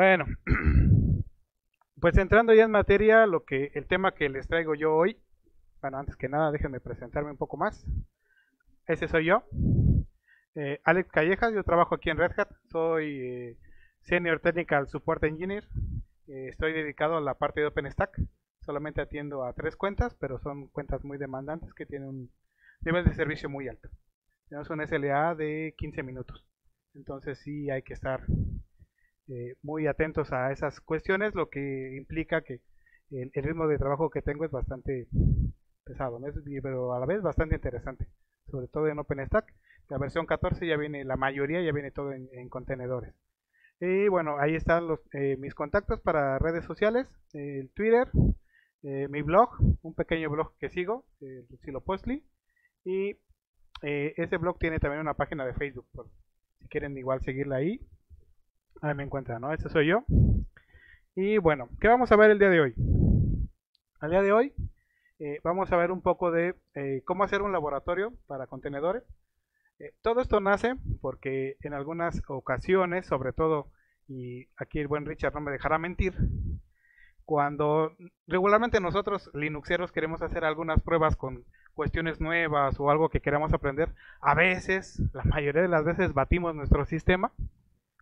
Bueno, pues entrando ya en materia, lo que el tema que les traigo yo hoy, bueno, antes que nada déjenme presentarme un poco más. Ese soy yo, eh, Alex Callejas, yo trabajo aquí en Red Hat, soy eh, Senior Technical Support Engineer, eh, estoy dedicado a la parte de OpenStack, solamente atiendo a tres cuentas, pero son cuentas muy demandantes que tienen un nivel de servicio muy alto. Tenemos un SLA de 15 minutos, entonces sí hay que estar eh, muy atentos a esas cuestiones, lo que implica que el, ritmo de trabajo que tengo es bastante pesado, pero a la vez bastante interesante, sobre todo en OpenStack. La versión 14 ya viene, la mayoría ya viene todo en, contenedores. Y bueno, ahí están los, eh, mis contactos para redes sociales, el Twitter, eh, mi blog, un pequeño blog que sigo, el Silo Postly, y ese blog tiene también una página de Facebook, si quieren igual seguirla ahí, Ahí me encuentran, ¿no? Este soy yo. Y bueno, ¿qué vamos a ver el día de hoy? Al día de hoy eh, vamos a ver un poco de eh, cómo hacer un laboratorio para contenedores. Eh, todo esto nace porque en algunas ocasiones, sobre todo, y aquí el buen Richard no me dejará mentir, cuando regularmente nosotros Linuxeros queremos hacer algunas pruebas con cuestiones nuevas o algo que queramos aprender, a veces, la mayoría de las veces batimos nuestro sistema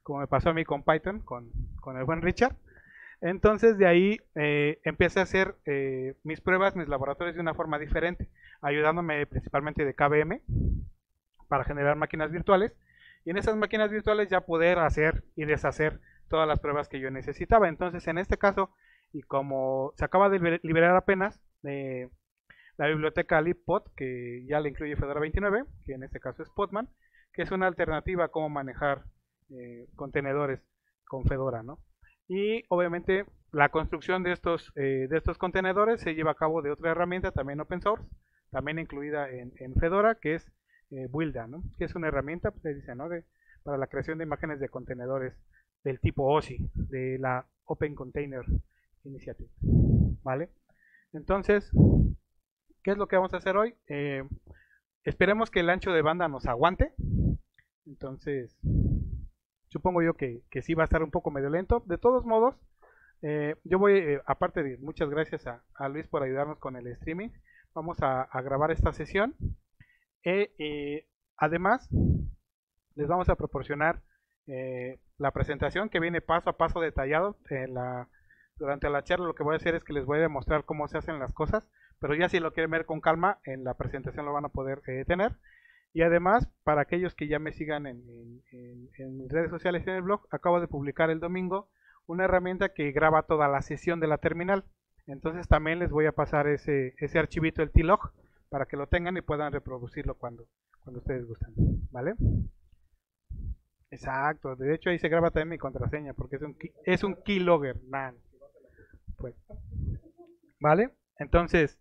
como me pasó a mí con Python, con, el buen Richard. Entonces de ahí eh, empecé a hacer eh, mis pruebas, mis laboratorios de una forma diferente, ayudándome principalmente de KVM para generar máquinas virtuales y en esas máquinas virtuales ya poder hacer y deshacer todas las pruebas que yo necesitaba. Entonces en este caso, y como se acaba de liberar apenas eh, la biblioteca libpod, que ya le incluye Fedora 29, que en este caso es Podman, que es una alternativa a cómo manejar eh, contenedores con Fedora, ¿no? Y obviamente la construcción de estos, eh, de estos contenedores se lleva a cabo de otra herramienta también open source, también incluida en, Fedora, que es eh, Builda, ¿no? Que es una herramienta, pues, dice, ¿no? De, para la creación de imágenes de contenedores del tipo OSI, de la Open Container Initiative, ¿vale? Entonces, ¿qué es lo que vamos a hacer hoy? esperemos que el ancho de banda nos aguante. Entonces, Supongo yo que, que sí va a estar un poco medio lento. De todos modos, eh, yo voy, eh, aparte de muchas gracias a, Luis por ayudarnos con el streaming, vamos a, grabar esta sesión. Eh, además, les vamos a proporcionar la presentación que viene paso a paso detallado. Durante la charla lo que voy a hacer es que les voy a demostrar cómo se hacen las cosas, pero ya si lo quieren ver con calma, en la presentación lo van a poder tener. Y además, para aquellos que ya me sigan en, mis redes sociales en el blog, acabo de publicar el domingo una herramienta que graba toda la sesión de la terminal. Entonces también les voy a pasar ese, ese archivito, el T-Log, para que lo tengan y puedan reproducirlo cuando, cuando ustedes gusten. ¿Vale? Exacto, de hecho ahí se graba también mi contraseña porque es un, es un keylogger. Pues, ¿Vale? Entonces,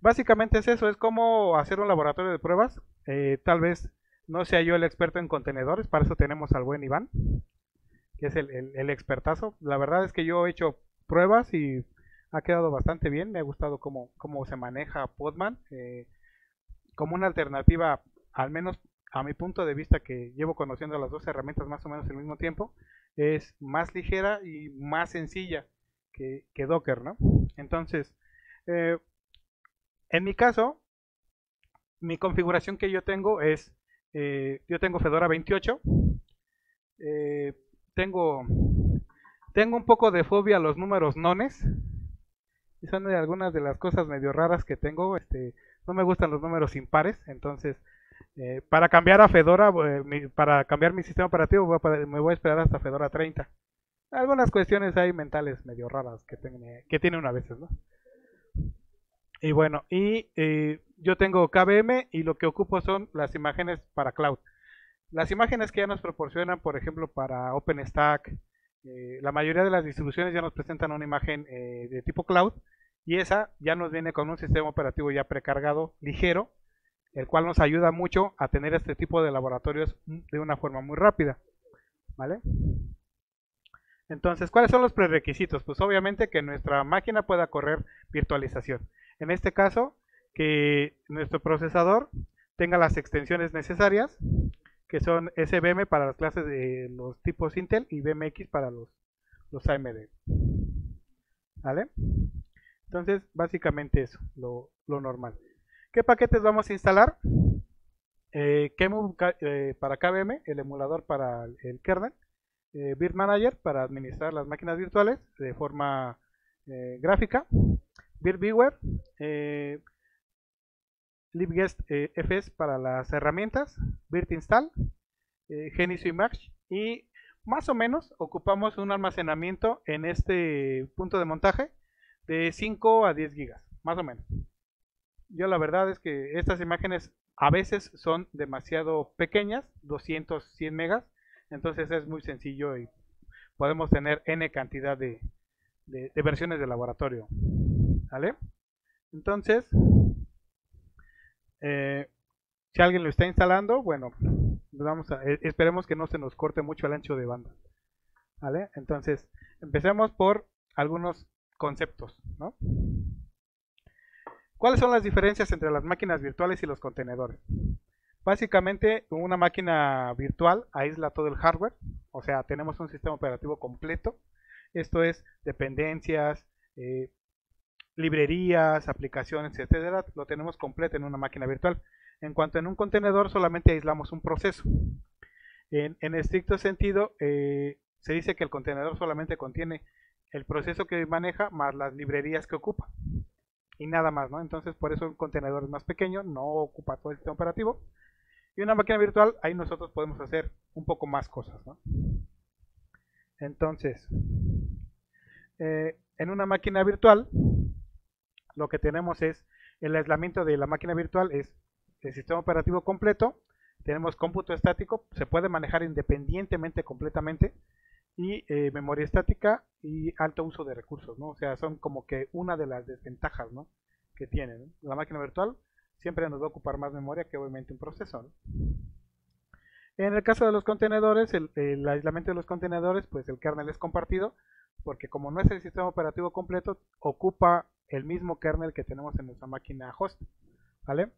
básicamente es eso, es como hacer un laboratorio de pruebas eh, tal vez no sea yo el experto en contenedores, para eso tenemos al buen Iván, que es el, expertazo. La verdad es que yo he hecho pruebas y ha quedado bastante bien. Me ha gustado cómo, cómo se maneja Podman eh, como una alternativa, al menos a mi punto de vista, que llevo conociendo las dos herramientas más o menos al mismo tiempo, es más ligera y más sencilla que, Docker, ¿no? Entonces, eh, en mi caso, mi configuración que yo tengo es, eh, yo tengo Fedora 28, eh, tengo, tengo un poco de fobia a los números nones, y son de algunas de las cosas medio raras que tengo, este, no me gustan los números impares, entonces eh, para cambiar a Fedora, para cambiar mi sistema operativo me voy a esperar hasta Fedora 30. Algunas cuestiones hay mentales medio raras que, tiene, que tiene una a veces, ¿no? Y bueno, y eh, yo tengo KVM y lo que ocupo son las imágenes para cloud. Las imágenes que ya nos proporcionan, por ejemplo, para OpenStack, eh, la mayoría de las distribuciones ya nos presentan una imagen eh, de tipo cloud y esa ya nos viene con un sistema operativo ya precargado, ligero, el cual nos ayuda mucho a tener este tipo de laboratorios de una forma muy rápida. ¿Vale? Entonces, ¿cuáles son los prerequisitos? Pues obviamente que nuestra máquina pueda correr virtualización. En este caso, que nuestro procesador tenga las extensiones necesarias, que son SBM para las clases de los tipos Intel y BMX para los, los AMD. ¿Vale? Entonces, básicamente eso, lo, normal. ¿Qué paquetes vamos a instalar? Eh, eh para KVM, el emulador para el kernel. Eh, Manager para administrar las máquinas virtuales de forma eh, gráfica. VirViewer, eh, LibGuest eh, FS para las herramientas, VirtInstall, eh, Genesis Image y más o menos ocupamos un almacenamiento en este punto de montaje de 5 a 10 gigas, más o menos. Yo la verdad es que estas imágenes a veces son demasiado pequeñas, 200, 100 megas, entonces es muy sencillo y podemos tener n cantidad de, de, versiones de laboratorio. ¿Vale? Entonces, eh, si alguien lo está instalando, bueno, vamos a, eh, esperemos que no se nos corte mucho el ancho de banda. ¿Vale? Entonces, empecemos por algunos conceptos, ¿no? ¿Cuáles son las diferencias entre las máquinas virtuales y los contenedores? Básicamente, una máquina virtual aísla todo el hardware, o sea, tenemos un sistema operativo completo. Esto es dependencias, eh, librerías, aplicaciones, etcétera, lo tenemos completo en una máquina virtual. En cuanto en un contenedor solamente aislamos un proceso. En, estricto sentido, eh, se dice que el contenedor solamente contiene el proceso que maneja más las librerías que ocupa y nada más, ¿no? Entonces por eso un contenedor es más pequeño, no ocupa todo el sistema operativo y una máquina virtual ahí nosotros podemos hacer un poco más cosas, ¿no? Entonces eh, en una máquina virtual lo que tenemos es el aislamiento de la máquina virtual es el sistema operativo completo tenemos cómputo estático, se puede manejar independientemente completamente y eh, memoria estática y alto uso de recursos, ¿no? O sea, son como que una de las desventajas, ¿no? Que tiene la máquina virtual siempre nos va a ocupar más memoria que obviamente un procesador. En el caso de los contenedores, el, aislamiento de los contenedores, pues el kernel es compartido, porque como no es el sistema operativo completo, ocupa el mismo kernel que tenemos en nuestra máquina host, ¿vale?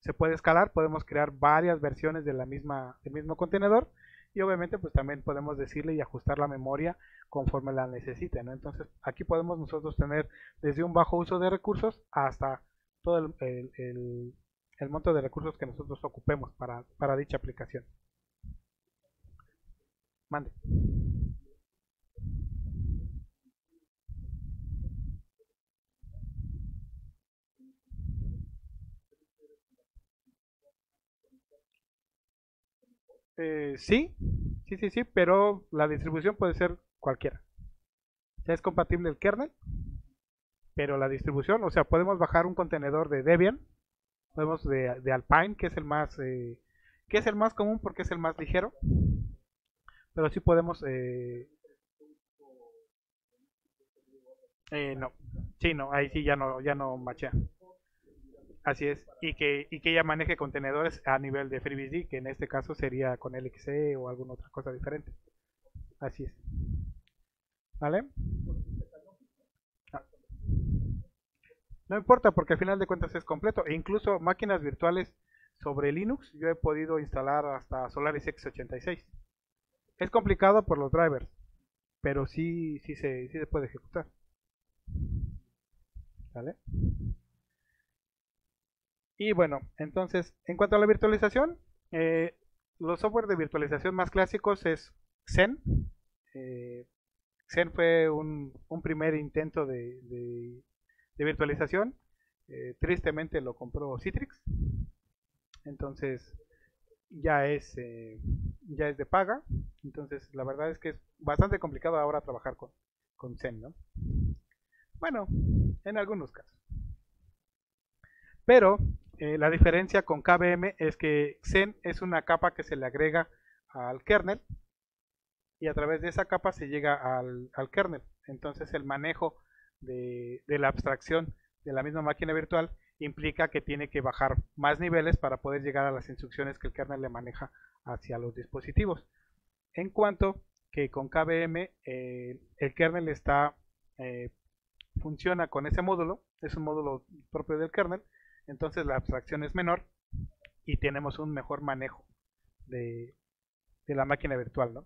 Se puede escalar, podemos crear varias versiones de la misma, del mismo contenedor y obviamente pues también podemos decirle y ajustar la memoria conforme la necesite, ¿no? Entonces aquí podemos nosotros tener desde un bajo uso de recursos hasta todo el, el, el, monto de recursos que nosotros ocupemos para, para dicha aplicación. Mande. Eh, sí, sí, sí, sí, pero la distribución puede ser cualquiera. Ya es compatible el kernel, pero la distribución, o sea, podemos bajar un contenedor de Debian, podemos de, Alpine, que es el más, eh, que es el más común porque es el más ligero, pero sí podemos, eh, eh, no, sí, no, ahí sí ya no, ya no machea. Así es, y que, y que ella maneje contenedores a nivel de FreeBSD, que en este caso sería con LXC o alguna otra cosa diferente. Así es. ¿Vale? No importa porque al final de cuentas es completo. E incluso máquinas virtuales sobre Linux yo he podido instalar hasta Solaris X86. Es complicado por los drivers, pero sí, sí, se, sí se puede ejecutar. ¿Vale? Y bueno, entonces, en cuanto a la virtualización, eh, los software de virtualización más clásicos es Xen. Eh, Xen fue un, primer intento de, virtualización. Eh, tristemente lo compró Citrix. Entonces ya es, ya es de paga. Entonces la verdad es que es bastante complicado ahora trabajar con, con Xen. ¿no? Bueno, en algunos casos. Pero eh, la diferencia con KVM es que Xen es una capa que se le agrega al kernel y a través de esa capa se llega al, kernel. Entonces el manejo de, la abstracción de la misma máquina virtual implica que tiene que bajar más niveles para poder llegar a las instrucciones que el kernel le maneja hacia los dispositivos. En cuanto que con KVM eh, el kernel está eh, funciona con ese módulo, es un módulo propio del kernel, entonces la abstracción es menor y tenemos un mejor manejo de, la máquina virtual, ¿no?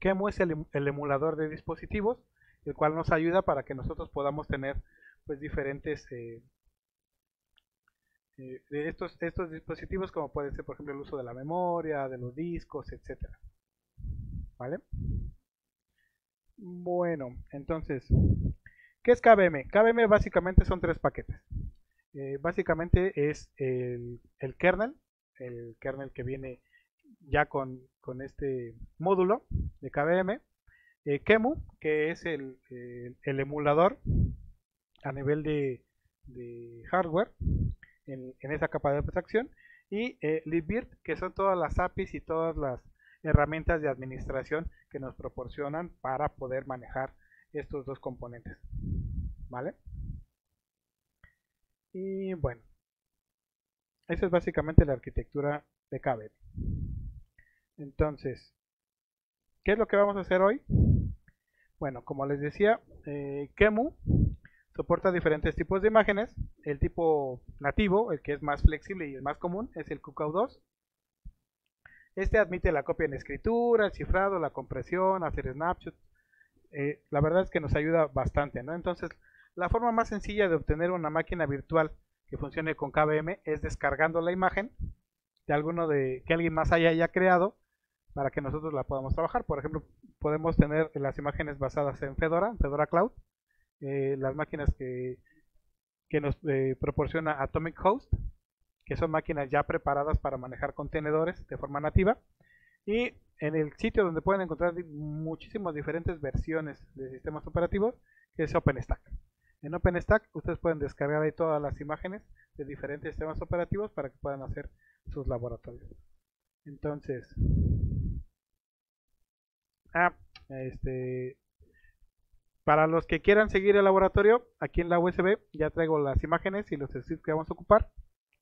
QEMU es el, emulador de dispositivos, el cual nos ayuda para que nosotros podamos tener pues diferentes eh, eh, estos, dispositivos como puede ser por ejemplo el uso de la memoria, de los discos, etcétera. ¿Vale? Bueno, entonces, ¿qué es KVM? KVM básicamente son tres paquetes. Eh, básicamente es el, kernel, el kernel que viene ya con, este módulo de KVM, eh, Kemu, que es el, emulador a nivel de, hardware en, esa capa de abstracción, y eh, LibVirt, que son todas las APIs y todas las herramientas de administración que nos proporcionan para poder manejar estos dos componentes. ¿Vale? Y bueno, esa es básicamente la arquitectura de KVM. Entonces, ¿qué es lo que vamos a hacer hoy? Bueno, como les decía, eh, Kemu soporta diferentes tipos de imágenes. El tipo nativo, el que es más flexible y el más común, es el QCOW2. Este admite la copia en escritura, el cifrado, la compresión, hacer snapshots. Eh, la verdad es que nos ayuda bastante, ¿no? Entonces, la forma más sencilla de obtener una máquina virtual que funcione con KVM es descargando la imagen de alguno de que alguien más haya ya creado para que nosotros la podamos trabajar. Por ejemplo, podemos tener las imágenes basadas en Fedora, Fedora Cloud, eh, las máquinas que, que nos eh, proporciona Atomic Host, que son máquinas ya preparadas para manejar contenedores de forma nativa. Y en el sitio donde pueden encontrar muchísimas diferentes versiones de sistemas operativos, que es OpenStack. En OpenStack ustedes pueden descargar ahí todas las imágenes de diferentes sistemas operativos para que puedan hacer sus laboratorios. Entonces, ah, este, para los que quieran seguir el laboratorio, aquí en la USB ya traigo las imágenes y los scripts que vamos a ocupar.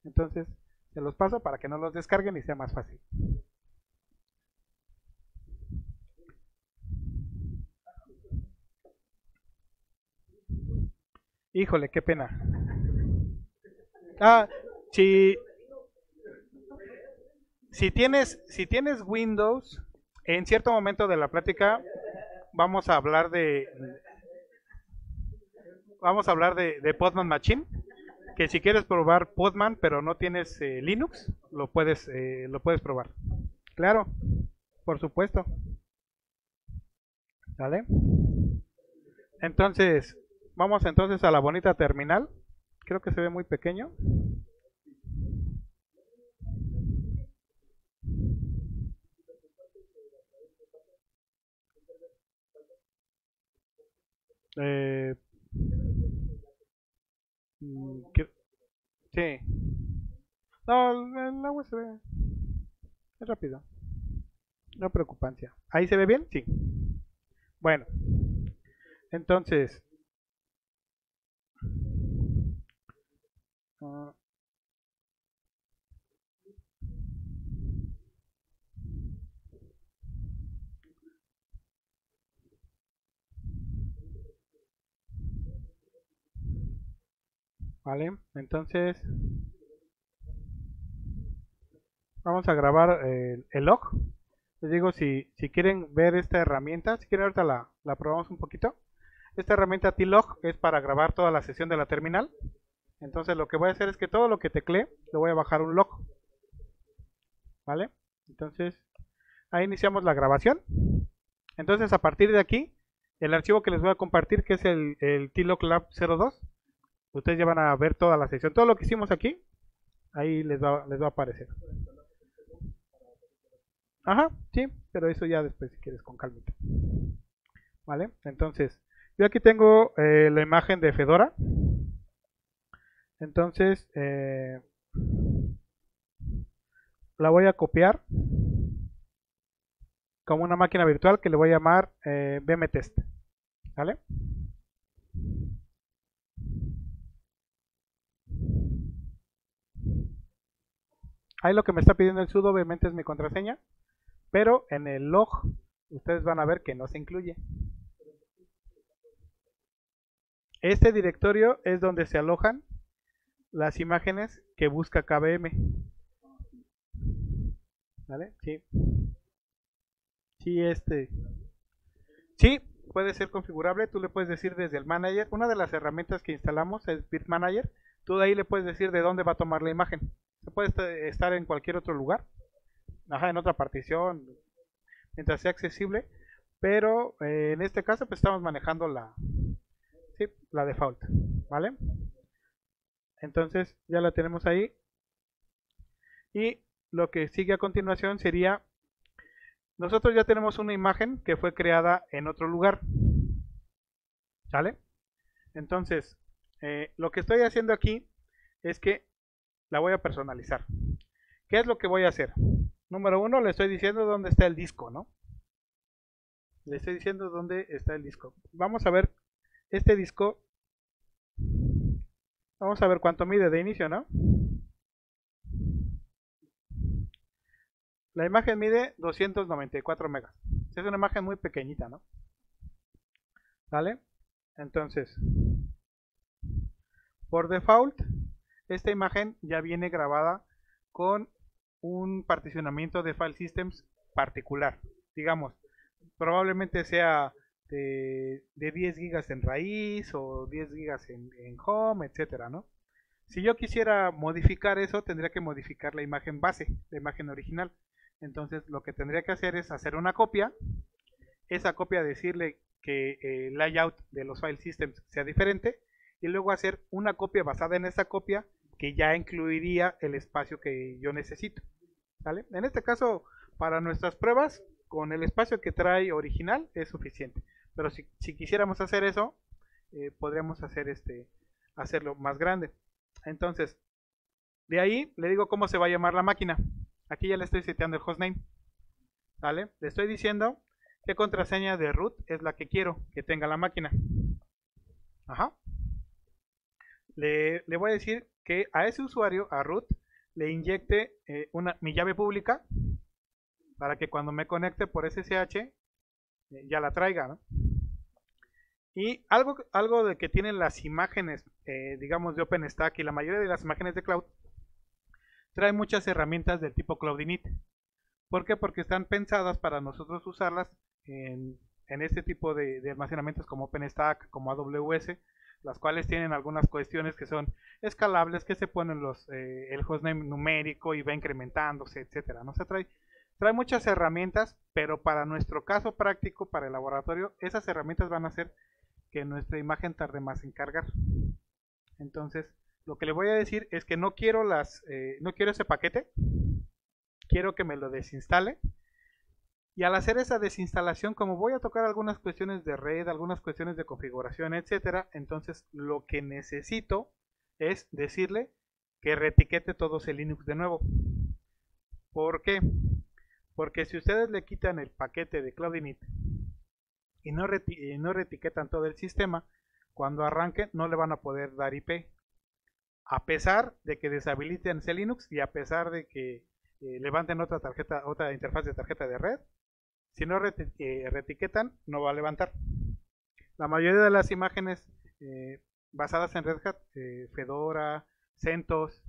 Entonces, se los paso para que no los descarguen y sea más fácil. Híjole, qué pena. Ah, si, si tienes, si tienes Windows, en cierto momento de la plática vamos a hablar de vamos a hablar de, de Podman Machine, que si quieres probar Podman pero no tienes eh, Linux, lo puedes eh, lo puedes probar. Claro, por supuesto. ¿Vale? Entonces, Vamos entonces a la bonita terminal. Creo que se ve muy pequeño. Eh, mm, sí. No, la USB es rápido. No preocupancia. ¿Ahí se ve bien? Sí. Bueno. Entonces, Vale, entonces vamos a grabar el, log. Les digo, si, si quieren ver esta herramienta, si quieren ahorita la, la probamos un poquito. Esta herramienta T-Log es para grabar toda la sesión de la terminal. Entonces lo que voy a hacer es que todo lo que teclee lo voy a bajar un log. ¿Vale? Entonces ahí iniciamos la grabación. Entonces a partir de aquí, el archivo que les voy a compartir, que es el, el Lab 02, ustedes ya van a ver toda la sesión. Todo lo que hicimos aquí, ahí les va, les va a aparecer. Ajá, sí, pero eso ya después si quieres con calma. ¿Vale? Entonces, yo aquí tengo eh, la imagen de Fedora. Entonces, eh, la voy a copiar como una máquina virtual que le voy a llamar eh, bmtest. ¿Vale? Ahí lo que me está pidiendo el sudo obviamente es mi contraseña, pero en el log ustedes van a ver que no se incluye. Este directorio es donde se alojan las imágenes que busca KBM. ¿Vale? Sí. Sí, este. Sí, puede ser configurable. Tú le puedes decir desde el manager. Una de las herramientas que instalamos es Bit Manager. Tú de ahí le puedes decir de dónde va a tomar la imagen. Se puede estar en cualquier otro lugar. En otra partición. Mientras sea accesible. Pero eh, en este caso pues estamos manejando la, sí, la default. ¿Vale? Entonces ya la tenemos ahí. Y lo que sigue a continuación sería, nosotros ya tenemos una imagen que fue creada en otro lugar. ¿Sale? Entonces, eh, lo que estoy haciendo aquí es que la voy a personalizar. ¿Qué es lo que voy a hacer? Número uno, le estoy diciendo dónde está el disco, ¿no? Le estoy diciendo dónde está el disco. Vamos a ver este disco. Vamos a ver cuánto mide de inicio, ¿no? La imagen mide 294 megas. Es una imagen muy pequeñita, ¿no? ¿Vale? Entonces, por default, esta imagen ya viene grabada con un particionamiento de file systems particular. Digamos, probablemente sea de, 10 gigas en raíz o 10 gigas en, home, etcétera, ¿no? Si yo quisiera modificar eso, tendría que modificar la imagen base, la imagen original. Entonces lo que tendría que hacer es hacer una copia, esa copia decirle que el layout de los file systems sea diferente y luego hacer una copia basada en esa copia que ya incluiría el espacio que yo necesito. En este caso, para nuestras pruebas, con el espacio que trae original es suficiente. Pero si, quisiéramos hacer eso, eh, podríamos hacer este, hacerlo más grande. Entonces, de ahí le digo cómo se va a llamar la máquina. Aquí ya le estoy seteando el hostname. ¿Vale? Le estoy diciendo qué contraseña de root es la que quiero que tenga la máquina. Ajá. Le, voy a decir que a ese usuario, a root, le inyecte eh, una, mi llave pública para que cuando me conecte por SSH ya la traiga. Y algo, algo de que tienen las imágenes, eh, digamos, de OpenStack y la mayoría de las imágenes de cloud trae muchas herramientas del tipo Cloud Init. ¿Por qué? Porque están pensadas para nosotros usarlas en, este tipo de, almacenamientos como OpenStack, como AWS, las cuales tienen algunas cuestiones que son escalables, que se ponen los, eh, el hostname numérico y va incrementándose, etcétera. ¿no? Se trae, trae muchas herramientas, pero para nuestro caso práctico, para el laboratorio, esas herramientas van a hacer que nuestra imagen tarde más en cargar. Entonces, lo que le voy a decir es que no quiero las eh, no quiero ese paquete quiero que me lo desinstale y al hacer esa desinstalación como voy a tocar algunas cuestiones de red algunas cuestiones de configuración etcétera entonces lo que necesito es decirle que retiquete todos el Linux de nuevo ¿por qué? Porque si ustedes le quitan el paquete de CloudInit y no, no retiquetan todo el sistema cuando arranque no le van a poder dar IP a pesar de que deshabiliten ese Linux y a pesar de que eh, levanten otra tarjeta, otra interfaz de tarjeta de red, si no eh, retiquetan, no va a levantar. La mayoría de las imágenes eh, basadas en Red Hat, Fedora, CentOS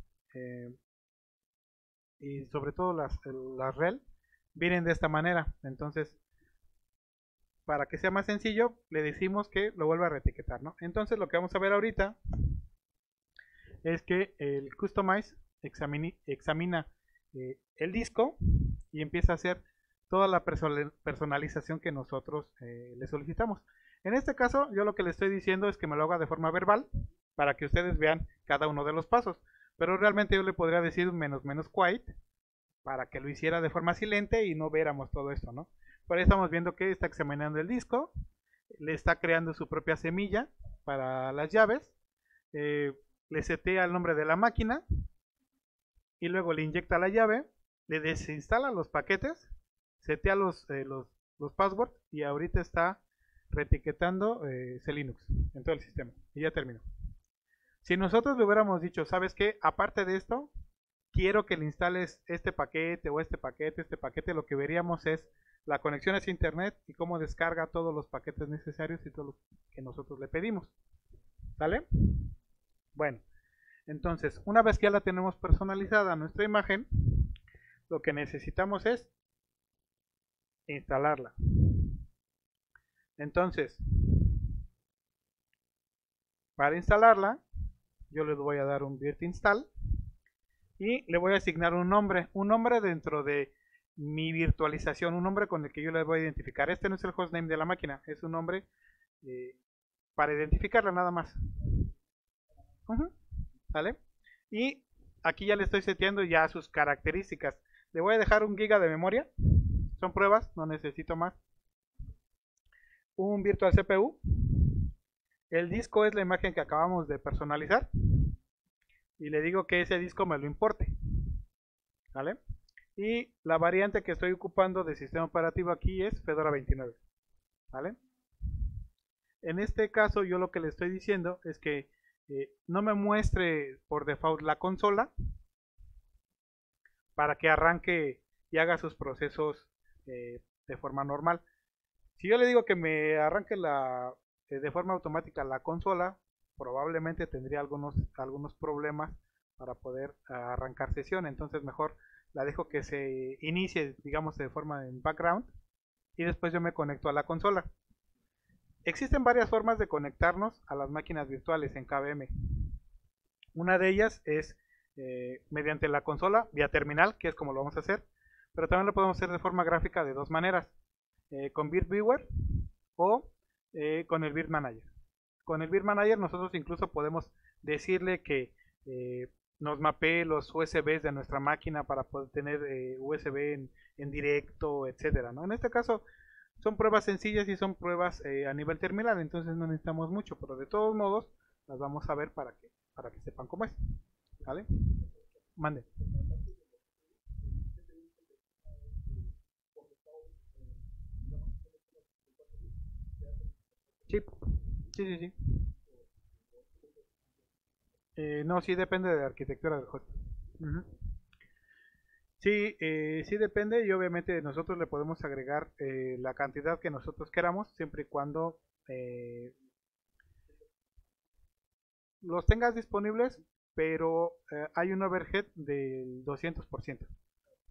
y sobre todo las, las REL, vienen de esta manera. Entonces, para que sea más sencillo, le decimos que lo vuelva a retiquetar. ¿no? Entonces, lo que vamos a ver ahorita es que el Customize examina, eh, el disco y empieza a hacer toda la personalización que nosotros eh, le solicitamos. En este caso, yo lo que le estoy diciendo es que me lo haga de forma verbal para que ustedes vean cada uno de los pasos. Pero realmente yo le podría decir menos menos quiet para que lo hiciera de forma silente y no viéramos todo esto, ¿no? Por ahí estamos viendo que está examinando el disco, le está creando su propia semilla para las llaves. Eh, le setea el nombre de la máquina y luego le inyecta la llave, le desinstala los paquetes, setea los, eh, los, los passwords y ahorita está reetiquetando eh, Linux en todo el sistema. Y ya terminó. Si nosotros le hubiéramos dicho, ¿sabes qué? Aparte de esto, quiero que le instales este paquete o este paquete, este paquete, lo que veríamos es la conexión a internet y cómo descarga todos los paquetes necesarios y todo lo que nosotros le pedimos. ¿Sale? Bueno, entonces, una vez que ya la tenemos personalizada nuestra imagen, lo que necesitamos es instalarla. Entonces, para instalarla, yo le voy a dar un virt install y le voy a asignar un nombre, un nombre dentro de mi virtualización, un nombre con el que yo le voy a identificar. Este no es el hostname de la máquina, es un nombre eh, para identificarla nada más. Y aquí ya le estoy seteando ya sus características. Le voy a dejar un giga de memoria. Son pruebas, no necesito más. Un virtual CPU. El disco es la imagen que acabamos de personalizar. Y le digo que ese disco me lo importe. ¿Vale? Y la variante que estoy ocupando de sistema operativo aquí es Fedora 29. ¿Vale? En este caso yo lo que le estoy diciendo es que eh, no me muestre por default la consola para que arranque y haga sus procesos eh, de forma normal. Si yo le digo que me arranque la, eh, de forma automática la consola, probablemente tendría algunos, algunos problemas para poder arrancar sesión. Entonces mejor la dejo que se inicie, digamos, de forma en background y después yo me conecto a la consola. Existen varias formas de conectarnos a las máquinas virtuales en KVM. Una de ellas es eh, mediante la consola vía terminal, que es como lo vamos a hacer, pero también lo podemos hacer de forma gráfica de dos maneras, eh, con Viewer o eh, con el Virt Manager. Con el Virt Manager nosotros incluso podemos decirle que nos mapee los USBs de nuestra máquina para poder tener USB en, en, directo, etcétera. ¿no? En este caso son pruebas sencillas y son pruebas eh, a nivel terminal, entonces no necesitamos mucho, pero de todos modos las vamos a ver para que, para que sepan cómo es. ¿Vale? Mande. Sí, sí, sí. sí. Eh, no, sí depende de la arquitectura del host. Sí, eh, sí depende y obviamente nosotros le podemos agregar eh, la cantidad que nosotros queramos siempre y cuando los tengas disponibles, pero hay un overhead del 200%.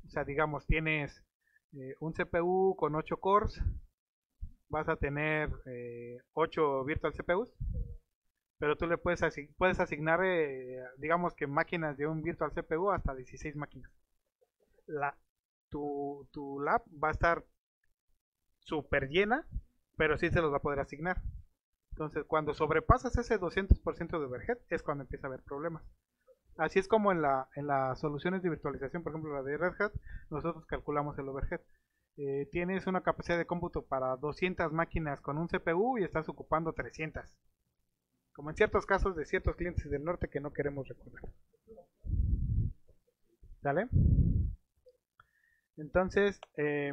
O sea, digamos, tienes un CPU con 8 cores, vas a tener 8 virtual CPUs, pero tú le puedes, puedes asignar, digamos que máquinas de un virtual CPU hasta 16 máquinas la, tu, tu lab va a estar súper llena, pero sí se los va a poder asignar. Entonces, cuando sobrepasas ese 200% de overhead, es cuando empieza a haber problemas. Así es como en, la, en las soluciones de virtualización, por ejemplo la de Red Hat, nosotros calculamos el overhead. Eh, tienes una capacidad de cómputo para 200 máquinas con un CPU y estás ocupando 300. Como en ciertos casos de ciertos clientes del norte que no queremos recordar. ¿Sale? Entonces, eh,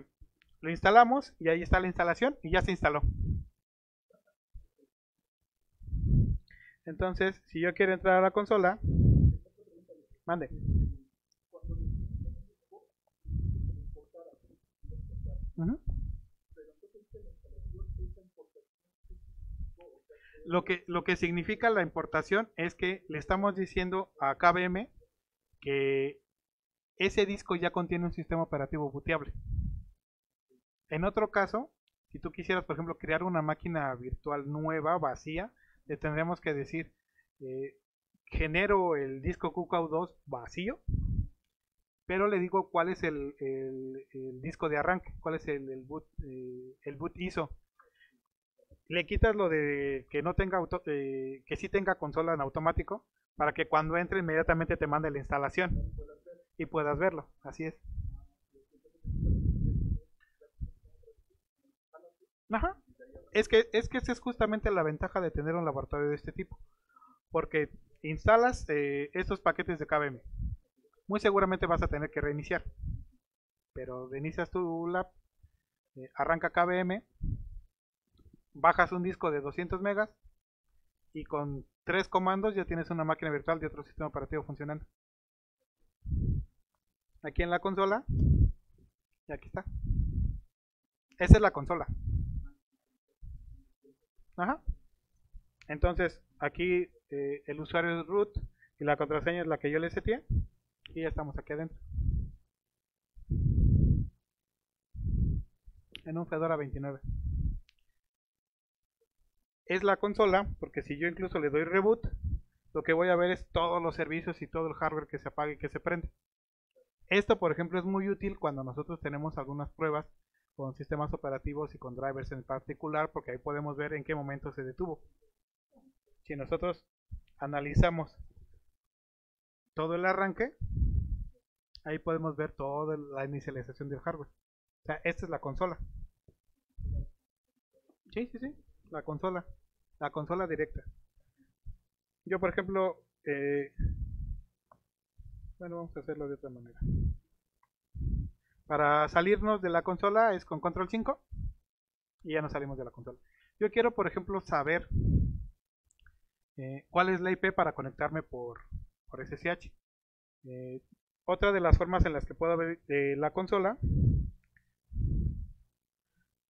lo instalamos y ahí está la instalación y ya se instaló. Entonces, si yo quiero entrar a la consola, mande. Lo que, lo que significa la importación es que le estamos diciendo a KBM que ese disco ya contiene un sistema operativo booteable. En otro caso, si tú quisieras, por ejemplo, crear una máquina virtual nueva, vacía, le tendríamos que decir, eh, genero el disco QCOW2 vacío, pero le digo cuál es el, disco de arranque, cuál es el, boot, eh, el boot ISO. Le quitas lo de que no tenga auto, eh, que sí tenga consola en automático, para que cuando entre inmediatamente te mande la instalación y puedas verlo. Así es. Ajá. Es que, es que esa es justamente la ventaja de tener un laboratorio de este tipo. Porque instalas eh, estos paquetes de KVM. Muy seguramente vas a tener que reiniciar. Pero reinicias tu lab, eh, arranca KVM, bajas un disco de 200 megas y con tres comandos ya tienes una máquina virtual de otro sistema operativo funcionando aquí en la consola. Y aquí está. Esa es la consola. Ajá. Entonces, aquí eh, el usuario es root y la contraseña es la que yo le seteé. Y ya estamos aquí adentro. En un Fedora 29. es la consola, porque si yo incluso le doy reboot, lo que voy a ver es todos los servicios y todo el hardware que se apague y que se prende. Esto, por ejemplo, es muy útil cuando nosotros tenemos algunas pruebas con sistemas operativos y con drivers en particular, porque ahí podemos ver en qué momento se detuvo. Si nosotros analizamos todo el arranque, ahí podemos ver toda la inicialización del hardware. O sea, esta es la consola. Sí, sí, sí, la consola. La consola directa. Yo, por ejemplo, eh, bueno, vamos a hacerlo de otra manera. Para salirnos de la consola es con control 5 y ya nos salimos de la consola. Yo quiero, por ejemplo, saber eh, cuál es la IP para conectarme por, por SSH. Eh, otra de las formas en las que puedo abrir la consola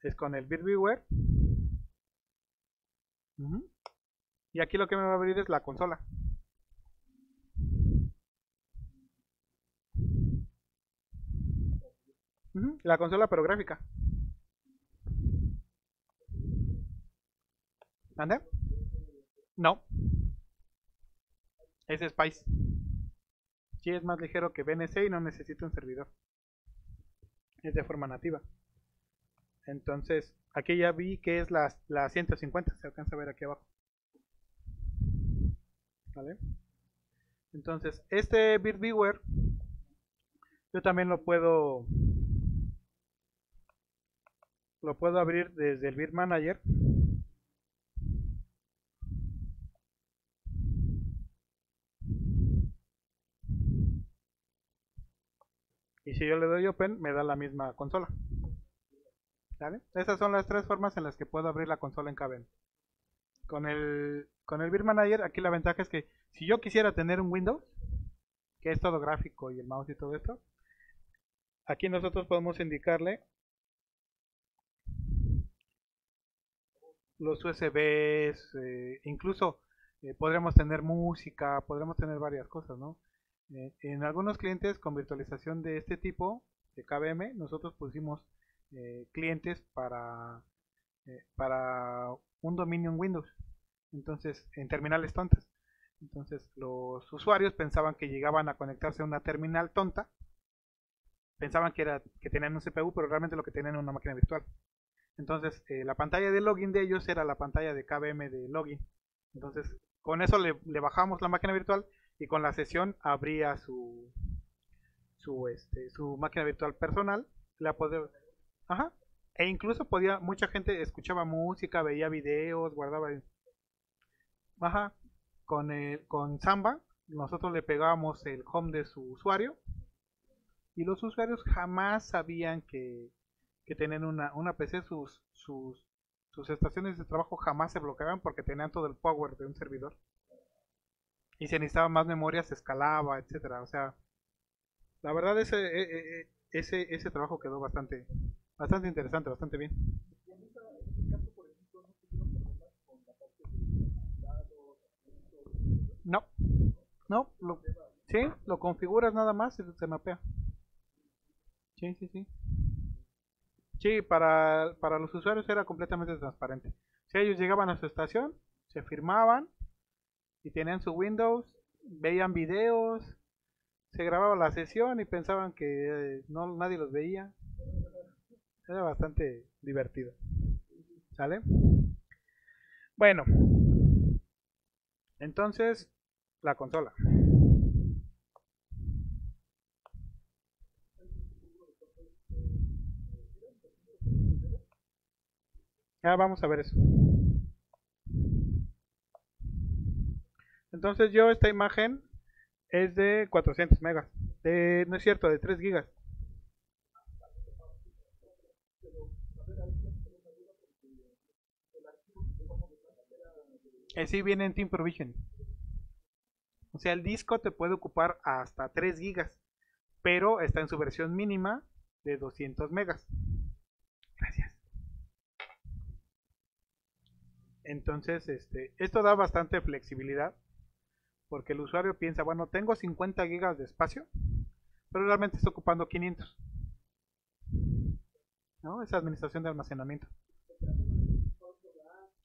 es con el BitViewer. Y aquí lo que me va a abrir es la consola. La consola pero gráfica. ¿Ande? No. Es Spice. Sí, es más ligero que BNC y no necesita un servidor. Es de forma nativa. Entonces, aquí ya vi que es la, la 150. Se alcanza a ver aquí abajo. ¿Vale? Entonces, este BitViewer yo también lo puedo lo puedo abrir desde el Beer Manager. Y si yo le doy Open, me da la misma consola. ¿Vale? Esas son las tres formas en las que puedo abrir la consola en KVM. Con el, con el Beer Manager, aquí la ventaja es que si yo quisiera tener un Windows, que es todo gráfico y el mouse y todo esto, aquí nosotros podemos indicarle los USBs, eh, incluso eh, podremos tener música, podremos tener varias cosas, ¿no? Eh, en algunos clientes con virtualización de este tipo, de KVM, nosotros pusimos clientes para, para un dominio en Windows, entonces en terminales tontas. Entonces los usuarios pensaban que llegaban a conectarse a una terminal tonta, pensaban que, era, que tenían un CPU, pero realmente lo que tenían era una máquina virtual. Entonces, eh, la pantalla de login de ellos era la pantalla de KVM de login. Entonces, con eso le, bajamos la máquina virtual y con la sesión abría su su este su máquina virtual personal, la podía, ajá, e incluso podía mucha gente escuchaba música, veía videos, guardaba ajá, con el, con Samba nosotros le pegábamos el home de su usuario y los usuarios jamás sabían que que tenían una, una PC, sus, sus, sus estaciones de trabajo jamás se bloqueaban porque tenían todo el power de un servidor. Y si necesitaba más memoria se escalaba, etcétera. O sea, la verdad ese, e, e, e, ese, ese trabajo quedó bastante, bastante interesante, bastante bien. No, no, lo, sí, lo configuras nada más y se mapea. Sí, sí, sí. Sí, para, para los usuarios era completamente transparente. Si ellos llegaban a su estación, se firmaban y tenían su Windows, veían videos, se grababa la sesión y pensaban que eh, no nadie los veía. Era bastante divertido. ¿Sale? Bueno. Entonces, la consola. Ya vamos a ver eso. Entonces yo esta imagen es de 400 megas. no es cierto, de 3 gigas. Eh, sí viene en Team Provision. O sea, el disco te puede ocupar hasta 3 gigas, pero está en su versión mínima de 200 megas. Gracias. Entonces, este, esto da bastante flexibilidad porque el usuario piensa, bueno, tengo 50 gigas de espacio, pero realmente está ocupando 500. ¿No? Esa administración de almacenamiento.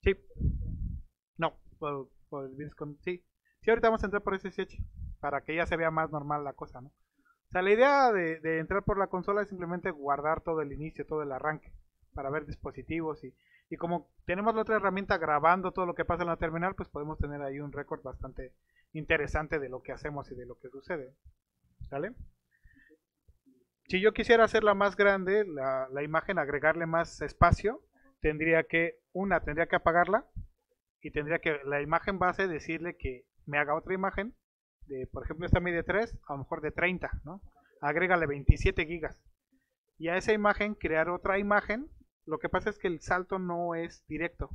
Sí. por, por Viscon. Sí, sí, ahorita vamos a entrar por SSH para que ya se vea más normal la cosa, ¿no? O sea, la idea de, de entrar por la consola es simplemente guardar todo el inicio, todo el arranque, para ver dispositivos y, y como tenemos la otra herramienta grabando todo lo que pasa en la terminal, pues podemos tener ahí un récord bastante interesante de lo que hacemos y de lo que sucede. ¿Vale? Si yo quisiera hacerla más grande, la, la imagen, agregarle más espacio, tendría que, una, tendría que apagarla y tendría que la imagen base decirle que me haga otra imagen de, por ejemplo, esta mide 3, a lo mejor de 30, ¿no? Agrégale 27 gigas. Y a esa imagen crear otra imagen. Lo que pasa es que el salto no es directo.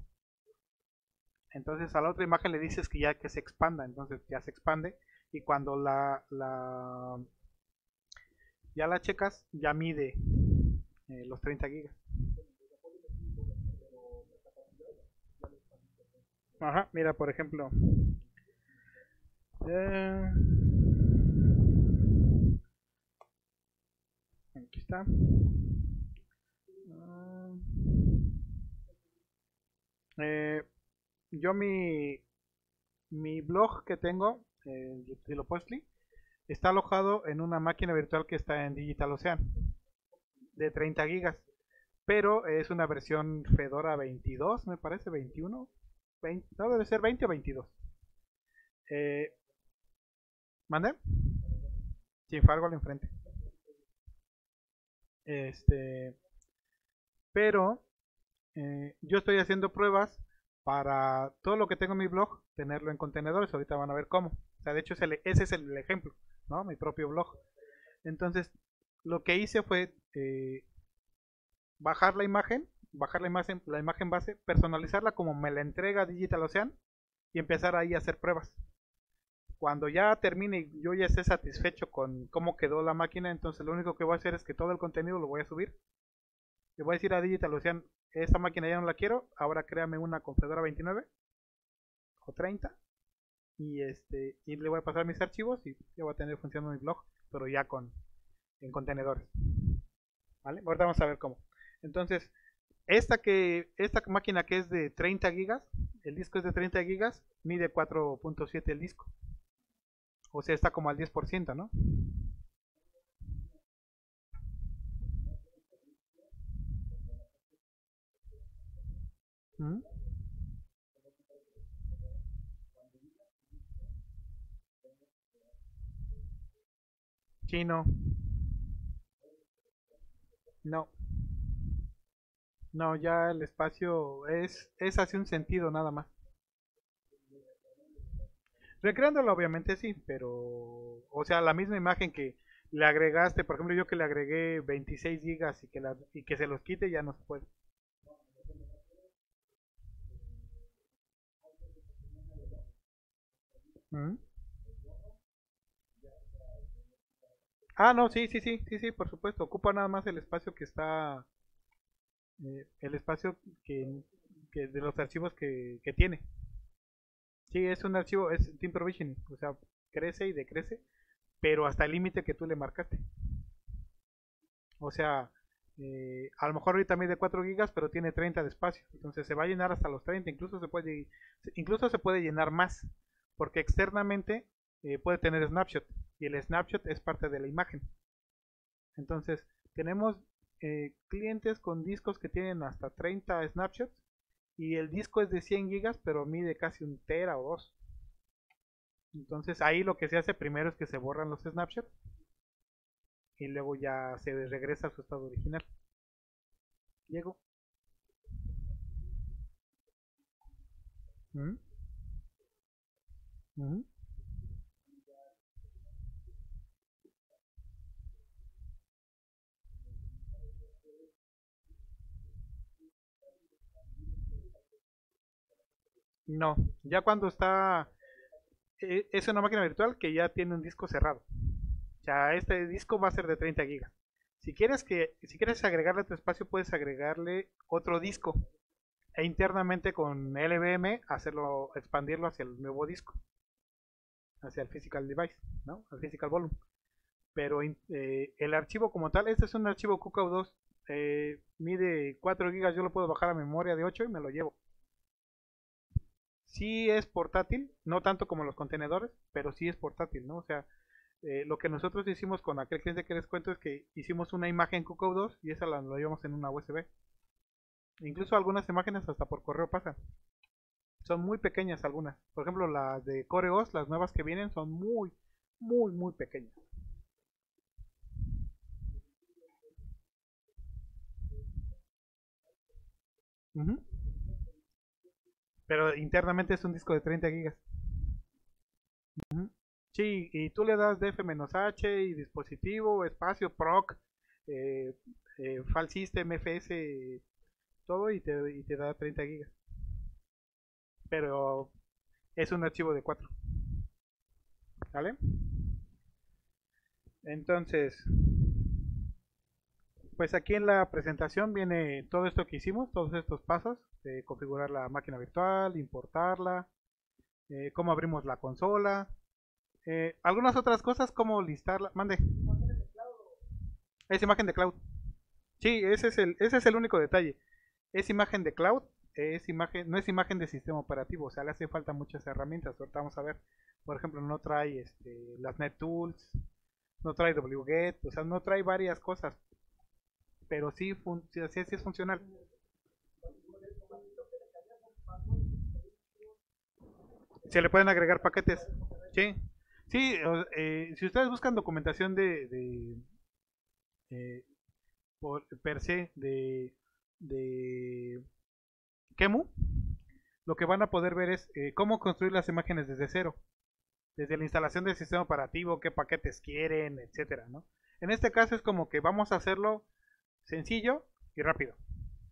Entonces a la otra imagen le dices que ya que se expanda, entonces ya se expande. Y cuando la, la ya la checas, ya mide eh, los 30 gigas. Ajá, mira, por ejemplo. Aquí está. Ah, eh, yo mi, mi blog que tengo, eh, de lo Postly, está alojado en una máquina virtual que está en Digital Ocean de 30 gigas. Pero es una versión Fedora 22, me parece, 21. 20, no, debe ser 20 o 22. Eh, ¿Mande? Sin fargo al enfrente. Este, pero eh, yo estoy haciendo pruebas para todo lo que tengo en mi blog, tenerlo en contenedores. Ahorita van a ver cómo. O sea, de hecho, ese es el ejemplo, ¿no? Mi propio blog. Entonces, lo que hice fue eh, bajar la imagen bajar la imagen, la imagen base, personalizarla como me la entrega Digital Ocean y empezar ahí a hacer pruebas. Cuando ya termine y yo ya esté satisfecho con cómo quedó la máquina, entonces lo único que voy a hacer es que todo el contenido lo voy a subir. Le voy a decir a Digital Ocean, esta máquina ya no la quiero, ahora créame una con Fedora 29 o 30 y este y le voy a pasar mis archivos y ya voy a tener funcionando mi blog, pero ya con en contenedores. ¿Vale? Ahorita vamos a ver cómo. Entonces, esta, que, esta máquina que es de 30 gigas, el disco es de 30 gigas, mide 4.7 el disco. O sea, está como al 10%, ¿no? ¿Mm? Sí, no. No. No, ya el espacio es, es hace un sentido nada más. Recreándolo obviamente sí, pero... O sea, la misma imagen que le agregaste, por ejemplo yo que le agregué 26 gigas y que, la, y que se los quite ya no se puede. ¿Mm? Ah, no, sí, sí, sí, sí, sí, por supuesto. Ocupa nada más el espacio que está eh, el espacio que, de los archivos que, tiene. Sí, es un archivo, es Team Provisioning, o sea, crece y decrece, pero hasta el límite que tú le marcaste. O sea, eh, a lo mejor ahorita mide 4 gigas, pero tiene 30 de espacio, entonces se va a llenar hasta los 30, incluso se puede, incluso se puede llenar más, porque externamente eh, puede tener snapshot, y el snapshot es parte de la imagen. Entonces, tenemos eh, clientes con discos que tienen hasta 30 snapshots y el disco es de 100 gigas pero mide casi un tera o dos. Entonces ahí lo que se hace primero es que se borran los snapshots y luego ya se regresa a su estado original. Diego. ¿Mm? No, ya cuando está... E, es una máquina virtual que ya tiene un disco cerrado. O sea, este disco va a ser de 30 gigas. Si quieres que si quieres agregarle a tu espacio puedes agregarle otro disco e internamente con LVM hacerlo expandirlo hacia el nuevo disco, hacia el physical device, ¿no? Al physical volume. Pero eh, el archivo como tal, este es un archivo QCOW2, eh, mide 4 gigas, yo lo puedo bajar a memoria de 8 y me lo llevo sí es portátil, no tanto como los contenedores, pero sí es portátil, ¿no? O sea, eh, lo que nosotros hicimos con aquel cliente que les cuento es que hicimos una imagen QCOW 2 y esa la, la llevamos en una USB. Incluso algunas imágenes hasta por correo pasan. Son muy pequeñas algunas. Por ejemplo, las de CoreOS, las nuevas que vienen, son muy, muy, muy pequeñas. Pero internamente es un disco de 30 gigas. Ujú. Sí, y tú le das df-h y dispositivo, espacio, proc, eh, eh, file system, fs, todo y te, y te da 30 gigas. Pero es un archivo de 4. ¿Vale? Entonces, pues aquí en la presentación viene todo esto que hicimos, todos estos pasos, de configurar la máquina virtual, importarla, eh, cómo abrimos la consola, eh, algunas otras cosas como listarla, mande. Es imagen de cloud. Sí, ese es el, ese es el único detalle. Es imagen de cloud, es imagen, no es imagen de sistema operativo, o sea, le hace falta muchas herramientas. Ahorita vamos a ver, por ejemplo, no trae este, las NetTools, no trae wget, o sea, no trae varias cosas, pero sí, sí, sí es funcional. Se le pueden agregar paquetes, sí. Sí, eh, si ustedes buscan documentación de, de eh, por, per se de, de Kemu, lo que van a poder ver es eh, cómo construir las imágenes desde cero, desde la instalación del sistema operativo, qué paquetes quieren, etcétera, ¿no? En este caso es como que vamos a hacerlo sencillo y rápido,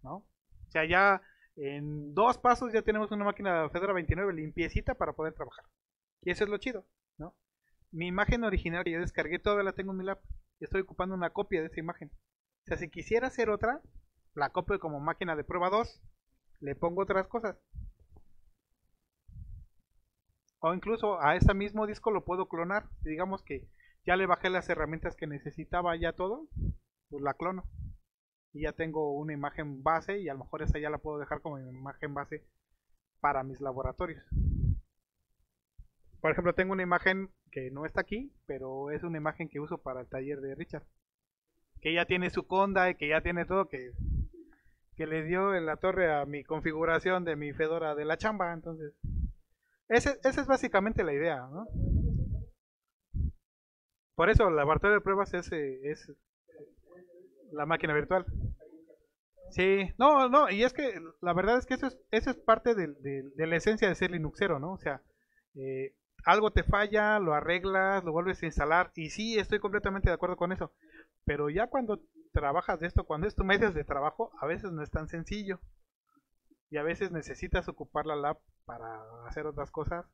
¿no? O sea, ya en dos pasos ya tenemos una máquina de Fedora 29 limpiecita para poder trabajar. Y eso es lo chido, ¿no? Mi imagen original que yo descargué todavía la tengo en mi lap. Estoy ocupando una copia de esa imagen. O sea, si quisiera hacer otra, la copio como máquina de prueba 2, le pongo otras cosas. O incluso a ese mismo disco lo puedo clonar. digamos que ya le bajé las herramientas que necesitaba ya todo, pues la clono. Y ya tengo una imagen base y a lo mejor esa ya la puedo dejar como imagen base para mis laboratorios. Por ejemplo, tengo una imagen que no está aquí, pero es una imagen que uso para el taller de Richard. Que ya tiene su conda y que ya tiene todo, que, que le dio en la torre a mi configuración de mi Fedora de la chamba. Entonces, ese, esa es básicamente la idea. ¿no? Por eso, el laboratorio de pruebas es, es la máquina virtual. Sí, no, no, y es que la verdad es que eso es, eso es parte de, de, de la esencia de ser Linuxero, ¿no? O sea, eh, algo te falla, lo arreglas, lo vuelves a instalar, y sí, estoy completamente de acuerdo con eso. Pero ya cuando trabajas de esto, cuando es tu medio de trabajo, a veces no es tan sencillo. Y a veces necesitas ocupar la lab para hacer otras cosas,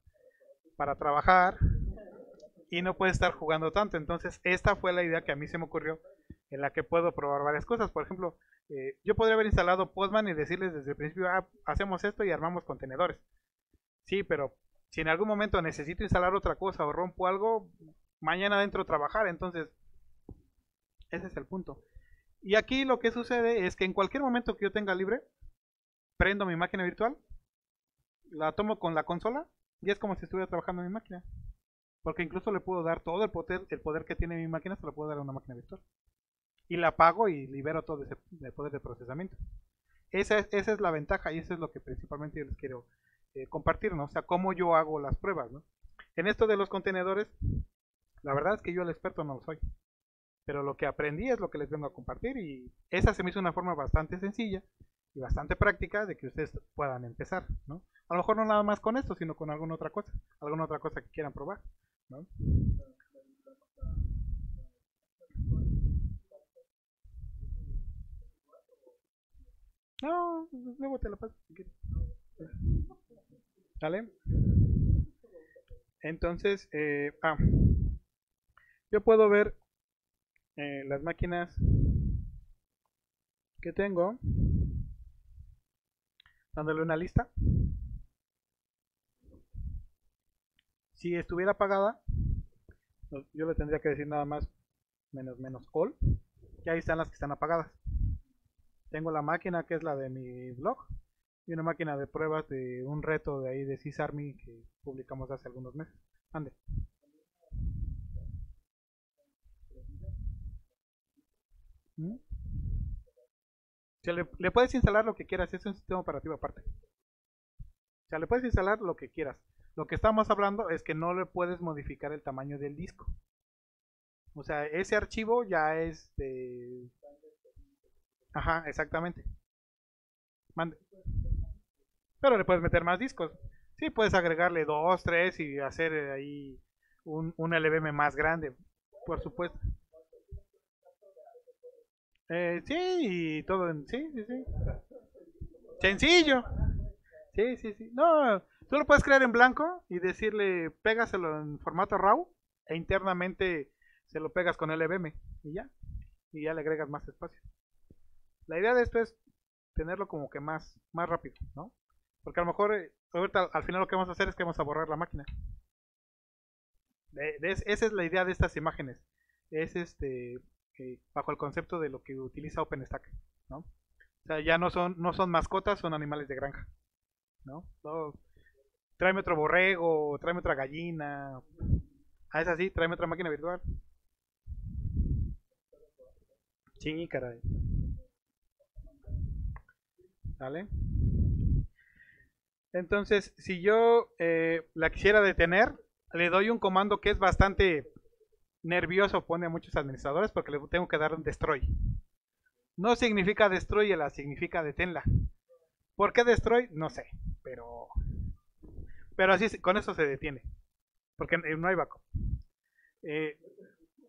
para trabajar, y no puedes estar jugando tanto. Entonces, esta fue la idea que a mí se me ocurrió, en la que puedo probar varias cosas. Por ejemplo, eh, yo podría haber instalado Postman y decirles desde el principio, ah, hacemos esto y armamos contenedores. Sí, pero si en algún momento necesito instalar otra cosa o rompo algo, mañana dentro trabajar. Entonces, ese es el punto. Y aquí lo que sucede es que en cualquier momento que yo tenga libre, prendo mi máquina virtual, la tomo con la consola y es como si estuviera trabajando en mi máquina. Porque incluso le puedo dar todo el poder, el poder que tiene mi máquina, se lo puedo dar a una máquina virtual. Y la apago y libero todo ese poder de procesamiento. Esa es, esa es la ventaja y eso es lo que principalmente yo les quiero eh, compartir, ¿no? O sea, cómo yo hago las pruebas, ¿no? En esto de los contenedores, la verdad es que yo el experto no lo soy. Pero lo que aprendí es lo que les vengo a compartir y esa se me hizo una forma bastante sencilla y bastante práctica de que ustedes puedan empezar, ¿no? A lo mejor no nada más con esto, sino con alguna otra cosa, alguna otra cosa que quieran probar, ¿no? No, luego te la paso si quieres. Entonces, eh, ah, yo puedo ver eh, las máquinas que tengo dándole una lista. Si estuviera apagada, yo le tendría que decir nada más menos menos all. Y ahí están las que están apagadas. Tengo la máquina que es la de mi blog y una máquina de pruebas de un reto de ahí de CISARMY que publicamos hace algunos meses. Ande. ¿Mm? le, le, puedes instalar lo que quieras, es un sistema operativo aparte. O sea, le puedes instalar lo que quieras. Lo que estamos hablando es que no le puedes modificar el tamaño del disco. O sea, ese archivo ya es de... Ajá, exactamente. Pero le puedes meter más discos. Sí, puedes agregarle dos, tres y hacer ahí un, un LVM más grande, por supuesto. Eh, sí, y todo en... Sí, sí, sí. Sencillo. Sí, sí, sí. No, tú lo puedes crear en blanco y decirle, pégaselo en formato RAW e internamente se lo pegas con LVM y ya. Y ya le agregas más espacio. La idea de esto es tenerlo como que más, más rápido, ¿no? Porque a lo mejor eh, ahorita al final lo que vamos a hacer es que vamos a borrar la máquina. esa es la idea de estas imágenes. Es este bajo el concepto de lo que utiliza OpenStack, ¿no? O sea, ya no son, no son mascotas, son animales de granja, ¿no? tráeme otro borrego, tráeme otra gallina. Ah, es así, tráeme otra máquina virtual. Sí, caray. ¿Vale? Entonces, si yo eh, la quisiera detener, le doy un comando que es bastante nervioso, pone a muchos administradores, porque le tengo que dar un destroy. No significa la significa deténla. ¿Por qué destroy? No sé, pero pero así con eso se detiene, porque no hay backup. Eh,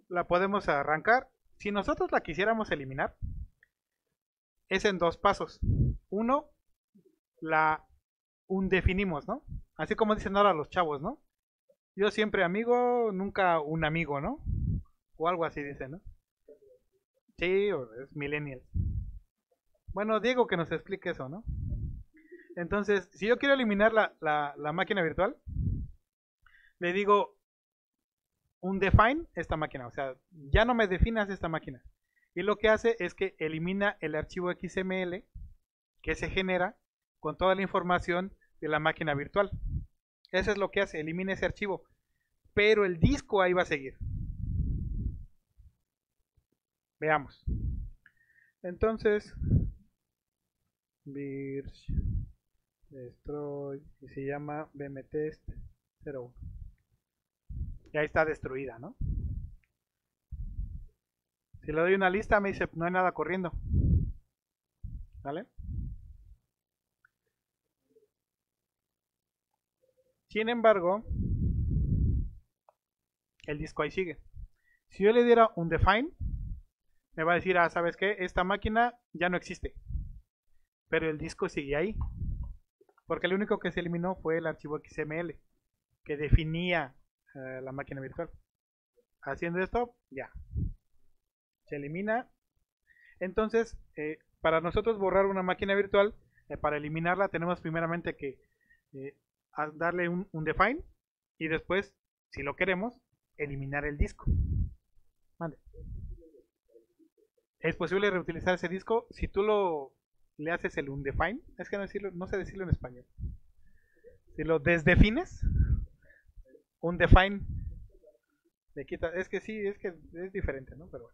la podemos arrancar. Si nosotros la quisiéramos eliminar, es en dos pasos. Uno, la un definimos, ¿no? Así como dicen ahora los chavos, ¿no? Yo siempre amigo, nunca un amigo, ¿no? O algo así dicen, ¿no? Sí, es millennial. Bueno, Diego que nos explique eso, ¿no? Entonces, si yo quiero eliminar la, la, la máquina virtual, le digo un define esta máquina, o sea, ya no me definas esta máquina. Y lo que hace es que elimina el archivo XML que se genera con toda la información de la máquina virtual. Eso es lo que hace, elimina ese archivo. Pero el disco ahí va a seguir. Veamos. Entonces, virch destroy y se llama bmtest 01. Y ahí está destruida, ¿no? Si le doy una lista me dice no hay nada corriendo. ¿Vale? Sin embargo, el disco ahí sigue. Si yo le diera un define, me va a decir, ah, ¿sabes qué? Esta máquina ya no existe. Pero el disco sigue ahí. Porque lo único que se eliminó fue el archivo XML, que definía eh, la máquina virtual. Haciendo esto, ya. Se elimina. Entonces, eh, para nosotros borrar una máquina virtual, eh, para eliminarla tenemos primeramente que darle un, define y después, si lo queremos, eliminar el disco. Es posible reutilizar ese disco si tú lo le haces el undefine. Es que no, decirlo, no sé decirlo en español. Si lo desdefines, undefine le quita. Es que sí, es que es diferente, ¿no? Pero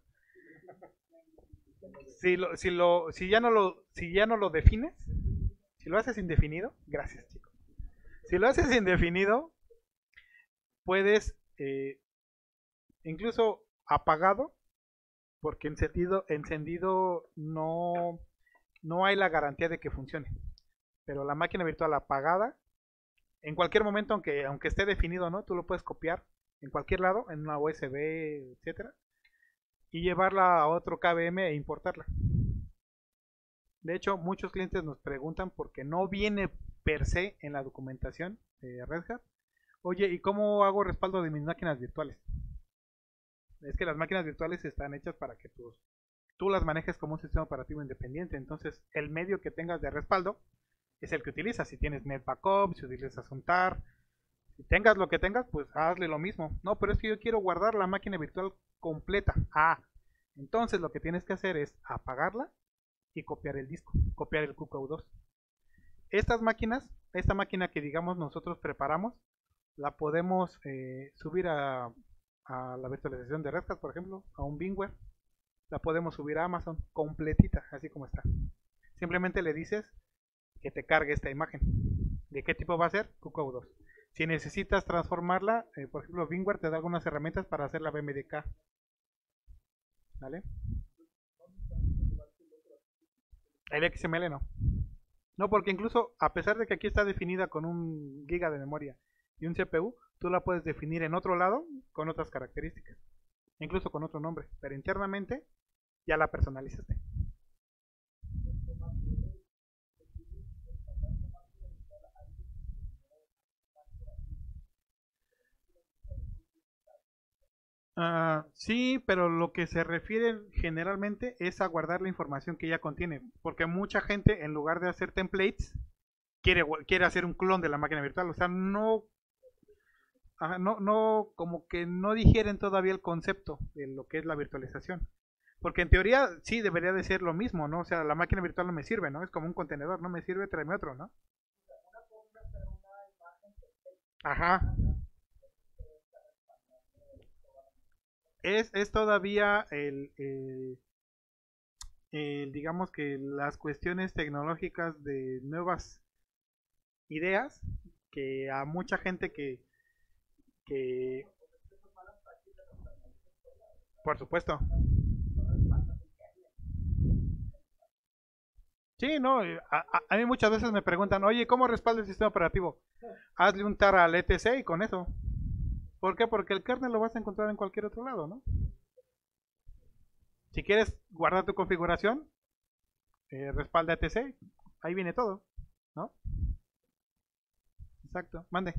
Si, lo, si, lo, si, ya no lo, si ya no lo defines, si lo haces indefinido, gracias chicos. Si lo haces indefinido, puedes eh, incluso apagado, porque encendido, encendido no, no hay la garantía de que funcione. Pero la máquina virtual apagada, en cualquier momento, aunque, aunque esté definido, ¿no? Tú lo puedes copiar en cualquier lado, en una USB, etcétera, y llevarla a otro KVM e importarla. De hecho, muchos clientes nos preguntan porque no viene per se en la documentación de Red Hat. Oye, ¿y cómo hago respaldo de mis máquinas virtuales? Es que las máquinas virtuales están hechas para que tú, tú las manejes como un sistema operativo independiente. Entonces, el medio que tengas de respaldo es el que utilizas. Si tienes NetBackup, si utilizas un TAR, si tengas lo que tengas, pues hazle lo mismo. No, pero es que yo quiero guardar la máquina virtual completa. Ah, entonces lo que tienes que hacer es apagarla y copiar el disco, copiar el QQ2. estas máquinas, esta máquina que digamos nosotros preparamos, la podemos eh, subir a, la virtualización de Red Hat, por ejemplo, a un VMware. La podemos subir a Amazon completita, así como está. Simplemente le dices que te cargue esta imagen. ¿De qué tipo va a ser? QCOW 2. Si necesitas transformarla, eh, por ejemplo, VMware te da algunas herramientas para hacer la BMDK. ¿Vale? El XML no. No, porque incluso a pesar de que aquí está definida con un giga de memoria y un CPU, tú la puedes definir en otro lado con otras características. Incluso con otro nombre. Pero internamente ya la personalizaste. Uh, sí, pero lo que se refiere generalmente es a guardar la información que ya contiene. Porque mucha gente, en lugar de hacer templates, quiere, quiere hacer un clon de la máquina virtual. O sea, no, no, no, como que no digieren todavía el concepto de lo que es la virtualización. Porque en teoría sí debería de ser lo mismo, ¿no? O sea, la máquina virtual no me sirve, ¿no? Es como un contenedor, no me sirve, tráeme otro, ¿no? Ajá. Es, es todavía el, digamos que las cuestiones tecnológicas de nuevas ideas que a mucha gente que, que por supuesto Sí, no, a, a, mí muchas veces me preguntan, oye, ¿cómo respalda el sistema operativo? Hazle un tar al ETC y con eso. ¿Por qué? Porque el kernel lo vas a encontrar en cualquier otro lado, ¿no? Si quieres guardar tu configuración, eh, respalda etc, ahí viene todo, ¿no? Exacto, mande.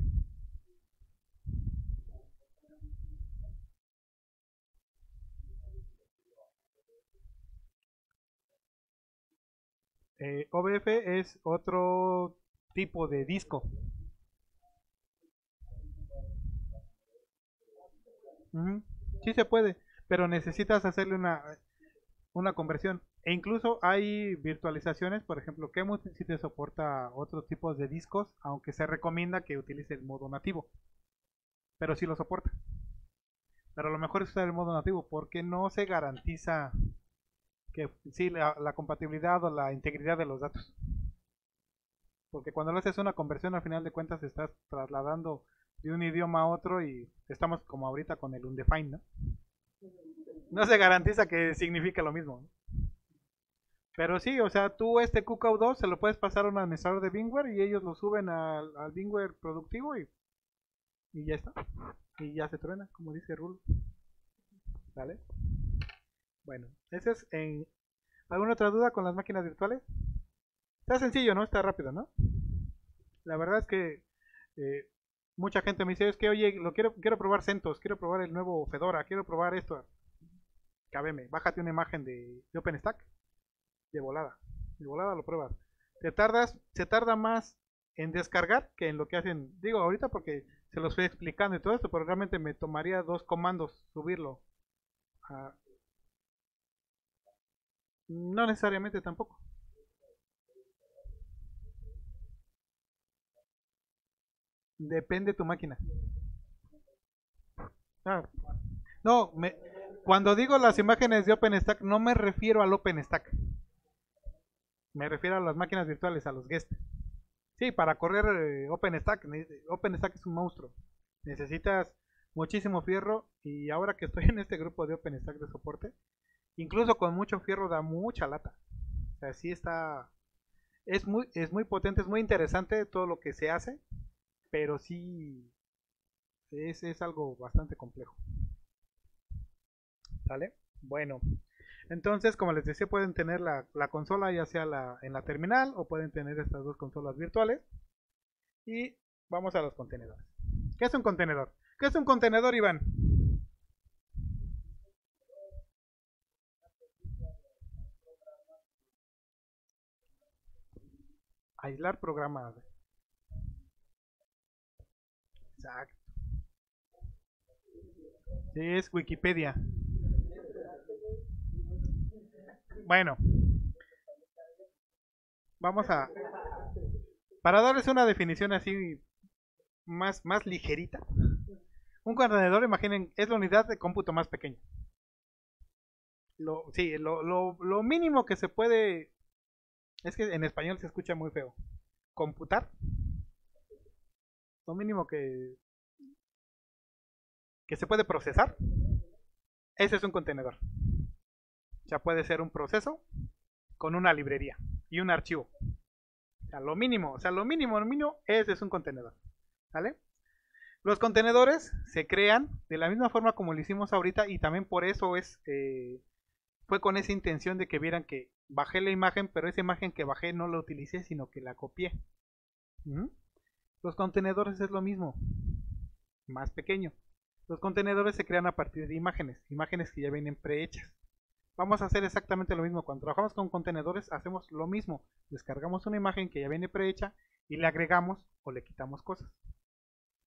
Eh, OBF es otro tipo de disco. Sí se puede, pero necesitas hacerle una, una conversión. E incluso hay virtualizaciones, por ejemplo, que si te soporta otros tipos de discos, aunque se recomienda que utilice el modo nativo. Pero sí lo soporta. Pero lo mejor es usar el modo nativo porque no se garantiza que sí la, la compatibilidad o la integridad de los datos. Porque cuando lo haces una conversión, al final de cuentas estás trasladando de un idioma a otro y estamos como ahorita con el undefined, ¿no? No se garantiza que signifique lo mismo. Pero sí, o sea, tú este QCOW 2 se lo puedes pasar a un administrador de Bingware y ellos lo suben al, al Bingware productivo y, y ya está. Y ya se truena, como dice Rulo. ¿Vale? Bueno, ese es en... ¿Alguna otra duda con las máquinas virtuales? Está sencillo, ¿no? Está rápido, ¿no? La verdad es que eh, mucha gente me dice, es que oye, lo quiero, quiero probar CentOS, quiero probar el nuevo Fedora, quiero probar esto. Cabeme, bájate una imagen de, OpenStack de volada. De volada lo pruebas. Te tardas, se tarda más en descargar que en lo que hacen. Digo ahorita porque se los estoy explicando y todo esto, pero realmente me tomaría dos comandos subirlo. no necesariamente tampoco. Depende de tu máquina. Ah, no, me, cuando digo las imágenes de OpenStack, no me refiero al OpenStack. Me refiero a las máquinas virtuales, a los guests. Sí, para correr eh, OpenStack, OpenStack es un monstruo. Necesitas muchísimo fierro y ahora que estoy en este grupo de OpenStack de soporte, incluso con mucho fierro da mucha lata. O sea, sí está... Es muy, es muy potente, es muy interesante todo lo que se hace, pero sí es, es algo bastante complejo. ¿Sale? Bueno, entonces como les decía pueden tener la, la consola ya sea la, en la terminal o pueden tener estas dos consolas virtuales. Y vamos a los contenedores. ¿Qué es un contenedor? ¿Qué es un contenedor, Iván? Aislar programas. Exacto. Es Wikipedia. Bueno. Vamos a para darles una definición así más, más ligerita, un contenedor, imaginen, es la unidad de cómputo más pequeña. Lo, sí, lo, lo, lo mínimo que se puede, es que en español se escucha muy feo, computar. Lo mínimo que, que se puede procesar, ese es un contenedor. O sea, puede ser un proceso con una librería y un archivo. O sea, lo mínimo, o sea, lo mínimo, lo mínimo, ese es un contenedor. ¿Vale? Los contenedores se crean de la misma forma como lo hicimos ahorita y también por eso es eh, fue con esa intención de que vieran que bajé la imagen, pero esa imagen que bajé no la utilicé, sino que la copié. Los contenedores es lo mismo, más pequeño. Los contenedores se crean a partir de imágenes, imágenes que ya vienen prehechas. Vamos a hacer exactamente lo mismo. Cuando trabajamos con contenedores hacemos lo mismo. Descargamos una imagen que ya viene prehecha y le agregamos o le quitamos cosas.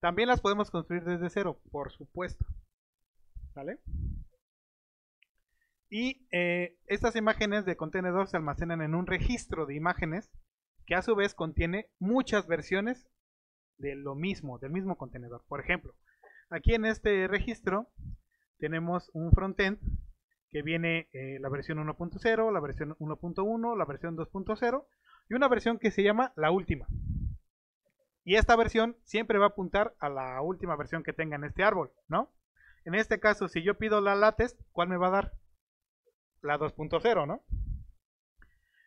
También las podemos construir desde cero, por supuesto. ¿Vale? Y eh, estas imágenes de contenedor se almacenan en un registro de imágenes que a su vez contiene muchas versiones de lo mismo, del mismo contenedor. Por ejemplo, aquí en este registro tenemos un frontend que viene eh, la versión 1.0, la versión 1.1, la versión 2.0 y una versión que se llama la última. Y esta versión siempre va a apuntar a la última versión que tenga en este árbol, ¿no? En este caso, si yo pido la latest, ¿cuál me va a dar? La 2.0, ¿no?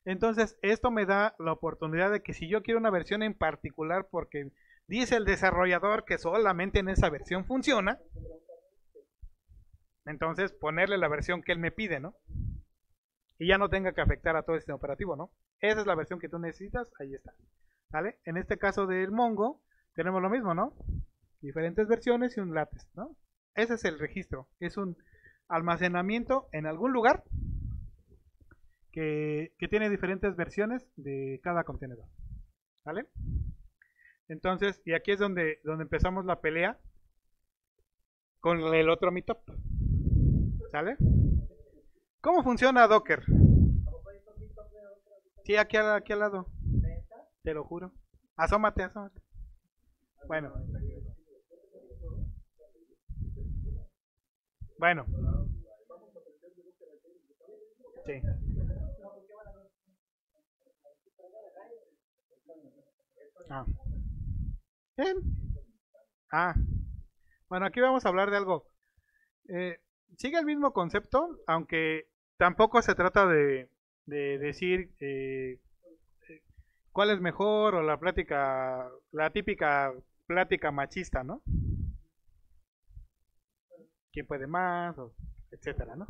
Entonces, esto me da la oportunidad de que si yo quiero una versión en particular, porque dice el desarrollador que solamente en esa versión funciona, entonces ponerle la versión que él me pide, ¿no? Y ya no tenga que afectar a todo sistema operativo, ¿no? Esa es la versión que tú necesitas, ahí está. ¿Vale? En este caso del Mongo tenemos lo mismo, ¿no? Diferentes versiones y un latest, ¿no? Ese es el registro. Es un almacenamiento en algún lugar que, tiene diferentes versiones de cada contenedor. ¿Vale? Entonces, y aquí es donde, donde empezamos la pelea con el otro meetup. ¿Sale? ¿Cómo funciona Docker? Sí, aquí, aquí al lado. Te lo juro. Asómate, asómate. Bueno. Bueno. Sí. Ah. Bien. Ah. Bueno, aquí vamos a hablar de algo. Eh, sigue el mismo concepto, aunque tampoco se trata de, de decir eh, cuál es mejor o la plática, la típica plática machista, ¿no? ¿Quién puede más? O etcétera, ¿no?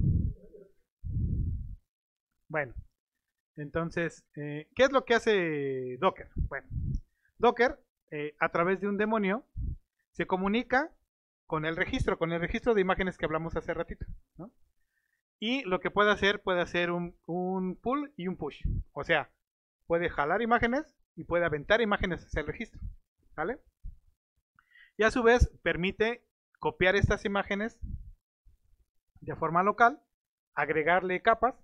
Bueno, entonces, eh, ¿qué es lo que hace Docker? Bueno, Docker, eh, a través de un demonio, se comunica con el registro, con el registro de imágenes que hablamos hace ratito. Y lo que puede hacer, puede hacer un, un pull y un push. O sea, puede jalar imágenes y puede aventar imágenes hacia el registro. ¿Vale? Y a su vez permite copiar estas imágenes de forma local, agregarle capas,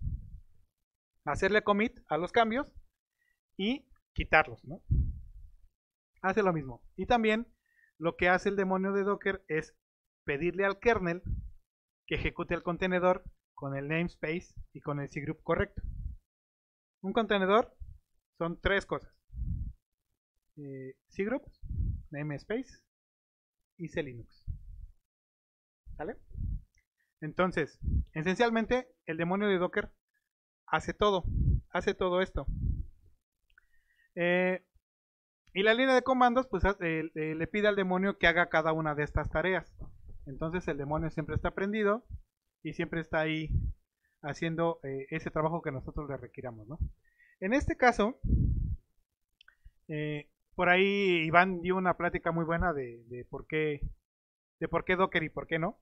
hacerle commit a los cambios y quitarlos. Hace lo mismo. Y también lo que hace el demonio de Docker es pedirle al kernel que ejecute el contenedor con el namespace y con el cgroup correcto. Un contenedor son tres cosas. Eh, cgroup, namespace y clinux. ¿Vale? Entonces, esencialmente, el demonio de Docker hace todo, hace todo esto. Eh, y la línea de comandos, pues eh, le pide al demonio que haga cada una de estas tareas. Entonces el demonio siempre está prendido y siempre está ahí haciendo ese trabajo que nosotros le requiramos, ¿no? En este caso, eh, por ahí Iván dio una plática muy buena de, por qué de por qué Docker y por qué no.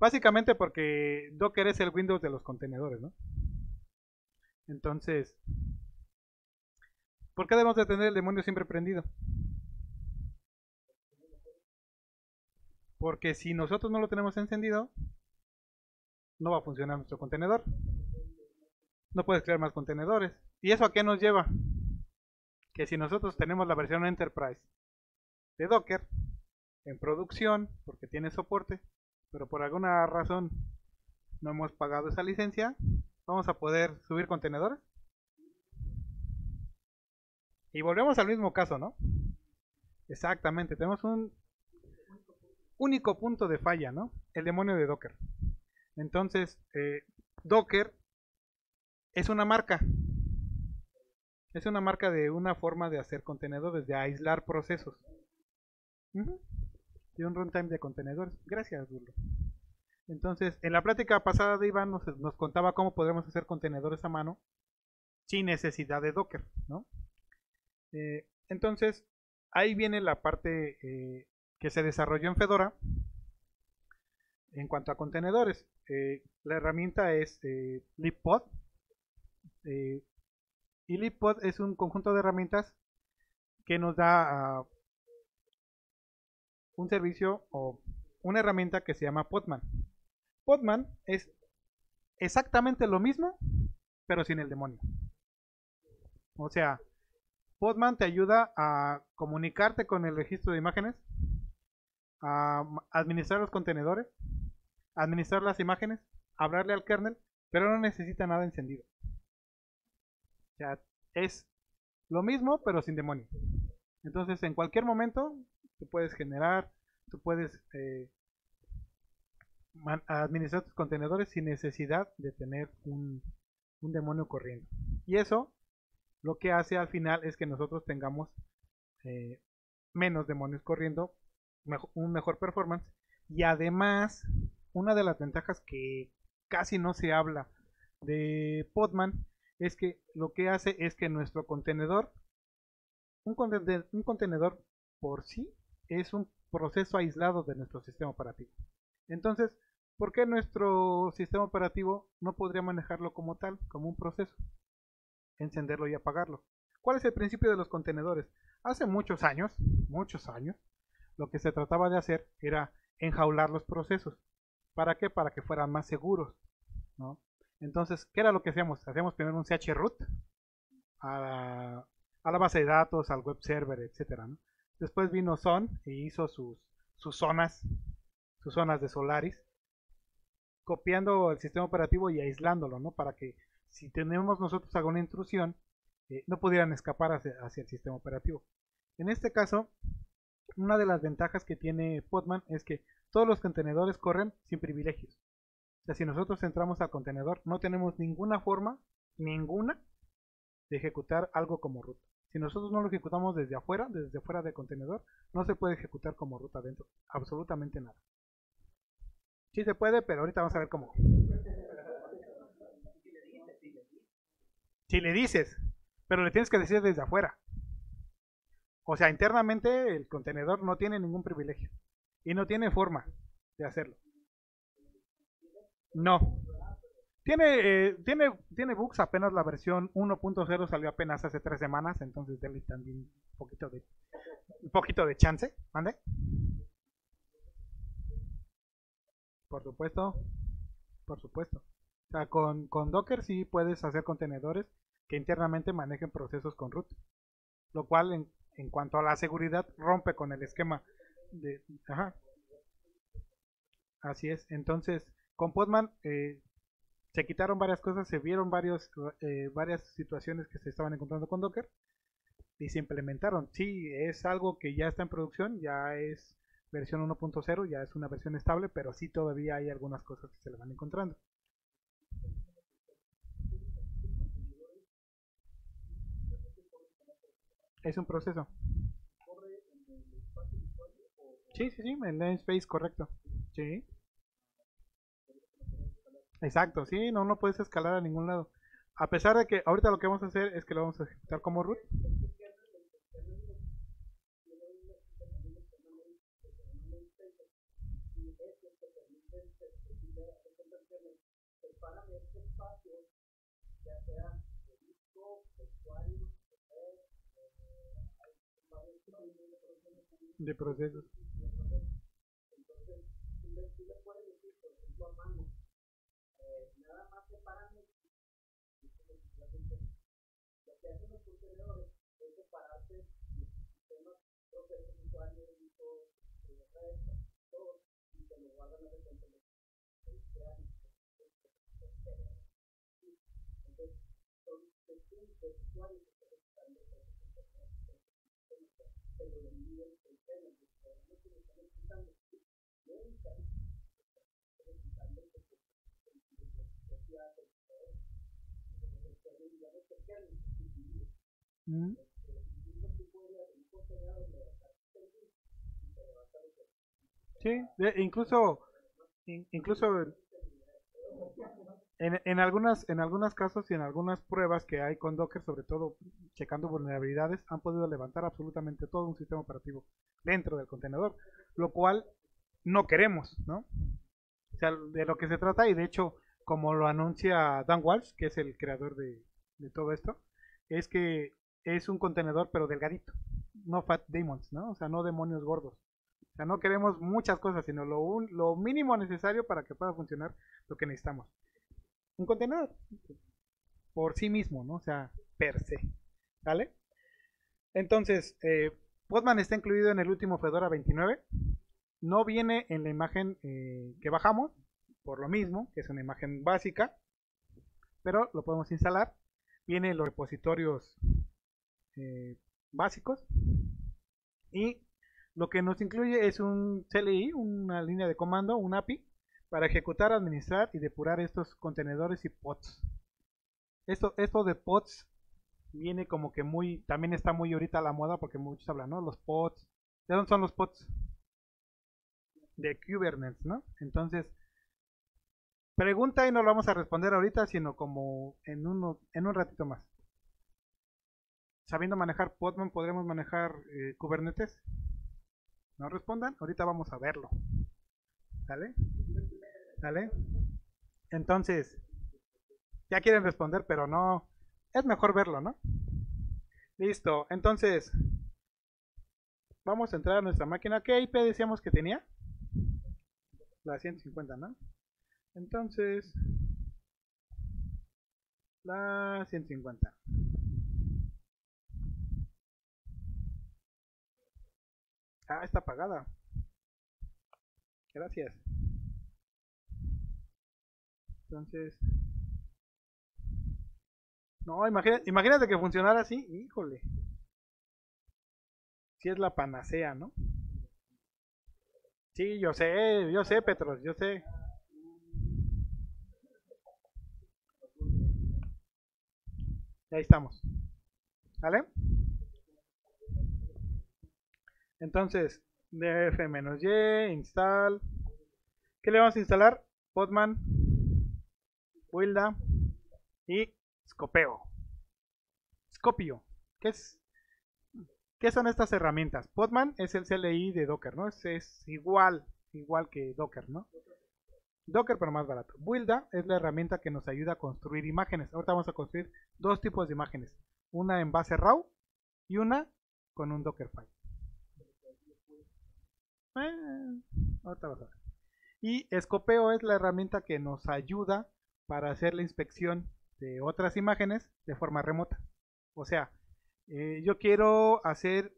Básicamente porque Docker es el Windows de los contenedores, ¿no? Entonces, ¿por qué debemos de tener el demonio siempre prendido? Porque si nosotros no lo tenemos encendido, no va a funcionar nuestro contenedor no puedes crear más contenedores. ¿Y eso a qué nos lleva? que si nosotros tenemos la versión Enterprise de Docker en producción, porque tiene soporte, pero por alguna razón no hemos pagado esa licencia, vamos a poder subir contenedores. Y volvemos al mismo caso, ¿no? Exactamente, tenemos un único punto de falla, ¿no? El demonio de Docker. Entonces, eh, Docker es una marca. Es una marca de una forma de hacer contenedores, de aislar procesos. De un runtime de contenedores. Gracias, Dulo. Entonces, en la plática pasada de Iván nos, contaba cómo podemos hacer contenedores a mano sin necesidad de Docker, ¿no? Eh, entonces, ahí viene la parte eh, que se desarrolló en Fedora en cuanto a contenedores. Eh, la herramienta es lippod y lippod es un conjunto de herramientas que nos da ah, un servicio o una herramienta que se llama Podman. Podman es exactamente lo mismo, pero sin el demonio. O sea, Podman te ayuda a comunicarte con el registro de imágenes, a administrar los contenedores, administrar las imágenes, hablarle al kernel, pero no necesita nada encendido. O sea, es lo mismo, pero sin demonio. Entonces, en cualquier momento, tú puedes generar, tú puedes eh, administrar tus contenedores sin necesidad de tener un, demonio corriendo. Y eso lo que hace al final es que nosotros tengamos eh, menos demonios corriendo, un mejor performance y además una de las ventajas que casi no se habla de Podman es que lo que hace es que nuestro contenedor, un contenedor, un contenedor por sí es un proceso aislado de nuestro sistema operativo. Entonces, ¿Por qué nuestro sistema operativo no podría manejarlo como tal, como un proceso? Encenderlo y apagarlo. ¿Cuál es el principio de los contenedores? Hace muchos años, muchos años, lo que se trataba de hacer era enjaular los procesos. ¿Para qué? Para que fueran más seguros. ¿no? Entonces, ¿qué era lo que hacíamos? Hacíamos primero un chroot a la, a la base de datos, al web server, etc. Después vino Son y hizo sus, sus zonas, sus zonas de Solaris copiando el sistema operativo y aislándolo, ¿no? Para que si tenemos nosotros alguna intrusión, eh, no pudieran escapar hacia, el sistema operativo. En este caso, una de las ventajas que tiene Podman es que todos los contenedores corren sin privilegios. O sea, si nosotros entramos al contenedor, no tenemos ninguna forma, ninguna, de ejecutar algo como root. Si nosotros no lo ejecutamos desde afuera, desde fuera del contenedor, no se puede ejecutar como root adentro. Absolutamente nada. Sí se puede, pero ahorita vamos a ver cómo. Si le dices, pero le tienes que decir desde afuera. O sea, internamente el contenedor no tiene ningún privilegio. Y no tiene forma de hacerlo. No. Tiene, eh, tiene, tiene bugs, apenas la versión 1.0 salió apenas hace tres semanas, entonces denle también un poquito de, un poquito de chance. ¿Mande? Por supuesto, por supuesto. Con, con Docker sí puedes hacer contenedores que internamente manejen procesos con root. Lo cual, en, en cuanto a la seguridad, rompe con el esquema de... Ajá. Así es. Entonces, con Podman eh, se quitaron varias cosas, se vieron varios, eh, varias situaciones que se estaban encontrando con Docker y se implementaron. Sí, es algo que ya está en producción, ya es versión 1.0 ya es una versión estable, pero sí todavía hay algunas cosas que se le van encontrando. Es un proceso. Sí, sí, sí, en namespace, correcto. Sí. Exacto, sí, no, no puedes escalar a ningún lado. A pesar de que ahorita lo que vamos a hacer es que lo vamos a ejecutar como root. de procesos. Entonces, nada más lo que hacen los contenedores Mm. Sí, de- incluso, in- incluso en, en algunas, en algunos casos y en algunas pruebas que hay con Docker, sobre todo checando vulnerabilidades, han podido levantar absolutamente todo un sistema operativo dentro del contenedor, lo cual no queremos, ¿no? O sea, de lo que se trata, y de hecho, como lo anuncia Dan Walsh, que es el creador de, de todo esto, es que es un contenedor pero delgadito, no fat demons, ¿no? O sea, no demonios gordos. O sea, no queremos muchas cosas, sino lo, un- lo mínimo necesario para que pueda funcionar lo que necesitamos. Un contenedor por sí mismo, ¿no? O sea, per se. ¿Vale? Entonces, eh, está incluido en el último Fedora 29. No viene en la imagen eh, que bajamos, por lo mismo, que es una imagen básica, pero lo podemos instalar. Viene en los repositorios eh, básicos y lo que nos incluye es un CLI, una línea de comando, un API, para ejecutar, administrar y depurar estos contenedores y pods. Esto, esto de pods viene como que muy, también está muy ahorita a la moda porque muchos hablan, ¿no? Los pods. ¿De dónde son los pods? De Kubernetes, ¿no? Entonces, pregunta y no lo vamos a responder ahorita, sino como en, uno, en un ratito más. Sabiendo manejar Podman, ¿podremos manejar eh, Kubernetes? No respondan, ahorita vamos a verlo. ¿Sale? ¿Sale? Entonces, ya quieren responder, pero no. Es mejor verlo, ¿no? Listo, entonces, vamos a entrar a nuestra máquina. ¿Qué IP decíamos que tenía? La 150, ¿no? Entonces, la 150. Ah, está apagada. Gracias. Entonces... No, imagina- imagínate que funcionara así. Híjole. Si es la panacea, ¿no? Sí, yo sé, yo sé, Petros, yo sé. Ahí estamos. ¿Vale? Entonces, df-y, install. ¿Qué le vamos a instalar? Podman, Wilda y Scopeo. Scopio. ¿Qué es? ¿Qué son estas herramientas? Podman es el CLI de Docker, ¿no? Es, es igual, igual que Docker, ¿no? Docker, pero más barato. Builda es la herramienta que nos ayuda a construir imágenes. Ahorita vamos a construir dos tipos de imágenes. Una en base RAW y una con un Dockerfile. Eh, ahorita vas a ver. Y Scopeo es la herramienta que nos ayuda para hacer la inspección de otras imágenes de forma remota. O sea, eh, yo quiero hacer,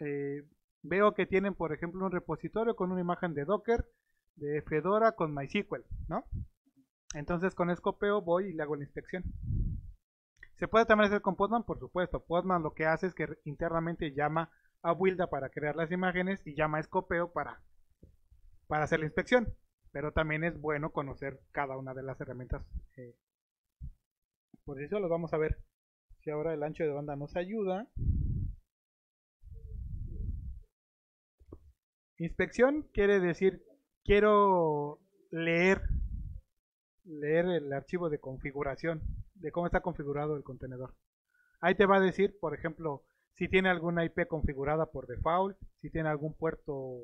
eh, veo que tienen por ejemplo un repositorio con una imagen de Docker, de Fedora con MySQL, ¿no? Entonces con Scopeo voy y le hago la inspección. ¿Se puede también hacer con Podman? Por supuesto. Podman lo que hace es que internamente llama a Wilda para crear las imágenes y llama a Scopeo para, para hacer la inspección. Pero también es bueno conocer cada una de las herramientas. eh. Por eso lo vamos a ver. Si ahora el ancho de banda nos ayuda. Inspección quiere decir quiero leer leer el archivo de configuración de cómo está configurado el contenedor. Ahí te va a decir, por ejemplo, si tiene alguna IP configurada por default, si tiene algún puerto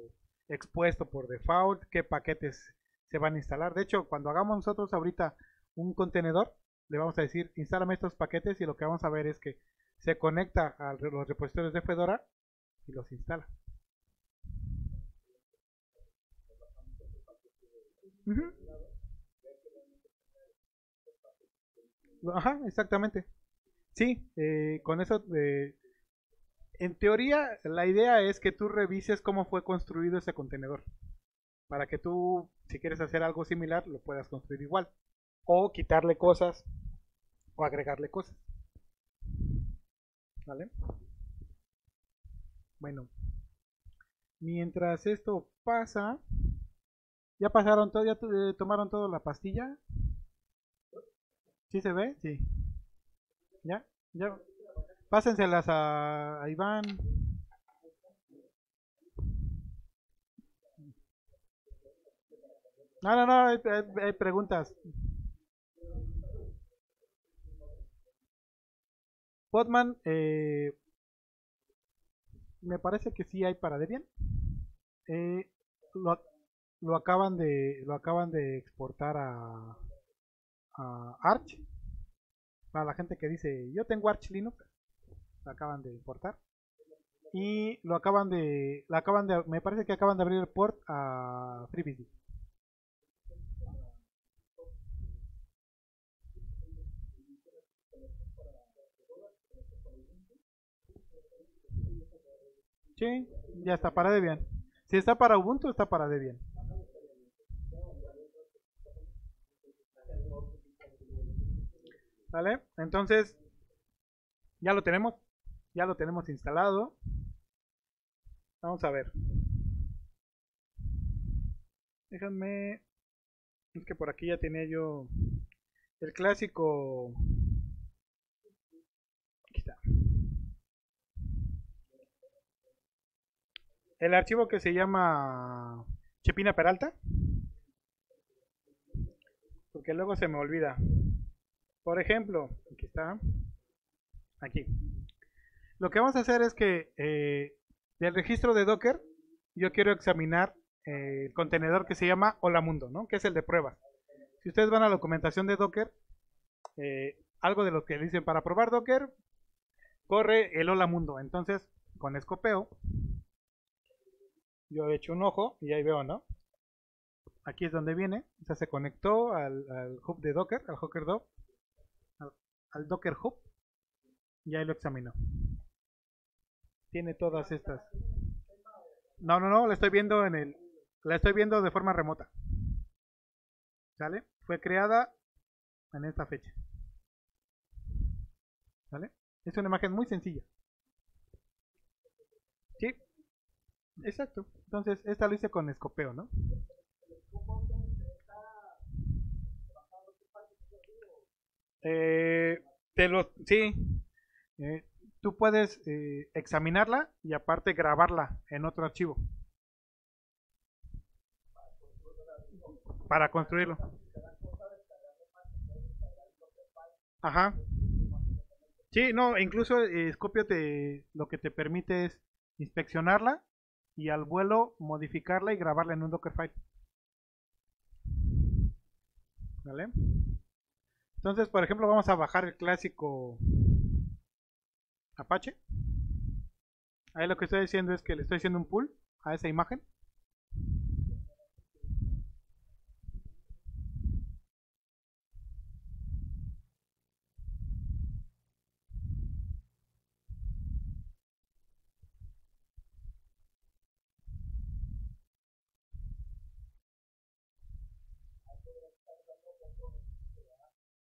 expuesto por default, qué paquetes se van a instalar. De hecho, cuando hagamos nosotros ahorita un contenedor, le vamos a decir, instálame estos paquetes y lo que vamos a ver es que se conecta a los repositorios de Fedora y los instala. Ajá, exactamente. Sí, eh, con eso eh, en teoría, la idea es que tú revises cómo fue construido ese contenedor. Para que tú, si quieres hacer algo similar, lo puedas construir igual. O quitarle cosas o agregarle cosas. ¿Vale? Bueno, mientras esto pasa, ¿ya pasaron todo? ¿Ya eh, tomaron toda la pastilla? ¿Sí se ve? Sí. ¿Ya? ¿Ya? Pásenselas a Iván. No, no, no, hay, preguntas. Podman, eh, me parece que sí hay para Debian. Eh, lo, lo acaban de lo acaban de exportar a, a Arch. Para la gente que dice, yo tengo Arch Linux, lo acaban de importar. Y lo acaban de, lo acaban de, me parece que acaban de abrir el port a FreeBSD. Ya está para Debian. Si está para Ubuntu, está para Debian. ¿Vale? Entonces, ya lo tenemos. Ya lo tenemos instalado. Vamos a ver. Déjenme. Es que por aquí ya tenía yo el clásico. Aquí está. El archivo que se llama Chepina Peralta. Porque luego se me olvida. Por ejemplo, aquí está. Aquí. Lo que vamos a hacer es que eh, del registro de Docker, yo quiero examinar eh, el contenedor que se llama Hola Mundo, ¿no? Que es el de pruebas. Si ustedes van a la documentación de Docker, eh, algo de lo que dicen para probar Docker, corre el Hola Mundo. Entonces, con Escopeo, yo he hecho un ojo y ahí veo, ¿no? Aquí es donde viene. O se conectó al, hub de Docker, al Docker Hub, al, al Docker Hub, y ahí lo examinó. Tiene todas estas. No, no, no, la estoy viendo en el. La estoy viendo de forma remota. ¿Sale? Fue creada en esta fecha. ¿Vale? Es una imagen muy sencilla. Sí, exacto. Entonces, esta lo hice con escopeo, ¿no? Eh, te lo, sí, eh, tú puedes eh, examinarla y aparte grabarla en otro archivo para construirlo. Ajá. Sí, no, incluso eh, Scopio te, lo que te permite es inspeccionarla y al vuelo modificarla y grabarla en un Dockerfile. ¿Vale? Entonces, por ejemplo, vamos a bajar el clásico Apache. Ahí lo que estoy diciendo es que le estoy haciendo un pull a esa imagen.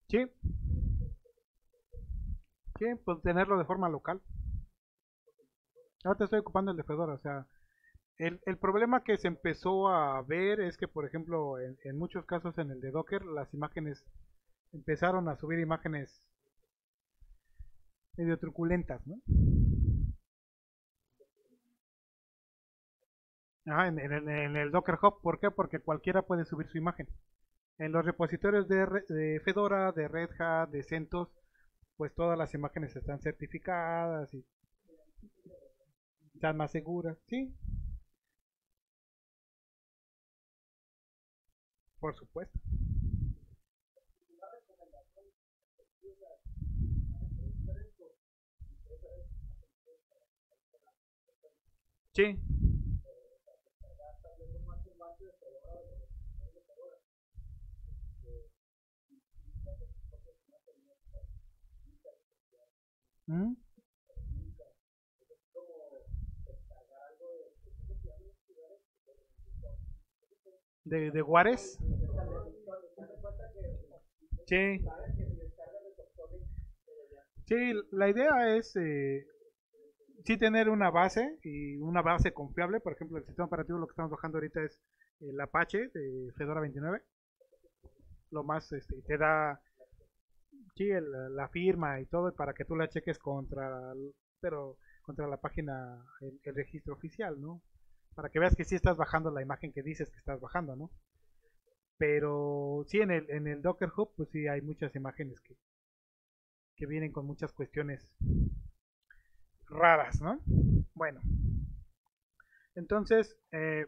Sí. Sí, pues tenerlo de forma local. Ahora te estoy ocupando el de Fedora, o sea, el, el problema que se empezó a ver es que, por ejemplo, en, en muchos casos en el de Docker, las imágenes empezaron a subir imágenes medio truculentas, ¿no? Ajá, en, en- en el Docker Hub, ¿por qué? Porque cualquiera puede subir su imagen. En los repositorios de, de Fedora, de Red Hat, de CentOS, pues todas las imágenes están certificadas y están más seguras. Sí, por supuesto. Sí, ¿Mm? De, de Juárez. Sí. Sí, la idea es eh, sí tener una base y una base confiable. Por ejemplo, el sistema operativo lo que estamos bajando ahorita es el Apache de Fedora 29. Lo más, este, te da sí, la firma y todo para que tú la cheques contra, pero contra la página, el, registro oficial, ¿no? Para que veas que sí estás bajando la imagen que dices que estás bajando, ¿no? Pero sí, en el, en el Docker Hub, pues sí hay muchas imágenes que, que vienen con muchas cuestiones raras, ¿no? Bueno, entonces, eh,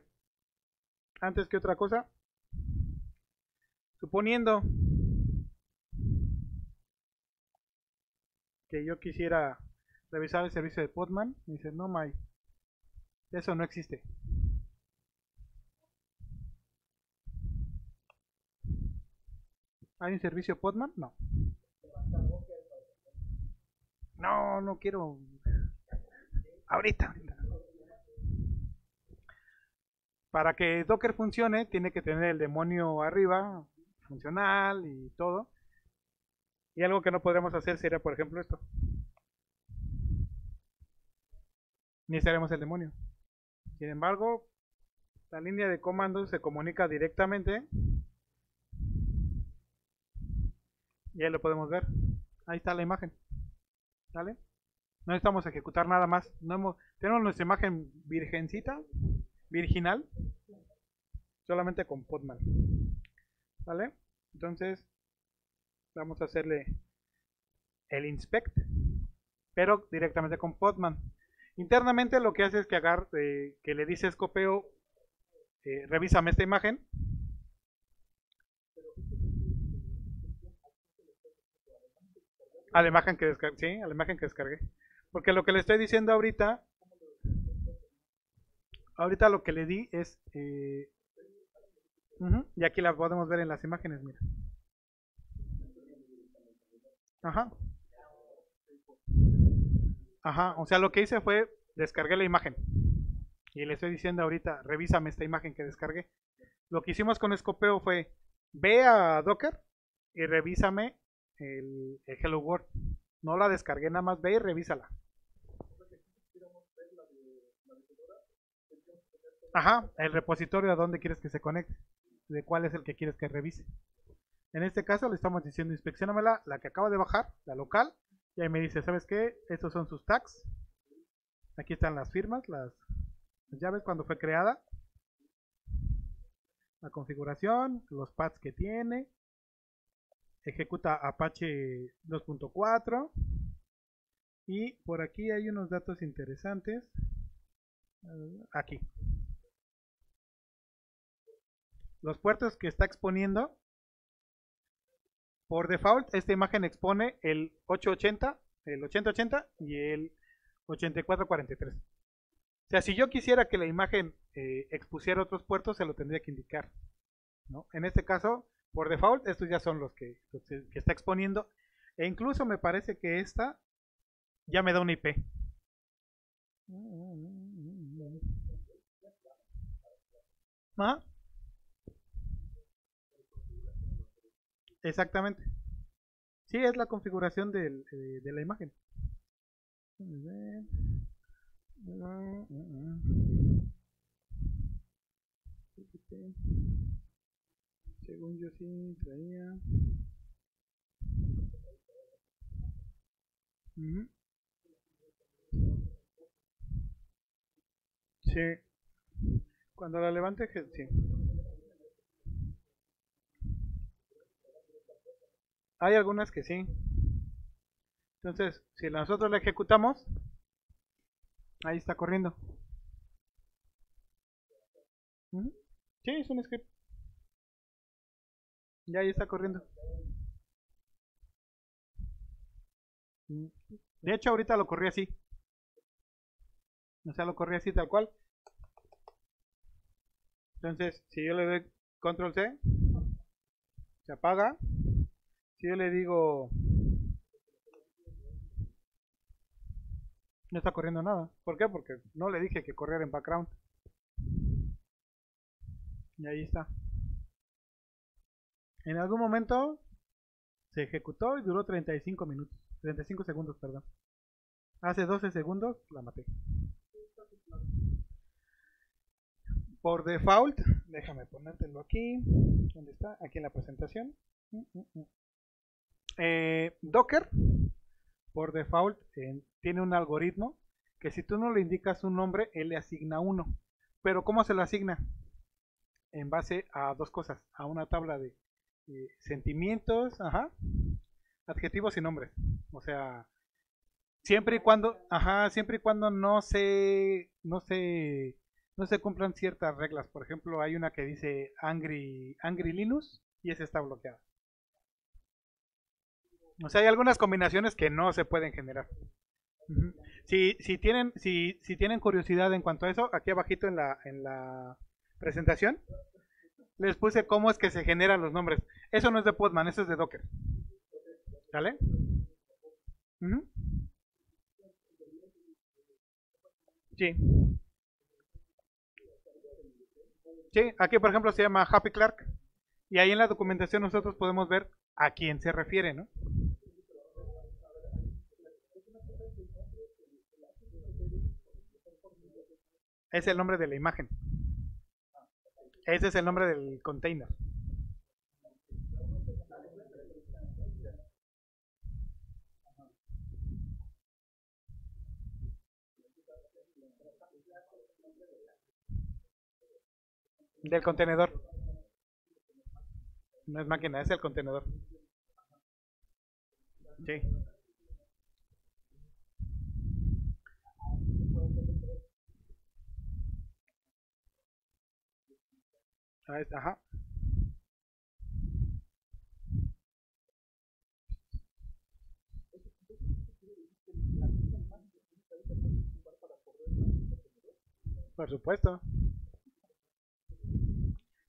antes que otra cosa, suponiendo que yo quisiera revisar el servicio de Podman, me dice, no, May, eso no existe. ¿Hay un servicio Podman? No. No, no quiero. Ahorita. Para que Docker funcione, tiene que tener el demonio arriba, funcional y todo. Y algo que no podremos hacer sería, por ejemplo, esto. Necesitaremos el demonio. Sin embargo, la línea de comandos se comunica directamente. Y ahí lo podemos ver. Ahí está la imagen. ¿Sale? No necesitamos ejecutar nada más. No tenemos nuestra imagen virgencita, virginal, solamente con Podman. ¿Vale? Entonces, vamos a hacerle el inspect, pero directamente con Podman. Internamente lo que hace es que agar, eh, que le dice escopeo, eh, revísame esta imagen. A la imagen que descargué, sí, a la imagen que descargué. Porque lo que le estoy diciendo ahorita, ahorita lo que le di es, eh, y aquí la podemos ver en las imágenes, mira. Ajá. Ajá, o sea, lo que hice fue descargué la imagen. Y le estoy diciendo ahorita, revísame esta imagen que descargué. Lo que hicimos con Scopeo fue, ve a Docker y revísame el, el Hello World. No la descargué, nada más ve y revísala. Ajá, el repositorio a dónde quieres que se conecte, de cuál es el que quieres que revise. En este caso le estamos diciendo inspeccionamela, la que acabo de bajar, la local, y ahí me dice, ¿sabes qué? Estos son sus tags. Aquí están las firmas, las, las llaves cuando fue creada. La configuración, los pads que tiene. Ejecuta Apache 2.4. Y por aquí hay unos datos interesantes. Aquí. Los puertos que está exponiendo por default, esta imagen expone el 880, el 8080 y el 8443. O sea, si yo quisiera que la imagen eh, expusiera otros puertos, se lo tendría que indicar. ¿no? En este caso, por default, estos ya son los que, está exponiendo. E incluso me parece que esta ya me da una IP. ¿Ah? Exactamente. Sí, es la configuración del, eh, de la imagen. Según yo sí traía. Sí. Cuando la levante, sí. Hay algunas que sí. Entonces, si nosotros la ejecutamos, ahí está corriendo. Sí, es un script. Ya ahí está corriendo. De hecho, ahorita lo corrí así. O sea, lo corrí así tal cual. Entonces, si yo le doy control C, se apaga. Si yo le digo... No está corriendo nada. ¿Por qué? Porque no le dije que corriera en background. Y ahí está. En algún momento se ejecutó y duró 35 minutos. 35 segundos, perdón. Hace 12 segundos la maté. Por default, déjame ponértelo aquí. ¿Dónde está? Aquí en la presentación. Eh, Docker, por default, tiene un algoritmo que si tú no le indicas un nombre, él le asigna uno. Pero ¿cómo se lo asigna? En base a dos cosas. A una tabla de eh, sentimientos, ajá, adjetivos y nombres. O sea, siempre y cuando, ajá, siempre y cuando no se, no se, no se cumplan ciertas reglas. Por ejemplo, hay una que dice Angry, Angry Linux y esa está bloqueada. O sea, hay algunas combinaciones que no se pueden generar. Si, si, tienen, si, si tienen curiosidad en cuanto a eso, aquí abajito en la, en la presentación les puse cómo es que se generan los nombres. Eso no es de Podman, eso es de Docker. ¿Sale? Sí. Sí, aquí por ejemplo se llama Happy Clark. Y ahí en la documentación nosotros podemos ver a quién se refiere, ¿no? Es el nombre de la imagen. Ese es el nombre del container. Del contenedor. No es máquina, es el contenedor. Sí. Ajá. Por supuesto.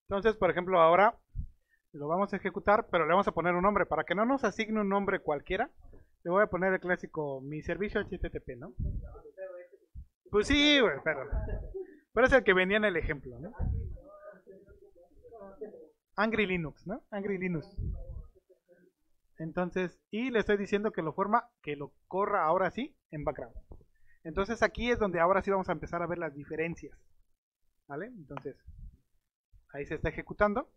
Entonces, por ejemplo, ahora lo vamos a ejecutar, pero le vamos a poner un nombre. Para que no nos asigne un nombre cualquiera, le voy a poner el clásico mi servicio HTTP, ¿no? Pues sí, pero, pero es el que venía en el ejemplo, ¿no? Angry Linux, ¿no? Angry Linux. Entonces, y le estoy diciendo que lo forma, que lo corra ahora sí en background. Entonces aquí es donde ahora sí vamos a empezar a ver las diferencias. ¿Vale? Entonces, ahí se está ejecutando.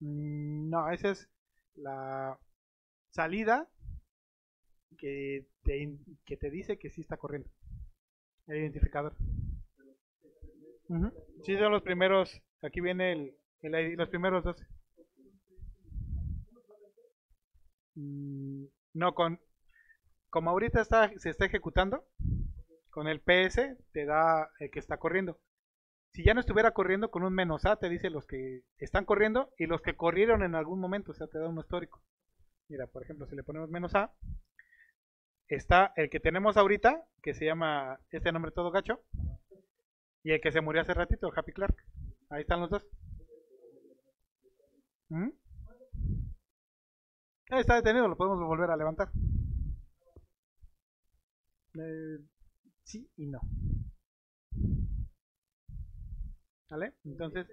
Mm, no, esa es la salida que te, que te dice que sí está corriendo. El identificador. Sí, son los primeros. Aquí viene el, el los primeros 12. Mm, no, con. Como ahorita está, se está ejecutando, con el PS te da el que está corriendo. Si ya no estuviera corriendo, con un menos A te dice los que están corriendo y los que corrieron en algún momento, o sea, te da un histórico. Mira, por ejemplo, si le ponemos menos A, está el que tenemos ahorita, que se llama este nombre todo gacho, y el que se murió hace ratito, Happy Clark. Ahí están los dos. ¿Mm? Está detenido, lo podemos volver a levantar. Eh, sí y no. ¿Vale? Entonces...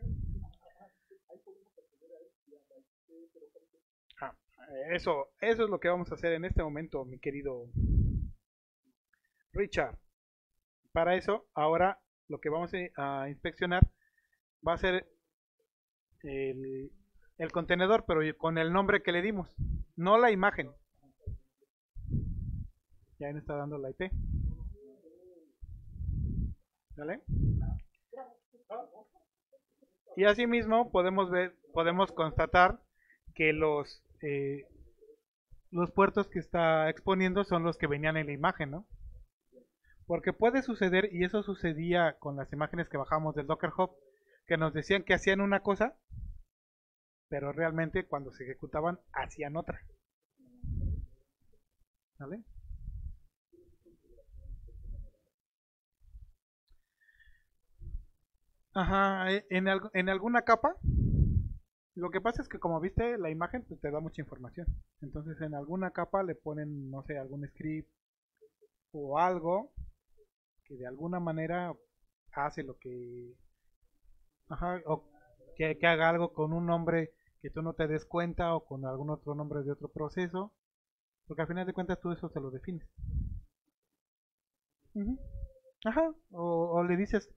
Eso, eso es lo que vamos a hacer en este momento, mi querido Richard. Para eso, ahora lo que vamos a inspeccionar va a ser el, contenedor, pero con el nombre que le dimos, no la imagen. Ya me está dando la IP. ¿Vale? Y asimismo podemos ver, podemos constatar que los eh, los puertos que está exponiendo son los que venían en la imagen, ¿no? Porque puede suceder, y eso sucedía con las imágenes que bajamos del Docker Hub, que nos decían que hacían una cosa, pero realmente cuando se ejecutaban hacían otra. ¿Vale? Ajá, eh, en, en alguna capa lo que pasa es que como viste la imagen pues, te da mucha información. Entonces en alguna capa le ponen, no sé, algún script o algo que de alguna manera hace lo que... Ajá, o que, que haga algo con un nombre que tú no te des cuenta o con algún otro nombre de otro proceso, porque al final de cuentas tú eso te lo defines. Ajá, o, o le dices,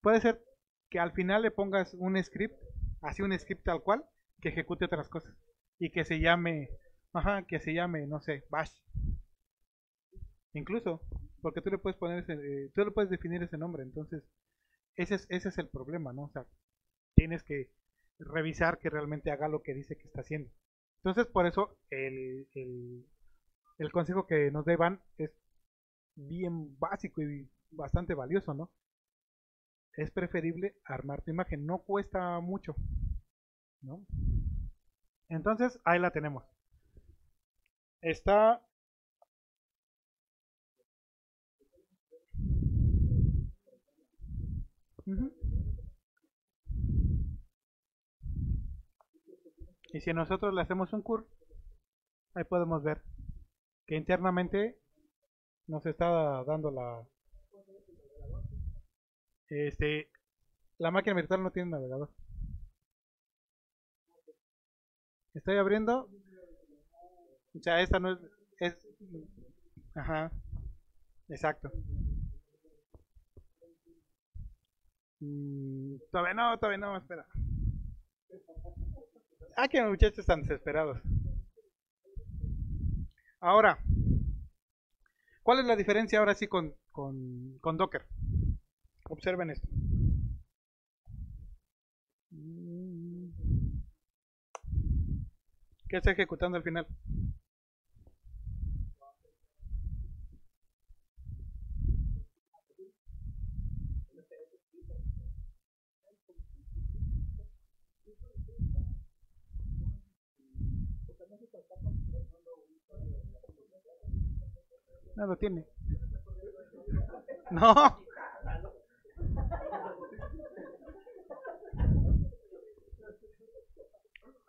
puede ser que al final le pongas un script, así un script tal cual, que ejecute otras cosas y que se llame, ajá, que se llame, no sé, bash. Incluso, porque tú le puedes poner ese, eh, tú le puedes definir ese nombre, entonces ese es, ese es el problema, ¿no? O sea, tienes que revisar que realmente haga lo que dice que está haciendo. Entonces, por eso el, el, el consejo que nos da Iván es bien básico y bastante valioso, ¿no? Es preferible armar tu imagen, no cuesta mucho, ¿no? Entonces, ahí la tenemos. Está. Y si nosotros le hacemos un curl, ahí podemos ver que internamente nos está dando la este la máquina virtual no tiene navegador. Estoy abriendo. O sea, esta no es, es ajá. Exacto. Mm, todavía no, todavía no, espera. Ah, que muchachos están desesperados. Ahora, ¿cuál es la diferencia ahora sí con, con, con Docker? Observen esto. ¿Qué está ejecutando al final? No lo tiene. No.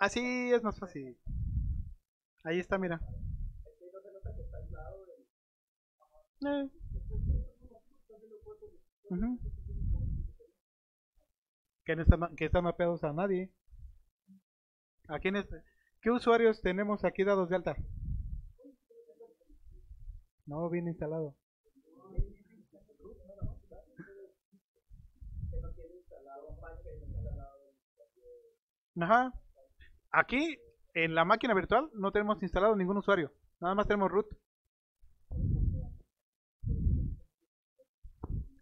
Así es más fácil. Ahí está, mira. Eh. Ujú. Que no está, que están mapeados a nadie. ¿A quiénes? ¿Qué usuarios tenemos aquí dados de alta? No, bien instalado. Ajá. Aquí, en la máquina virtual, no tenemos instalado ningún usuario. Nada más tenemos root.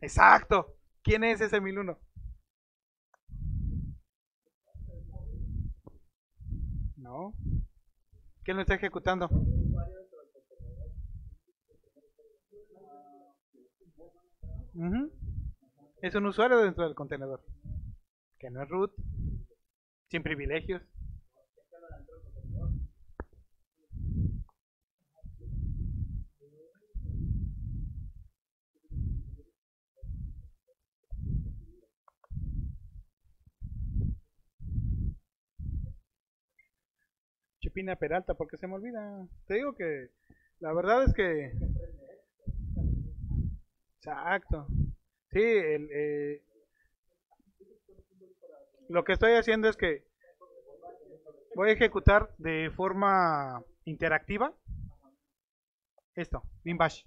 Exacto. ¿Quién es ese 1001? No. ¿Quién lo está ejecutando? Ujú. Es un usuario dentro del contenedor. Que no es root. Sin privilegios. Chipina Peralta, porque se me olvida. Te digo que la verdad es que... Exacto. Sí, el, eh, lo que estoy haciendo es que voy a ejecutar de forma interactiva esto, bin bash,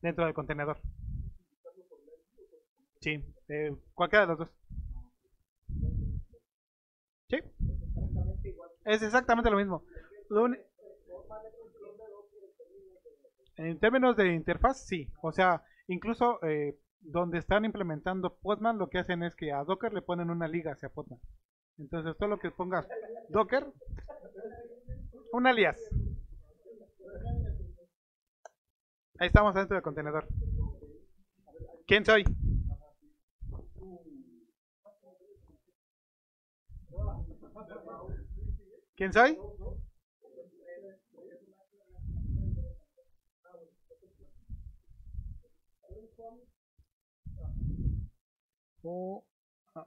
dentro del contenedor. Sí, eh, cualquiera de los dos. Sí, es exactamente lo mismo. En términos de interfaz, sí. O sea, incluso eh, donde están implementando Postman, lo que hacen es que a Docker le ponen una liga hacia Postman. Entonces, todo lo que pongas Docker, un alias. Ahí estamos dentro del contenedor. ¿Quién soy? ¿Quién soy? Oh, ah.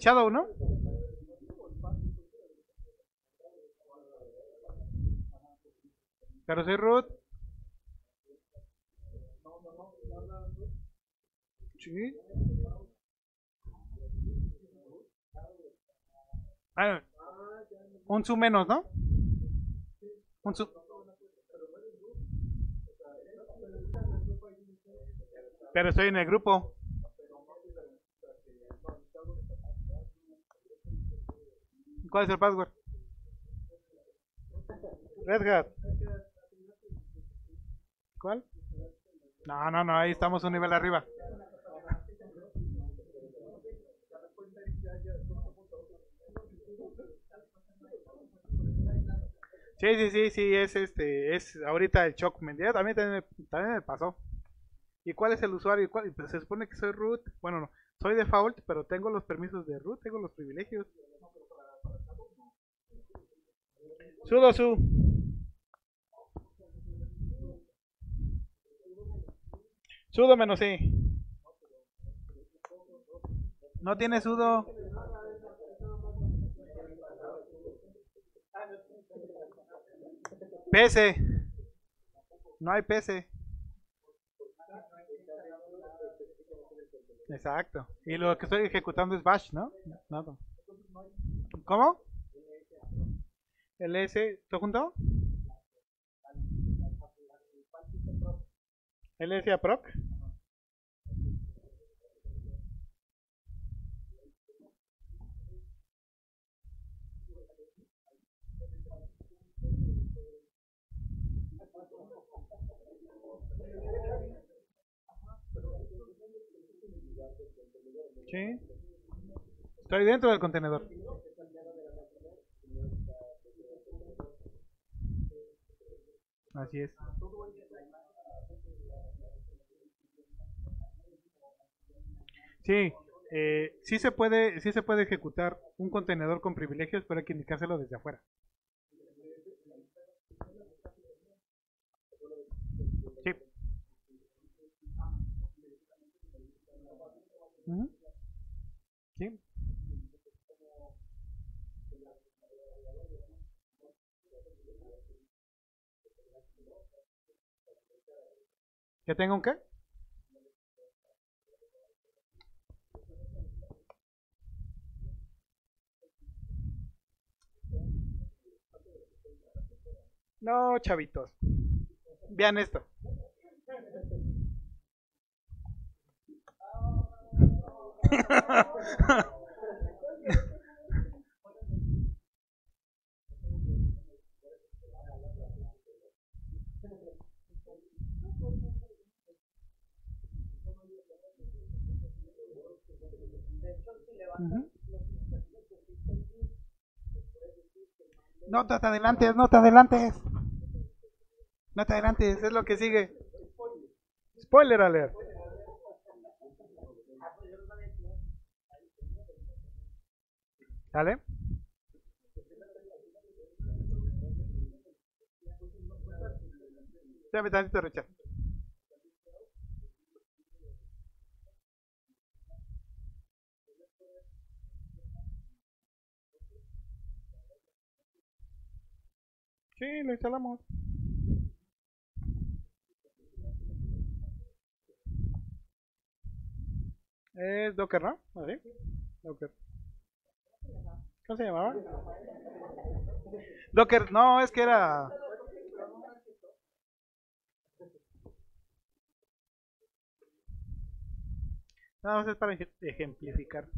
Shadow, ¿no? Pero soy Ruth. Sí. Ah, un su menos, ¿no? Un su. Pero estoy en el grupo. ¿Cuál es el password? Red Hat. ¿Cuál? No, no, no, ahí estamos un nivel arriba. Sí, sí, sí, sí, es este, es ahorita el shock mundial, también, también me pasó. ¿Y cuál es el usuario? ¿Cuál? Pues se supone que soy root, bueno, no, soy default, pero tengo los permisos de root, tengo los privilegios. Sudo su. Sudo menos sí. No tiene sudo. PS. No hay PS. Exacto. Y lo que estoy ejecutando es bash, ¿no? Nada. ¿Cómo? LS, ¿todo junto? LS a proc. Sí. Estoy dentro del contenedor. Así es. Sí, eh, sí se puede, sí se puede ejecutar un contenedor con privilegios, pero hay que indicárselo desde afuera. Sí. Ujú. Sí. ¿Que tenga un qué? No, chavitos. Vean esto. No te adelantes, no te adelantes. No te adelantes, es lo que sigue. Spoiler alert. ¿Sale? Sí, lo instalamos. Es Docker, ¿no? ¿Así? Docker. ¿Cómo se llamaba? Docker, no, es que era... Nada más es para ej- ejemplificar.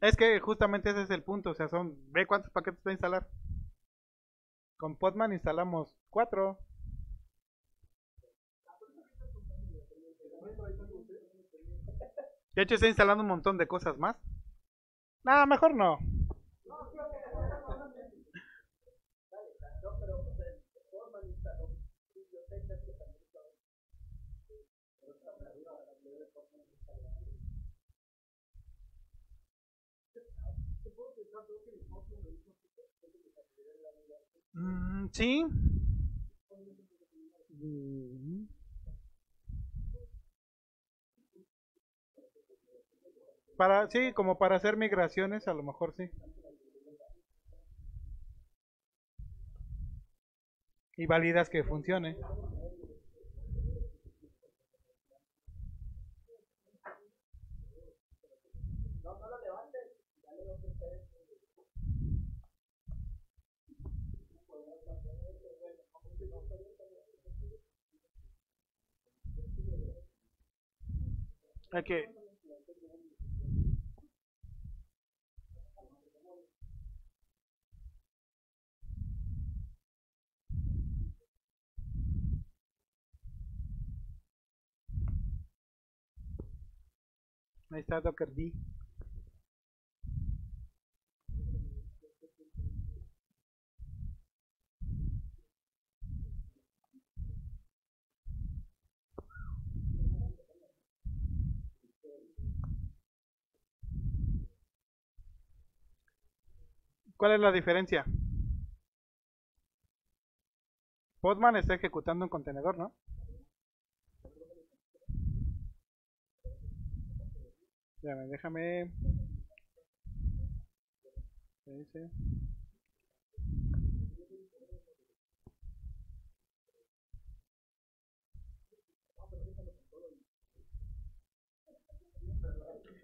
Es que justamente ese es el punto, o sea, son... Ve cuántos paquetes va a instalar. Con Podman instalamos cuatro. De hecho, está instalando un montón de cosas más. Nada, mejor no. Mm, sí. Para, sí, como para hacer migraciones, a lo mejor sí. y validas que funcione. Hay que está Docker. ¿Cuál es la diferencia? Podman está ejecutando un contenedor, ¿no? Déjame, déjame.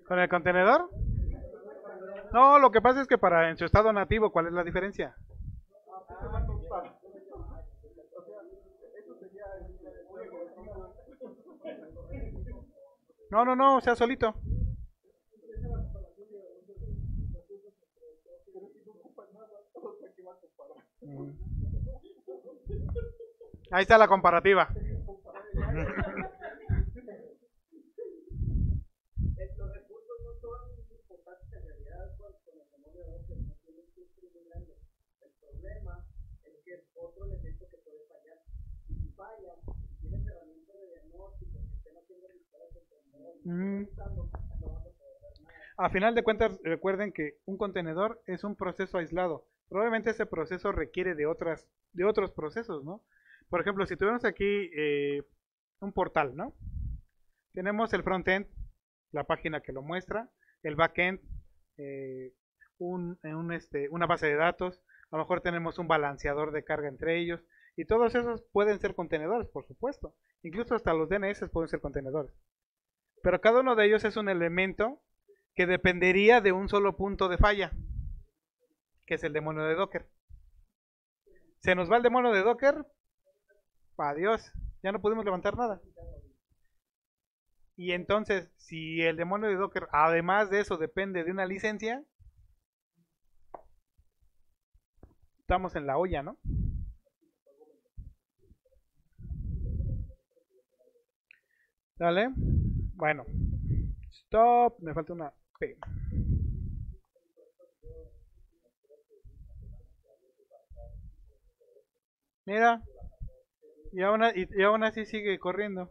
¿Con el contenedor? No, lo que pasa es que para en su estado nativo, ¿cuál es la diferencia? No, no, no, o sea, solito. Ahí está la comparativa. A final de cuentas, recuerden que un contenedor es un proceso aislado. Probablemente ese proceso requiere de otras, de otros procesos, ¿no? Por ejemplo, si tuviéramos aquí eh, un portal, ¿no? Tenemos el frontend, la página que lo muestra, el backend, eh, un, un, este, una base de datos, a lo mejor tenemos un balanceador de carga entre ellos, y todos esos pueden ser contenedores, por supuesto. Incluso hasta los DNS pueden ser contenedores. Pero cada uno de ellos es un elemento que dependería de un solo punto de falla, que es el demonio de Docker. Se nos va el demonio de Docker, adiós, ya no podemos levantar nada. Y entonces, si el demonio de Docker, además de eso, depende de una licencia, estamos en la olla, ¿no? Dale. Bueno. Stop. Me falta una P. Mira. Y aún, y aún así sigue corriendo.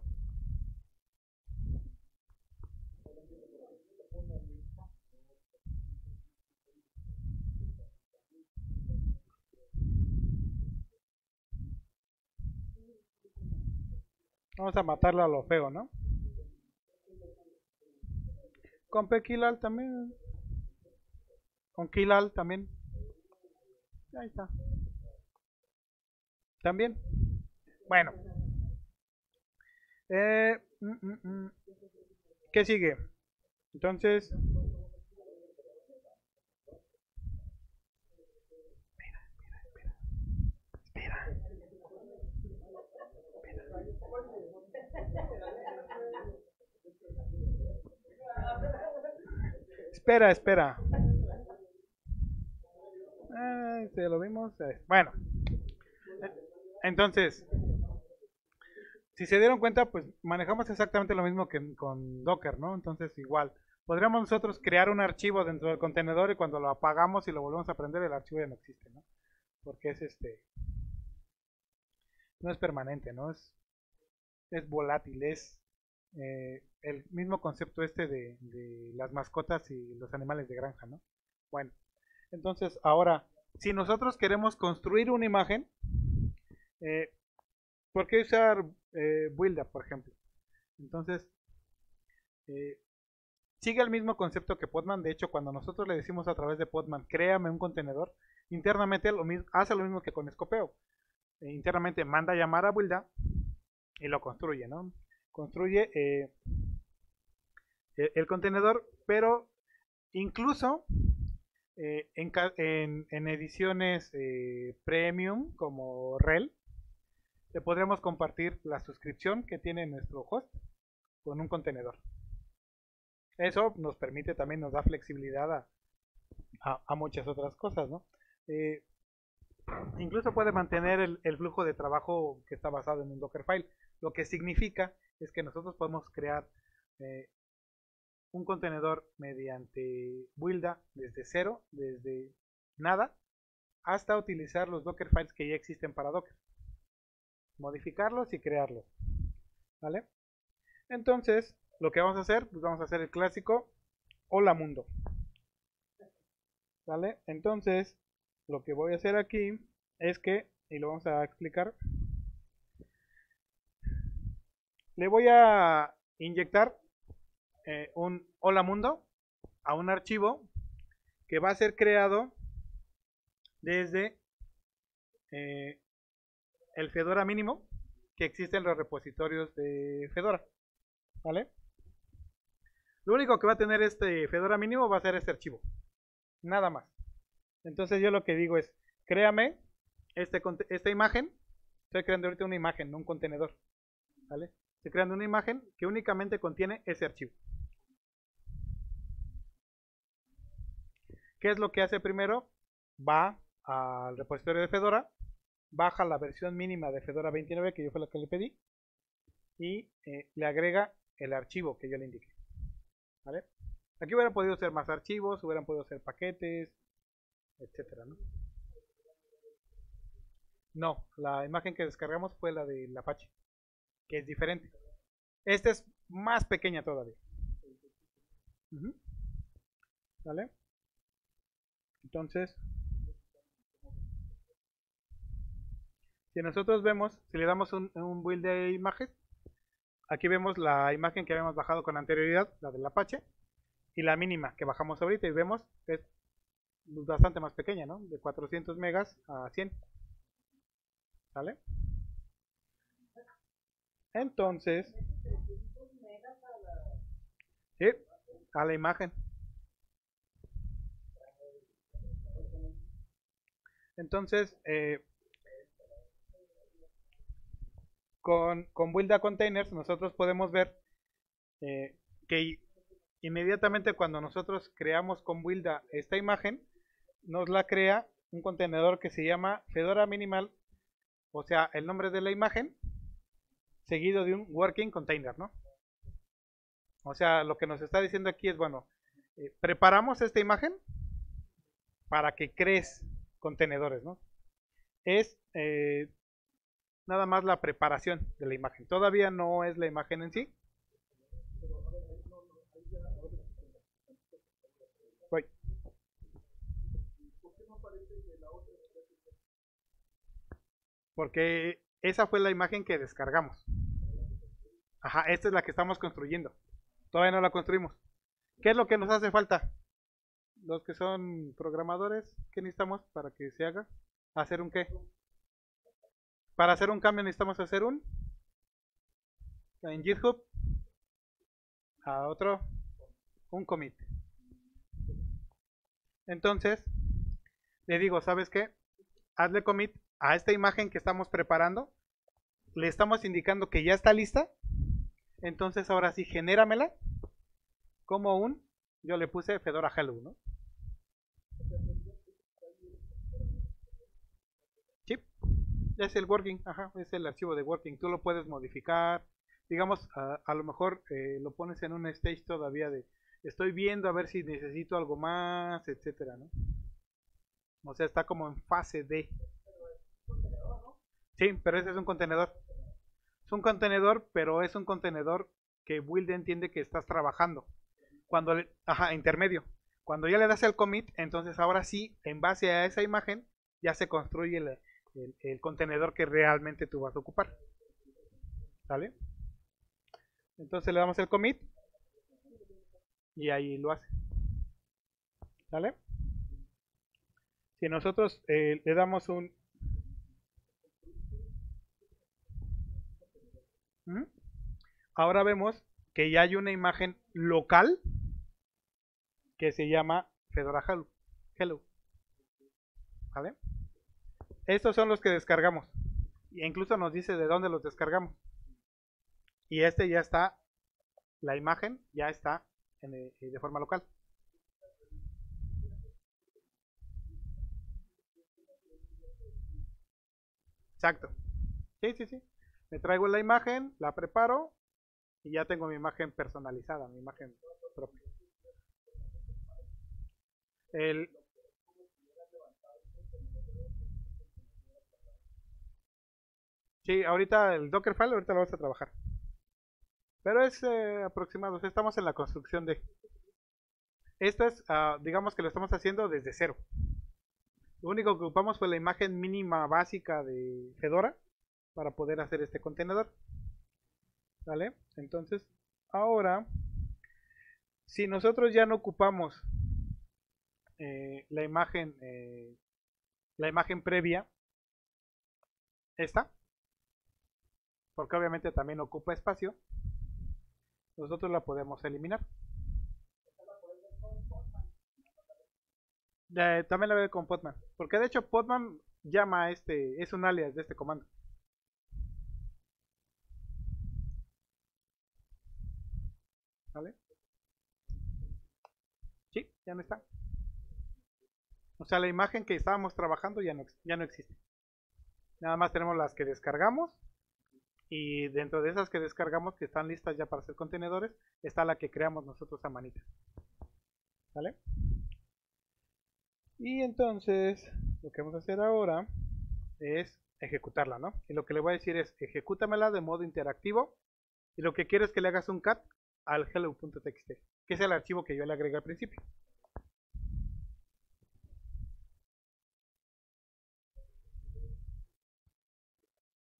Vamos a matarlo a lo feo, ¿no? Con Pequilal también. Con Kilal también. Ahí está. También. Bueno. Eh, mm, mm, mm. ¿Qué sigue? Entonces... Espera, espera. Ah, ¿Se lo vimos? Eh, bueno. Entonces, si se dieron cuenta, pues manejamos exactamente lo mismo que con Docker, ¿no? Entonces, igual. Podríamos nosotros crear un archivo dentro del contenedor y cuando lo apagamos y lo volvemos a prender, el archivo ya no existe, ¿no? Porque es este... No es permanente, ¿no? Es, es volátil, es eh, el mismo concepto este de, las mascotas y los animales de granja, ¿no? Bueno, entonces ahora, si nosotros queremos construir una imagen, eh, ¿por qué usar eh, Builder, por ejemplo? Entonces, eh, sigue el mismo concepto que Podman. De hecho, cuando nosotros le decimos a través de Podman, créame un contenedor, internamente lo mismo, hace lo mismo que con Scopeo. internamente manda a llamar a builda y lo construye, ¿no? Construye eh, e, el contenedor, pero incluso eh, en, ediciones eh, premium como REL, le podremos compartir la suscripción que tiene nuestro host con un contenedor. Eso nos permite también, nos da flexibilidad a, muchas otras cosas, ¿no? Incluso puede mantener el, flujo de trabajo que está basado en un Dockerfile, lo que significa es que nosotros podemos crear un contenedor mediante Builda desde cero, desde nada, hasta utilizar los Docker files que ya existen para Docker. Modificarlos y crearlos. ¿Vale? Entonces, lo que vamos a hacer, pues vamos a hacer el clásico Hola Mundo. ¿Vale? Entonces, lo que voy a hacer aquí es que, y lo vamos a explicar, le voy a inyectar eh, un hola mundo a un archivo que va a ser creado desde eh, el Fedora mínimo que existe en los repositorios de Fedora. ¿Vale? Lo único que va a tener este Fedora mínimo va a ser este archivo. Nada más. Entonces yo lo que digo es, créame este, esta imagen. Estoy creando ahorita una imagen, no un contenedor. ¿Vale? Estoy creando una imagen que únicamente contiene ese archivo. ¿Qué es lo que hace primero? Va al repositorio de Fedora, baja la versión mínima de Fedora 29, que yo fue la que le pedí, y eh, le agrega el archivo que yo le indiqué. ¿Vale? Aquí hubieran podido ser más archivos, hubieran podido ser paquetes, etcétera, ¿no? No, la imagen que descargamos fue la del Apache, que es diferente. Esta es más pequeña todavía. Entonces, si nosotros vemos, si le damos un, build de imagen, aquí vemos la imagen que habíamos bajado con anterioridad, la del Apache, y la mínima que bajamos ahorita y vemos es bastante más pequeña, ¿no? De 400 megas a 100. ¿Vale? Entonces, sí, a la imagen. Entonces, eh, con, con Build a Containers nosotros podemos ver eh, que inmediatamente cuando nosotros creamos con Builda esta imagen, nos la crea un contenedor que se llama Fedora Minimal, o sea, el nombre de la imagen, seguido de un Working Container, ¿no? O sea, lo que nos está diciendo aquí es, bueno, eh, preparamos esta imagen para que crees contenedores, ¿no? Es eh, nada más la preparación de la imagen. Todavía no es la imagen en sí. Porque esa fue la imagen que descargamos. Ajá, esta es la que estamos construyendo. Todavía no la construimos. ¿Qué es lo que nos hace falta? los que son programadores, ¿qué necesitamos para que se haga? ¿Hacer un qué? Para hacer un cambio necesitamos hacer un en GitHub a otro un commit. Entonces, le digo, ¿sabes qué? Hazle commit a esta imagen que estamos preparando. Le estamos indicando que ya está lista. Entonces, ahora sí, genéramela como un, yo le puse Fedora Hello, ¿no? es el working, ajá, es el archivo de working. Tú lo puedes modificar. Digamos, a, lo mejor eh, lo pones en un stage todavía de estoy viendo a ver si necesito algo más, etcétera, ¿no? O sea, está como en fase de. Sí, pero ese es un contenedor. Es un contenedor, pero es un contenedor que Build entiende que estás trabajando. Cuando, le, ajá, intermedio. Cuando ya le das el commit, entonces ahora sí, en base a esa imagen, ya se construye el, el, contenedor que realmente tú vas a ocupar. ¿Sale? Entonces le damos el commit y ahí lo hace. ¿Sale? Si nosotros eh, le damos un Ahora vemos que ya hay una imagen local que se llama Fedora Hello. Hello. Estos son los que descargamos. E incluso nos dice de dónde los descargamos. Y este ya está, la imagen ya está en, eh, de forma local. Exacto. Sí, sí, sí. Me traigo la imagen, la preparo y ya tengo mi imagen personalizada, mi imagen propia. El, sí, ahorita el Dockerfile, ahorita lo vamos a trabajar. Pero es eh, aproximado, estamos en la construcción de... Esto es, ah, digamos que lo estamos haciendo desde cero. Lo único que ocupamos fue la imagen mínima básica de Fedora para poder hacer este contenedor. ¿Vale? Entonces, ahora, si nosotros ya no ocupamos eh, la imagen, eh, la imagen previa, esta, porque obviamente también ocupa espacio, nosotros la podemos eliminar. Eh, también la veo con Podman, porque de hecho Podman llama a este, es un alias de este comando. ¿Vale? Sí, ya no está. O sea, la imagen que estábamos trabajando ya no, ya no existe. Nada más tenemos las que descargamos. Y dentro de esas que descargamos, que están listas ya para ser contenedores, está la que creamos nosotros a manita. ¿Vale? Y entonces, lo que vamos a hacer ahora es ejecutarla, ¿no? Y lo que le voy a decir es, ejecútamela de modo interactivo. Y lo que quiero es que le hagas un cat al hello.txt, que es el archivo que yo le agregué al principio.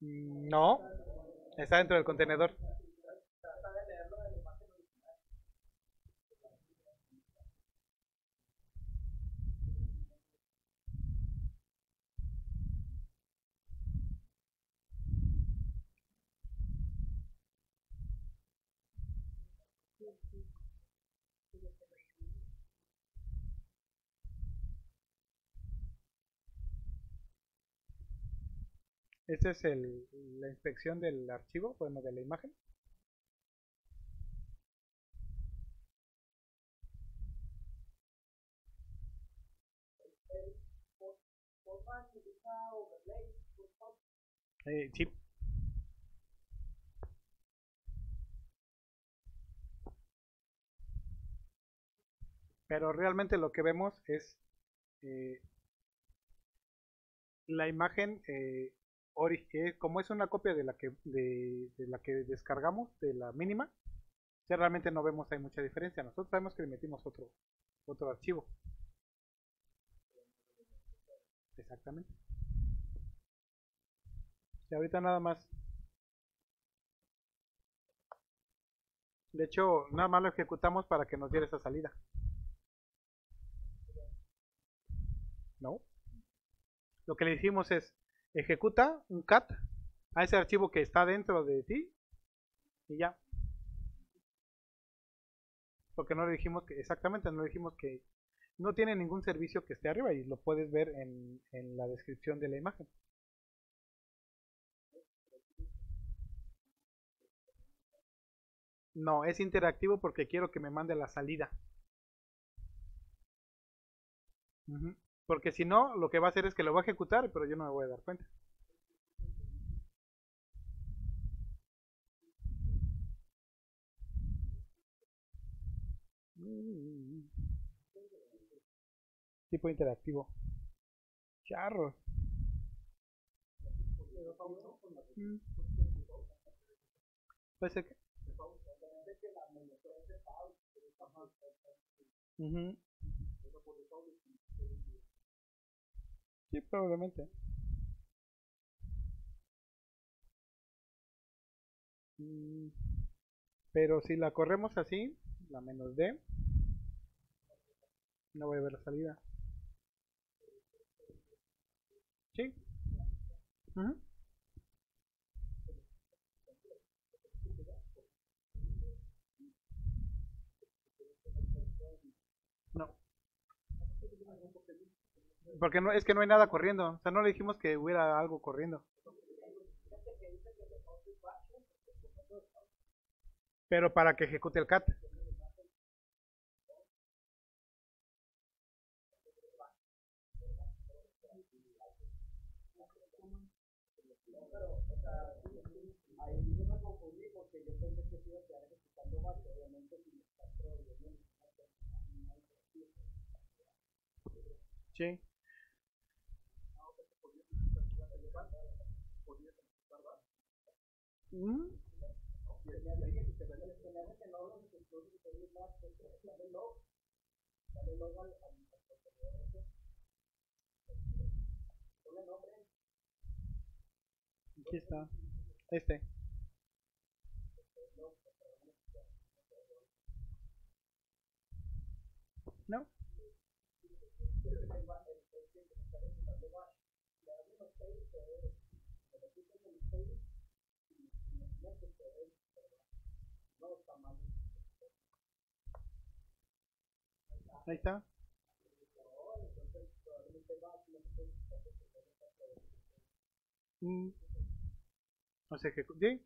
No, está dentro del contenedor. Esta es el, la inspección del archivo, bueno, de la imagen. Eh, sí. Pero realmente lo que vemos es eh, la imagen eh, que como es una copia de la que de, de, la que descargamos de la mínima ya realmente no vemos hay mucha diferencia. Nosotros sabemos que le metimos otro otro archivo. Exactamente. Y ahorita nada más. De hecho nada más lo ejecutamos para que nos diera esa salida. No lo que le dijimos es ejecuta un cat a ese archivo que está dentro de ti y ya. Porque no le dijimos que, exactamente, no dijimos que no tiene ningún servicio que esté arriba y lo puedes ver en, en la descripción de la imagen. No, es interactivo porque quiero que me mande la salida. Porque si no, lo que va a hacer es que lo va a ejecutar, pero yo no me voy a dar cuenta. Tipo interactivo. Charros. Puede ser que. Uh -huh. Sí, probablemente. Mm, pero si la corremos así, la menos D, no voy a ver la salida. ¿Sí? Uh. No. Porque no, es que no hay nada corriendo. O sea, no le dijimos que hubiera algo corriendo. Pero para que ejecute el cat. Sí. Mm. Aquí está. Este. ¿No? Ahí está. Mm. No sé qué. ¿Sí?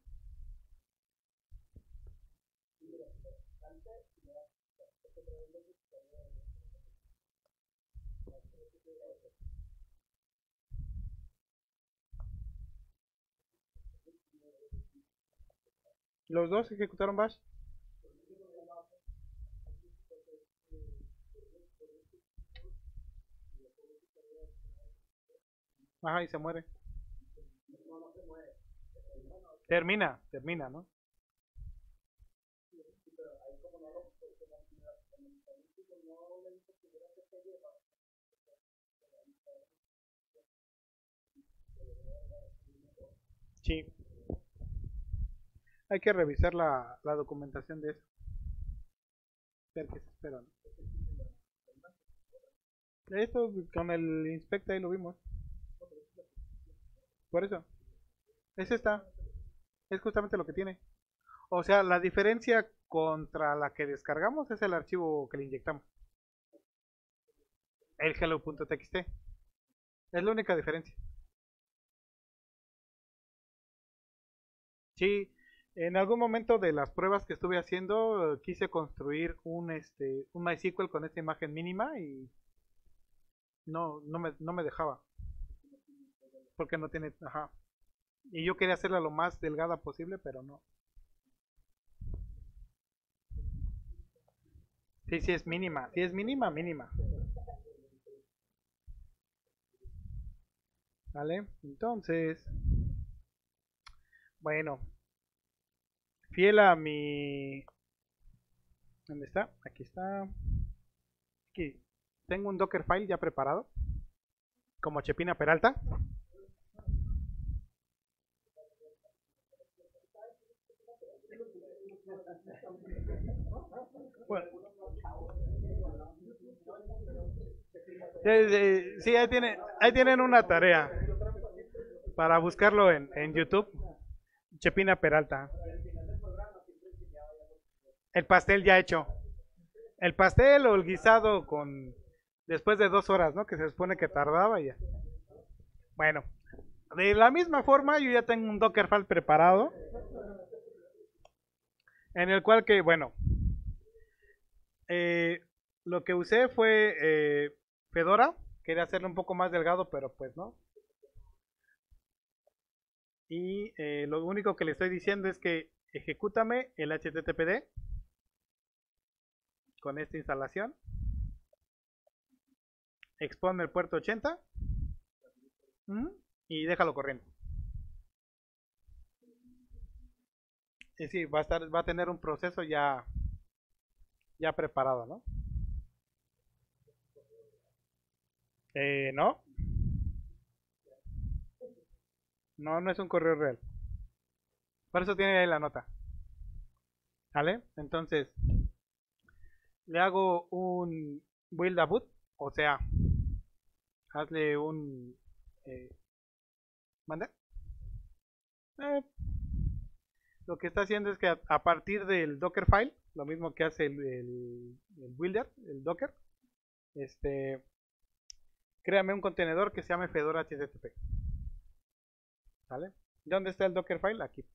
¿Los dos ejecutaron bash? Ajá, y se muere. Termina, termina, ¿no? Sí. Hay que revisar la, la documentación de eso. Ver qué se espera. ¿no? Esto con el inspecta ahí lo vimos. Por eso. Es esta. Es justamente lo que tiene. O sea, la diferencia contra la que descargamos es el archivo que le inyectamos. El hello.txt. Es la única diferencia. Sí, en algún momento de las pruebas que estuve haciendo quise construir un este un MySQL con esta imagen mínima y no no me, no me dejaba. Porque no tiene, ajá. Y yo quería hacerla lo más delgada posible, pero no. Sí, sí es mínima, sí es mínima, mínima. ¿Vale? Entonces, bueno, fiel a mi... ¿Dónde está? Aquí está. Aquí. Tengo un Dockerfile ya preparado. Como Chepina Peralta. Bueno. Sí, ahí, tiene, ahí tienen una tarea para buscarlo en, en YouTube. Chepina Peralta. El pastel ya hecho. El pastel o el guisado con después de dos horas, ¿no? Que se supone que tardaba ya. Bueno, de la misma forma yo ya tengo un Dockerfile preparado en el cual que, bueno, eh, lo que usé fue eh, Fedora, quería hacerlo un poco más delgado, pero pues no. Y eh, lo único que le estoy diciendo es que ejecútame el HTTPD con esta instalación. Expone el puerto 80 y déjalo corriendo. A estar, va a tener un proceso ya, ya preparado, ¿no? Eh, no. No, no es un correo real. Por eso tiene ahí la nota. ¿Vale? Entonces, le hago un build a boot, o sea, hazle un... Eh, ¿Manda? Eh, lo que está haciendo es que a, partir del Dockerfile, lo mismo que hace el, el, builder, el Docker, este, créame un contenedor que se llame Fedora HTTP. ¿Vale? ¿Dónde está el Dockerfile? Aquí.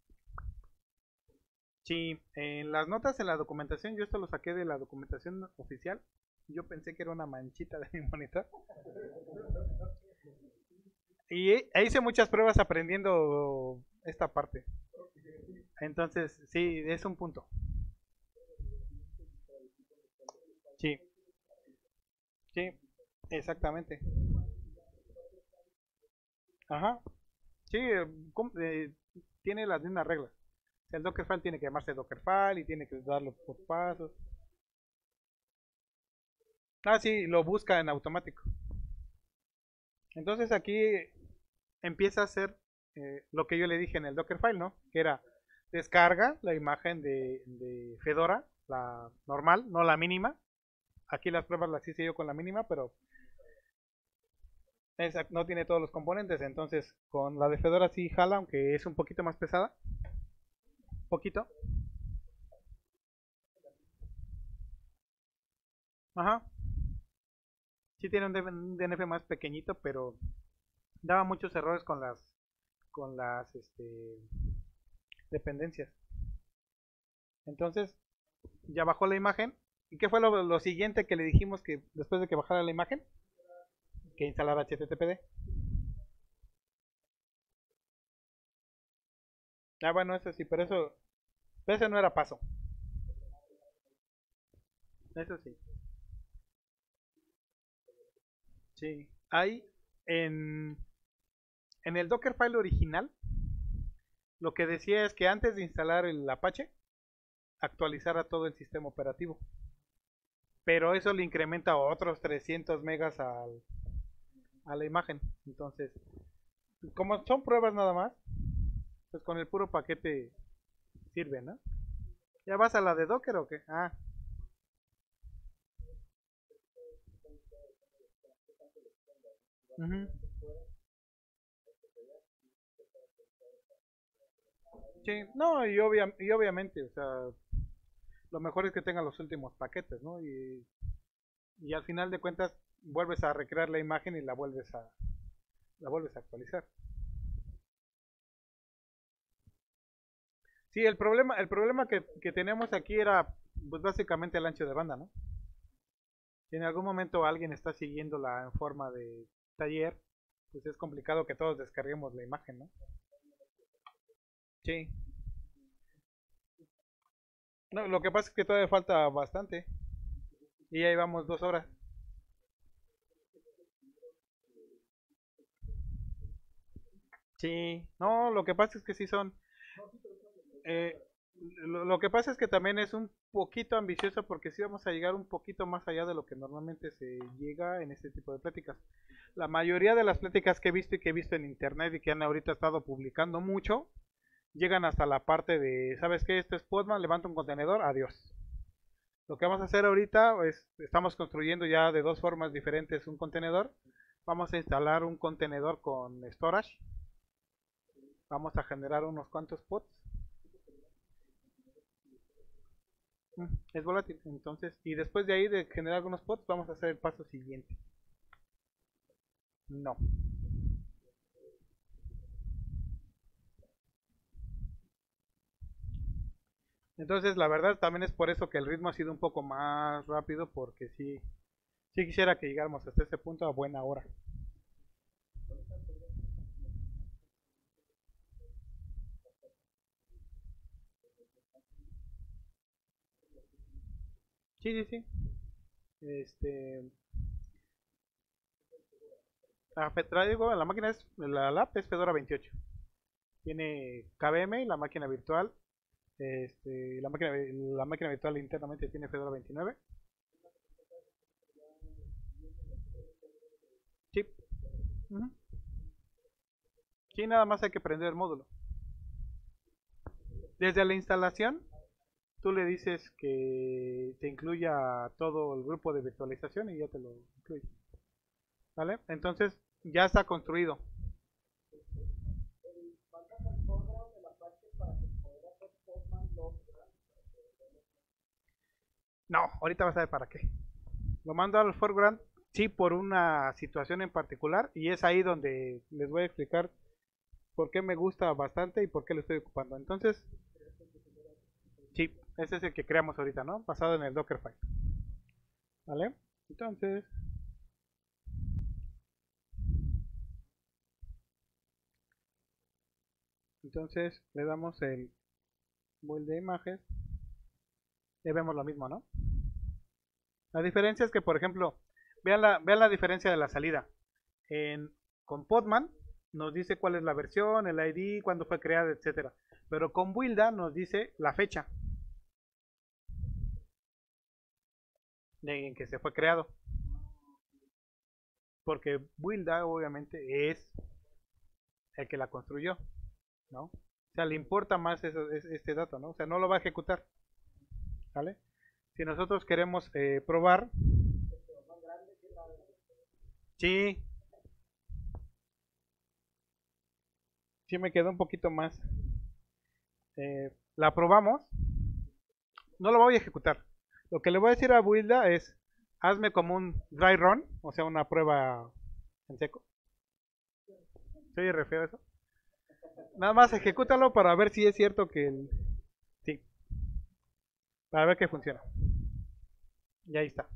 Sí, en las notas, en la documentación, yo esto lo saqué de la documentación oficial. Yo pensé que era una manchita de mi monitor. Y e hice muchas pruebas aprendiendo esta parte. Entonces, sí, es un punto. Sí. Sí, exactamente. Ajá. Sí, eh, eh, tiene las mismas reglas. El Dockerfile tiene que llamarse Dockerfile y tiene que darlo por pasos. Ah, sí, lo busca en automático. Entonces aquí empieza a hacer eh, lo que yo le dije en el Dockerfile, ¿no? Que era descarga la imagen de, de, Fedora, la normal, no la mínima. Aquí las pruebas las hice yo con la mínima, pero esa no tiene todos los componentes. Entonces con la de Fedora sí jala, aunque es un poquito más pesada. Poquito. Ajá. Sí tiene un DNF más pequeñito, pero daba muchos errores con las con las este, dependencias. Entonces, ya bajó la imagen. ¿Y qué fue lo, siguiente que le dijimos que después de que bajara la imagen? Que instalara HTTPD. Ah, bueno, eso sí, pero eso, pero ese no era paso. Eso sí. Sí, hay en, en el Dockerfile original, lo que decía es que antes de instalar el Apache, actualizara todo el sistema operativo. Pero eso le incrementa otros 300 megas al, a la imagen. Entonces, como son pruebas nada más, pues con el puro paquete sirve, ¿no? ¿Ya vas a la de Docker o qué? Ah. Sí, no, y, y obviamente, o sea, lo mejor es que tengan los últimos paquetes, ¿no? Y, y al final de cuentas vuelves a recrear la imagen y la vuelves a la vuelves a actualizar. Sí, el problema, el problema que, que tenemos aquí era pues básicamente el ancho de banda, ¿no? Si en algún momento alguien está siguiéndola en forma de taller, pues es complicado que todos descarguemos la imagen, ¿no? Sí. No, lo que pasa es que todavía falta bastante. Y ahí vamos dos horas. Sí, no, lo que pasa es que sí son... Eh, lo, que pasa es que también es un poquito ambicioso porque sí vamos a llegar un poquito más allá de lo que normalmente se llega en este tipo de pláticas. La mayoría de las pláticas que he visto y que he visto en internet y que han ahorita estado publicando mucho, llegan hasta la parte de, ¿sabes qué? Esto es Postman, levanta un contenedor, adiós. Lo que vamos a hacer ahorita es, estamos construyendo ya de dos formas diferentes un contenedor. Vamos a instalar un contenedor con storage. Vamos a generar unos cuantos pods Es volátil, entonces, y después de ahí de generar algunos pods, vamos a hacer el paso siguiente. No. Entonces, la verdad también es por eso que el ritmo ha sido un poco más rápido, porque sí, sí quisiera que llegáramos hasta este punto a buena hora. Sí, sí, sí. Este. La, máquina es. La lap es Fedora 28. Tiene KVM y la máquina virtual. Este, la máquina, la máquina virtual internamente tiene Fedora 29. Sí. Sí, nada más hay que prender el módulo. Desde la instalación tú le dices que te incluya todo el grupo de virtualización y ya te lo incluye. ¿Vale? Entonces ya está construido. No, ahorita vas a ver para qué. Lo mando al foreground sí por una situación en particular y es ahí donde les voy a explicar por qué me gusta bastante y por qué lo estoy ocupando. Entonces, sí, ese es el que creamos ahorita, ¿no? Basado en el Dockerfile. ¿Vale? Entonces, entonces le damos el build de imagen y vemos lo mismo, ¿no? La diferencia es que, por ejemplo, vean la, vean la diferencia de la salida. En, con Podman nos dice cuál es la versión, el ID, cuándo fue creada, etcétera. Pero con Builda nos dice la fecha en que se fue creado. Porque Builda obviamente es el que la construyó, ¿no? O sea, le importa más este dato, ¿no? O sea, no lo va a ejecutar, ¿vale? Si nosotros queremos eh, probar, sí, sí me quedó un poquito más. Eh, la probamos, no lo voy a ejecutar. Lo que le voy a decir a Builda es, hazme como un dry run, o sea, una prueba en seco. ¿Se refiere a eso? Nada más ejecútalo para ver si es cierto que el... Para ver que funciona. Y ahí está.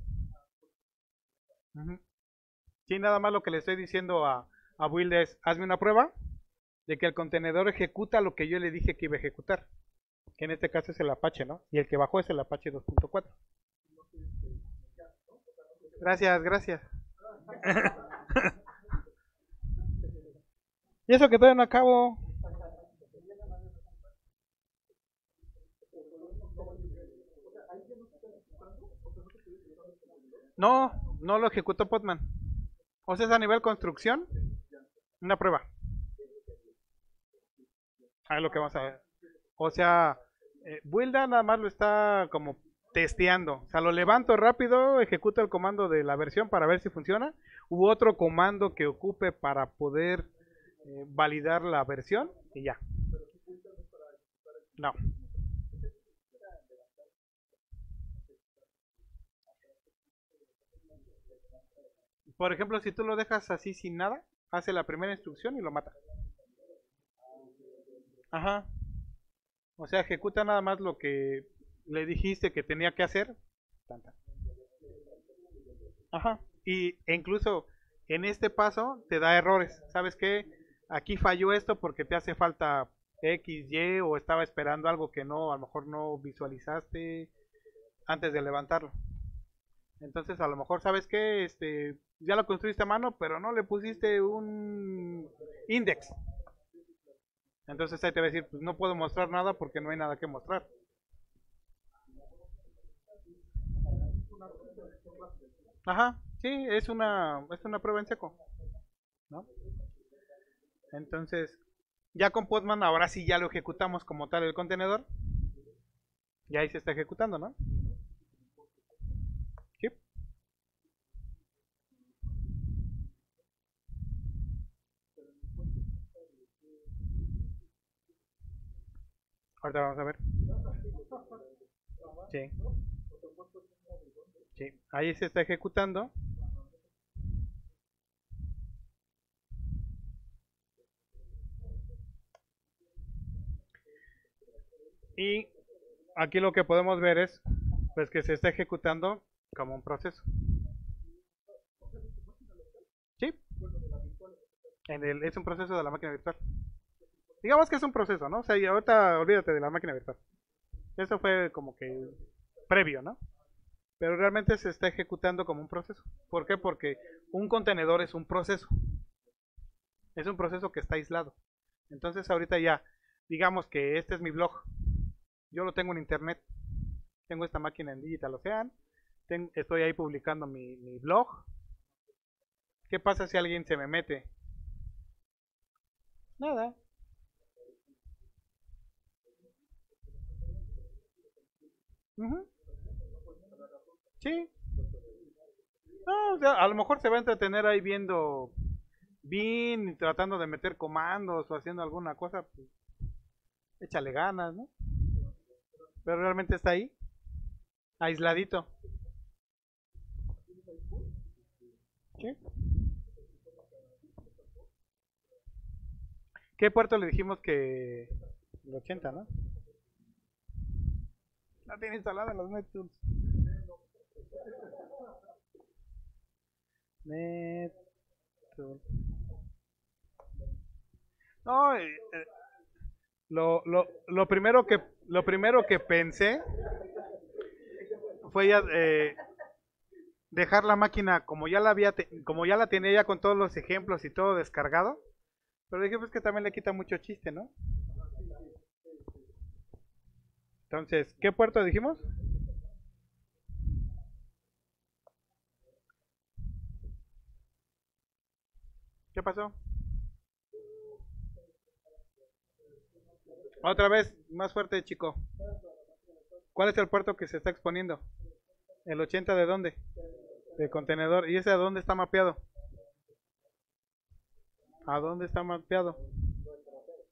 Sí, nada más lo que le estoy diciendo a, a es, hazme una prueba de que el contenedor ejecuta lo que yo le dije que iba a ejecutar. Que en este caso es el Apache, ¿no? Y el que bajó es el Apache 2.4. Gracias, gracias. y eso que todavía no acabo. No, no lo ejecutó Potman. O sea, es a nivel construcción. Una prueba. Ahí lo que vamos a ver. O sea, eh, Builda nada más lo está como testeando. O sea, lo levanto rápido, ejecuto el comando de la versión para ver si funciona. U otro comando que ocupe para poder eh, validar la versión y ya. No. Por ejemplo, si tú lo dejas así sin nada, hace la primera instrucción y lo mata. Ajá. O sea, ejecuta nada más lo que le dijiste que tenía que hacer. Ajá. Y e incluso en este paso te da errores. ¿Sabes qué? Aquí falló esto porque te hace falta X, Y o estaba esperando algo que no, a lo mejor no visualizaste antes de levantarlo. Entonces, a lo mejor, ¿sabes qué? Este, ya lo construiste a mano, pero no le pusiste un index. Entonces ahí te va a decir, pues no puedo mostrar nada porque no hay nada que mostrar. Ajá, sí, es una, es una prueba en seco. ¿no? Entonces, ya con Postman ahora sí ya lo ejecutamos como tal el contenedor. Y ahí se está ejecutando, ¿no? Ahorita vamos a ver. Sí. Sí. Ahí se está ejecutando. Y aquí lo que podemos ver es pues que se está ejecutando como un proceso. Sí. En el, es un proceso de la máquina virtual. Digamos que es un proceso, ¿no? O sea, y ahorita olvídate de la máquina virtual. Eso fue como que previo, ¿no? Pero realmente se está ejecutando como un proceso. ¿Por qué? Porque un contenedor es un proceso. Es un proceso que está aislado. Entonces ahorita ya, digamos que este es mi blog. Yo lo tengo en internet. Tengo esta máquina en Digital Ocean. estoy ahí publicando mi, mi blog. ¿Qué pasa si alguien se me mete? Nada, Sí. a lo mejor se va a entretener ahí viendo bien, tratando de meter comandos o haciendo alguna cosa, pues, échale ganas, ¿no? Pero realmente está ahí, aisladito. ¿Sí? ¿Qué puerto le dijimos que el 80, no? La tiene instalada en los NetTools. NetTools. No, eh, eh, lo, lo, lo primero que lo primero que pensé fue ya eh, dejar la máquina como ya la había como ya la tenía ya con todos los ejemplos y todo descargado pero dije pues que también le quita mucho chiste no entonces qué puerto dijimos qué pasó otra vez más fuerte chico. ¿cuál es el puerto que se está exponiendo? ¿el 80 de dónde? de contenedor y ese a dónde está mapeado ¿a dónde está mapeado?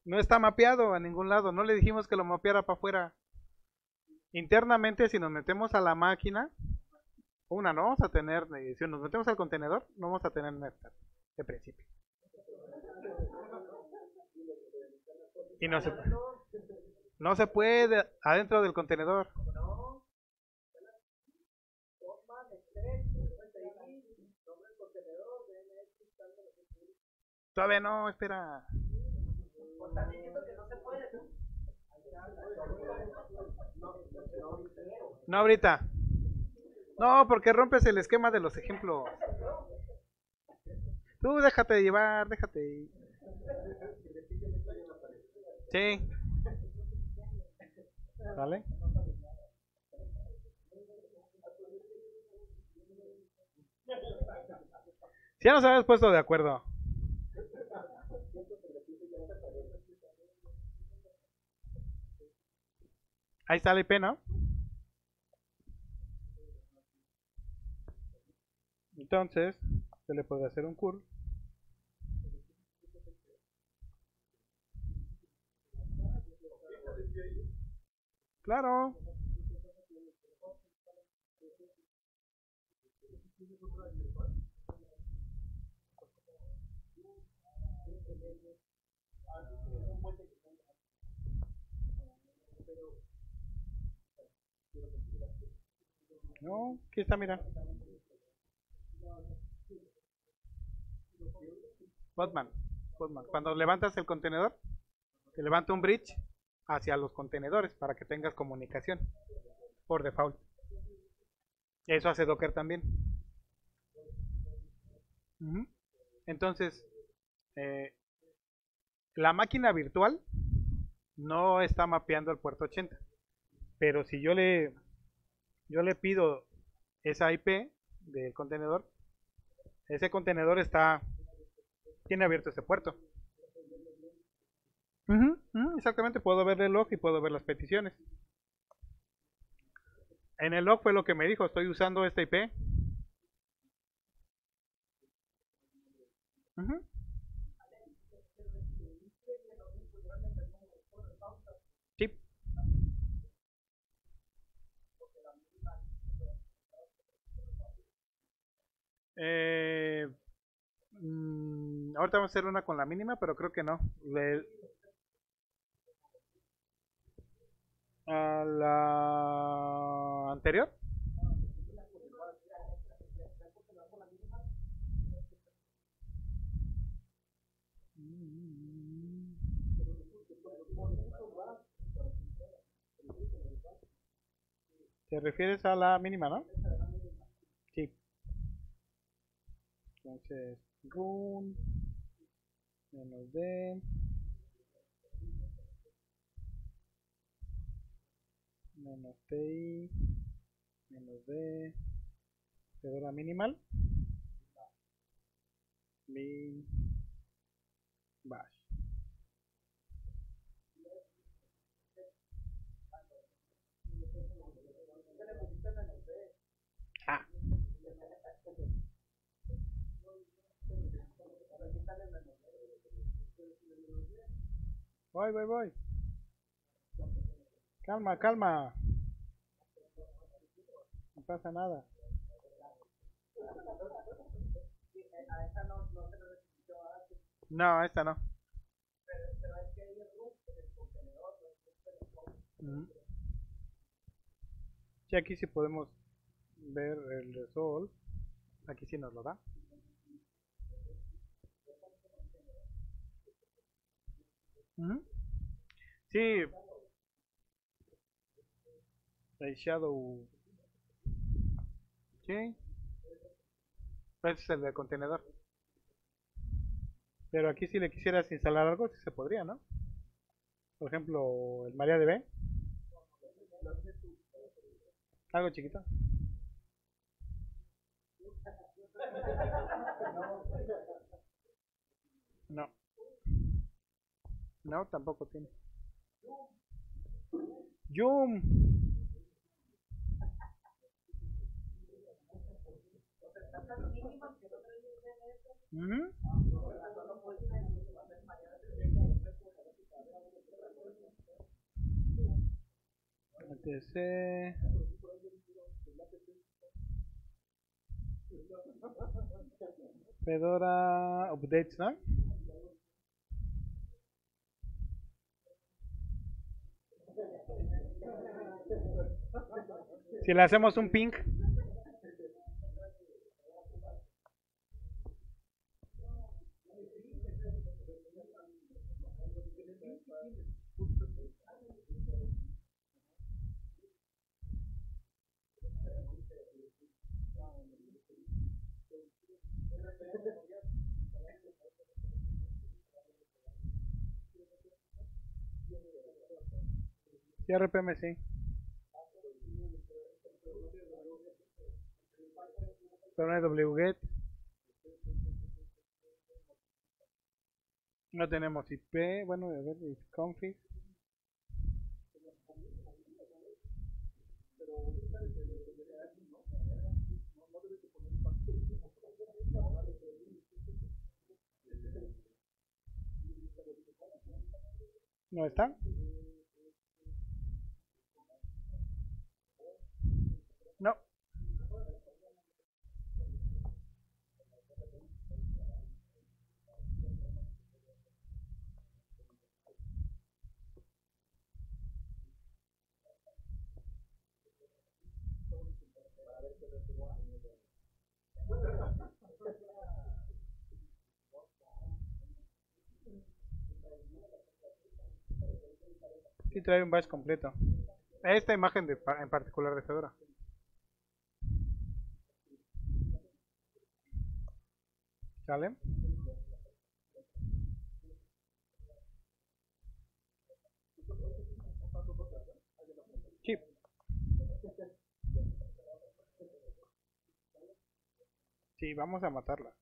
no está mapeado a ningún lado. No le dijimos que lo mapeara para afuera internamente si nos metemos a la máquina una no vamos a tener eh, si nos metemos al contenedor no vamos a tener NetApp de principio. Y no se no se puede adentro del contenedor. Todavía no espera. no ahorita no porque rompes el esquema de los ejemplos tú déjate llevar déjate sí ¿Vale? Si ya nos habíamos puesto de acuerdo. Ahí IP, ¿no? Entonces, se le puede hacer un curl. Claro. No, aquí está, mira. Botman, Botman. Cuando levantas el contenedor, te levanta un bridge hacia los contenedores para que tengas comunicación por default. Eso hace Docker también. Entonces, eh, la máquina virtual no está mapeando el puerto 80. Pero si yo le yo le pido esa IP del contenedor, ese contenedor está tiene abierto ese puerto. Ujú, exactamente, puedo ver el log y puedo ver las peticiones. En el log fue lo que me dijo, estoy usando esta IP. Sí. Eh, mm, ahorita vamos a hacer una con la mínima, pero creo que no. Le- a la anterior. ¿Te refieres a la mínima, no? Sí. Entonces, run menos d. Menos ti menos d. Te minimal min bash ah voy voy voy calma calma no pasa nada No, a esta no. Ujú. Sí, aquí sí podemos ver el resol. Aquí sí nos lo da. Sí. El shadow. Sí. Ese es el del contenedor. Pero aquí si le quisieras instalar algo, sí se podría, ¿no? Por ejemplo, el MariaDB. Algo chiquito. No. No, tampoco tiene. Yum. Ujú. etc. Fedora updates, ¿no? Si le hacemos un ping, sí, RPM sí. Pero no hay wget. No tenemos IP. Bueno, a ver, config. ¿No está? No. Sí trae un bash completo. Esta imagen de, en particular de Fedora. ¿Sale? Sí. Sí, vamos a matarla.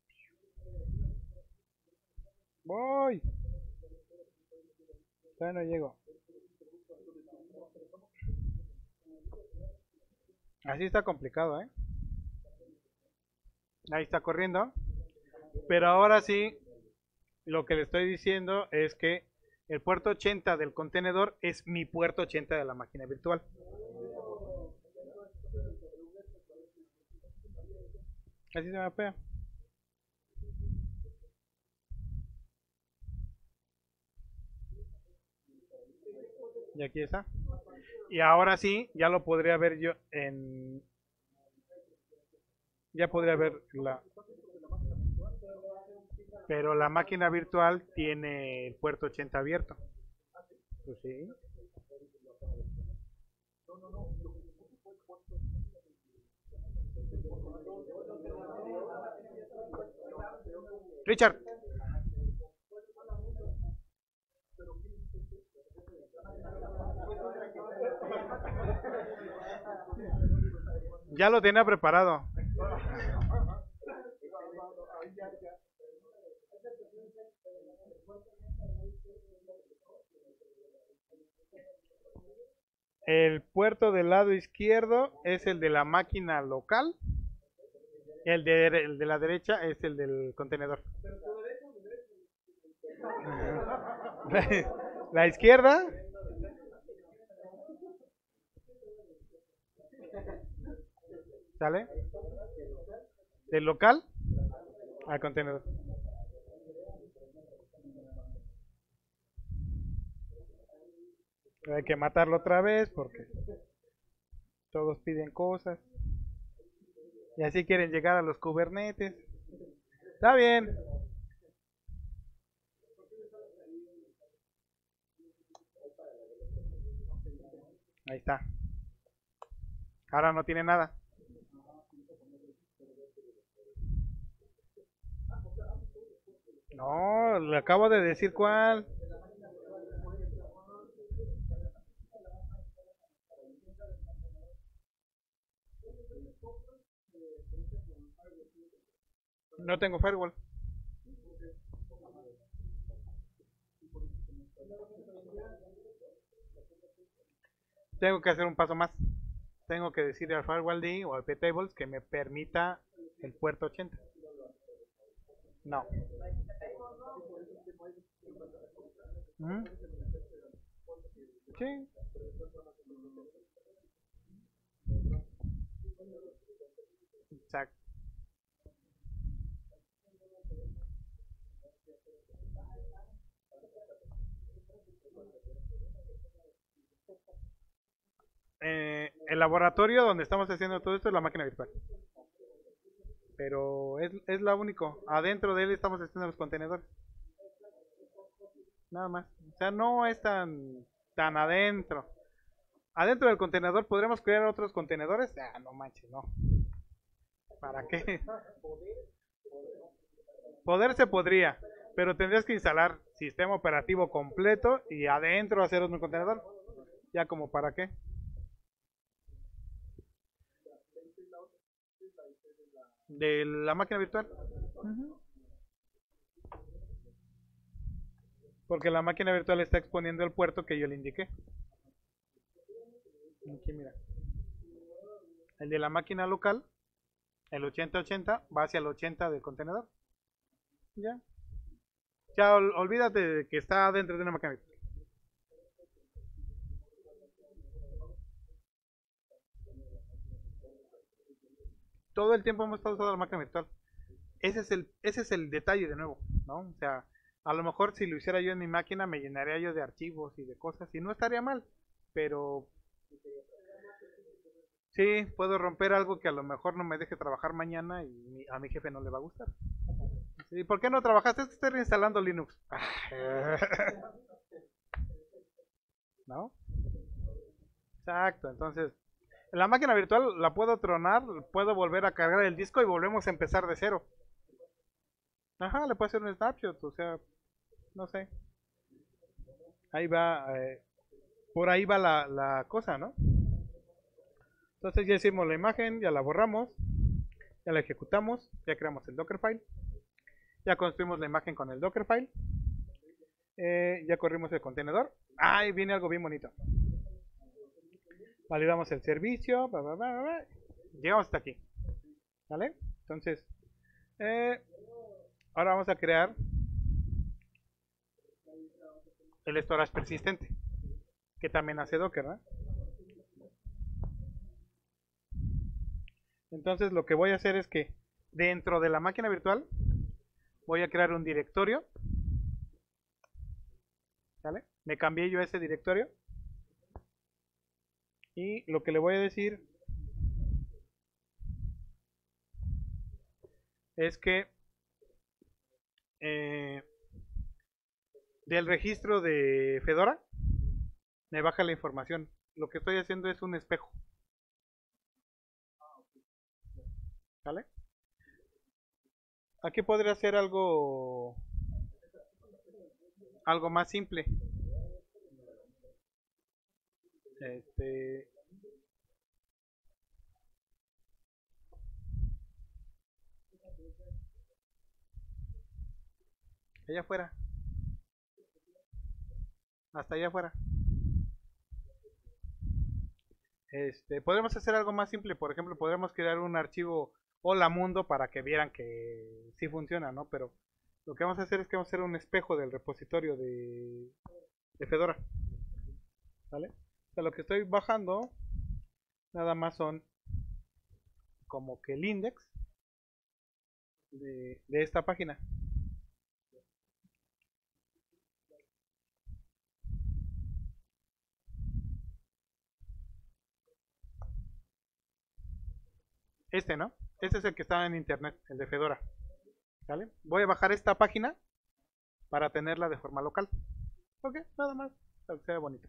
Voy. Ya no llego. Así está complicado, ¿eh? Ahí está corriendo. Pero ahora sí, lo que le estoy diciendo es que el puerto 80 del contenedor es mi puerto 80 de la máquina virtual. Así se mapea. Y aquí está. Y ahora sí, ya lo podría ver yo en... Ya podría ver la... Pero la máquina virtual tiene el puerto 80 abierto. Pues sí. Richard. Ya lo tenía preparado. El puerto del lado izquierdo es el de la máquina local. El de, el de la derecha es el del contenedor. La izquierda. ¿Sale? Del local. Al contenedor. Hay que matarlo otra vez porque todos piden cosas. Y así quieren llegar a los kubernetes. Está bien. Ahí está. Ahora no tiene nada. No, le acabo de decir cuál. No tengo firewall. Tengo que hacer un paso más. Tengo que decirle al firewall D o al ptables que me permita el puerto 80. No. ¿Mm? Sí. Exacto. Eh, el laboratorio donde estamos haciendo todo esto es la máquina virtual. Pero es, es la único. Adentro de él estamos haciendo los contenedores. Nada más. O sea, no es tan, tan adentro. Adentro del contenedor podremos crear otros contenedores. Ah, no manches, no. ¿Para qué? Poder se podría, pero tendrías que instalar sistema operativo completo y adentro hacer un contenedor. Ya como para qué. De la máquina virtual. Porque la máquina virtual está exponiendo el puerto que yo le indiqué. Aquí mira. El de la máquina local, el 8080, va hacia el 80 del contenedor. Ya. Ya ol- olvídate de que está dentro de una máquina virtual. Todo el tiempo hemos estado usando la máquina virtual. Ese es el, ese es el detalle de nuevo, ¿no? O sea, a lo mejor si lo hiciera yo en mi máquina me llenaría yo de archivos y de cosas y no estaría mal, pero sí, puedo romper algo que a lo mejor no me deje trabajar mañana y a mi jefe no le va a gustar. ¿Y por qué no trabajaste? Estoy reinstalando Linux. ¿No? Exacto, entonces la máquina virtual la puedo tronar, puedo volver a cargar el disco y volvemos a empezar de cero. Ajá, le puedo hacer un snapshot, o sea, no sé. Ahí va, eh, por ahí va la, la cosa, ¿no? Entonces ya hicimos la imagen, ya la borramos, ya la ejecutamos, ya creamos el Dockerfile, ya construimos la imagen con el Dockerfile, eh, ya corrimos el contenedor. Ahí viene algo bien bonito. Validamos el servicio, llegamos hasta aquí. ¿Vale? Entonces, eh, ahora vamos a crear el storage persistente, que también hace Docker, ¿verdad? Entonces lo que voy a hacer es que dentro de la máquina virtual voy a crear un directorio. ¿Vale? Me cambié yo ese directorio. Y lo que le voy a decir es que eh, del registro de Fedora me baja la información. Lo que estoy haciendo es un espejo. ¿Vale? Aquí podría hacer algo algo más simple. Este allá afuera. Hasta allá afuera. Este, podemos hacer algo más simple, por ejemplo, podríamos crear un archivo hola mundo para que vieran que sí funciona, ¿no? Pero lo que vamos a hacer es que vamos a hacer un espejo del repositorio de, de Fedora. ¿Vale? O lo que estoy bajando nada más son como que el index de, de esta página. Este, ¿no? Este es el que está en internet, el de Fedora. ¿Vale? Voy a bajar esta página para tenerla de forma local. Ok, nada más, para que se vea bonito.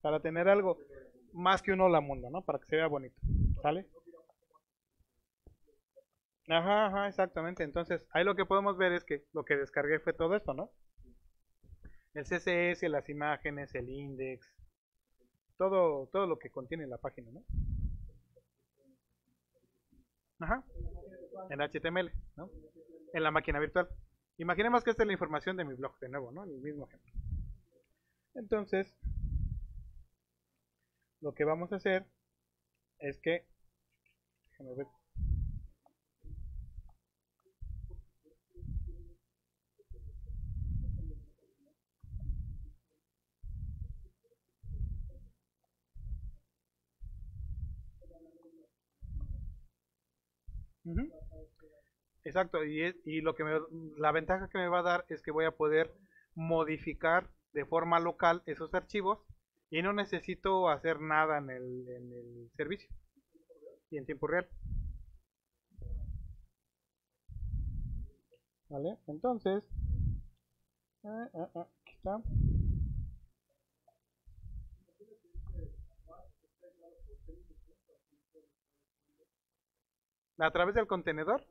Para tener algo más que uno la mundo, ¿no? Para que se vea bonito. ¿Sale? Ajá, ajá, exactamente. Entonces, ahí lo que podemos ver es que lo que descargué fue todo esto, ¿no? El CSS, las imágenes, el index, todo, todo lo que contiene la página, ¿no? Ajá. En HTML, ¿no? En la máquina virtual. Imaginemos que esta es la información de mi blog, de nuevo, ¿no? El mismo ejemplo. Entonces, lo que vamos a hacer es que. Exacto, y, y lo que me- la ventaja que me va a dar es que voy a poder modificar de forma local esos archivos y no necesito hacer nada en el, en el servicio y en tiempo real. ¿Vale? Entonces, ah, ah, ah, aquí está. A través del contenedor,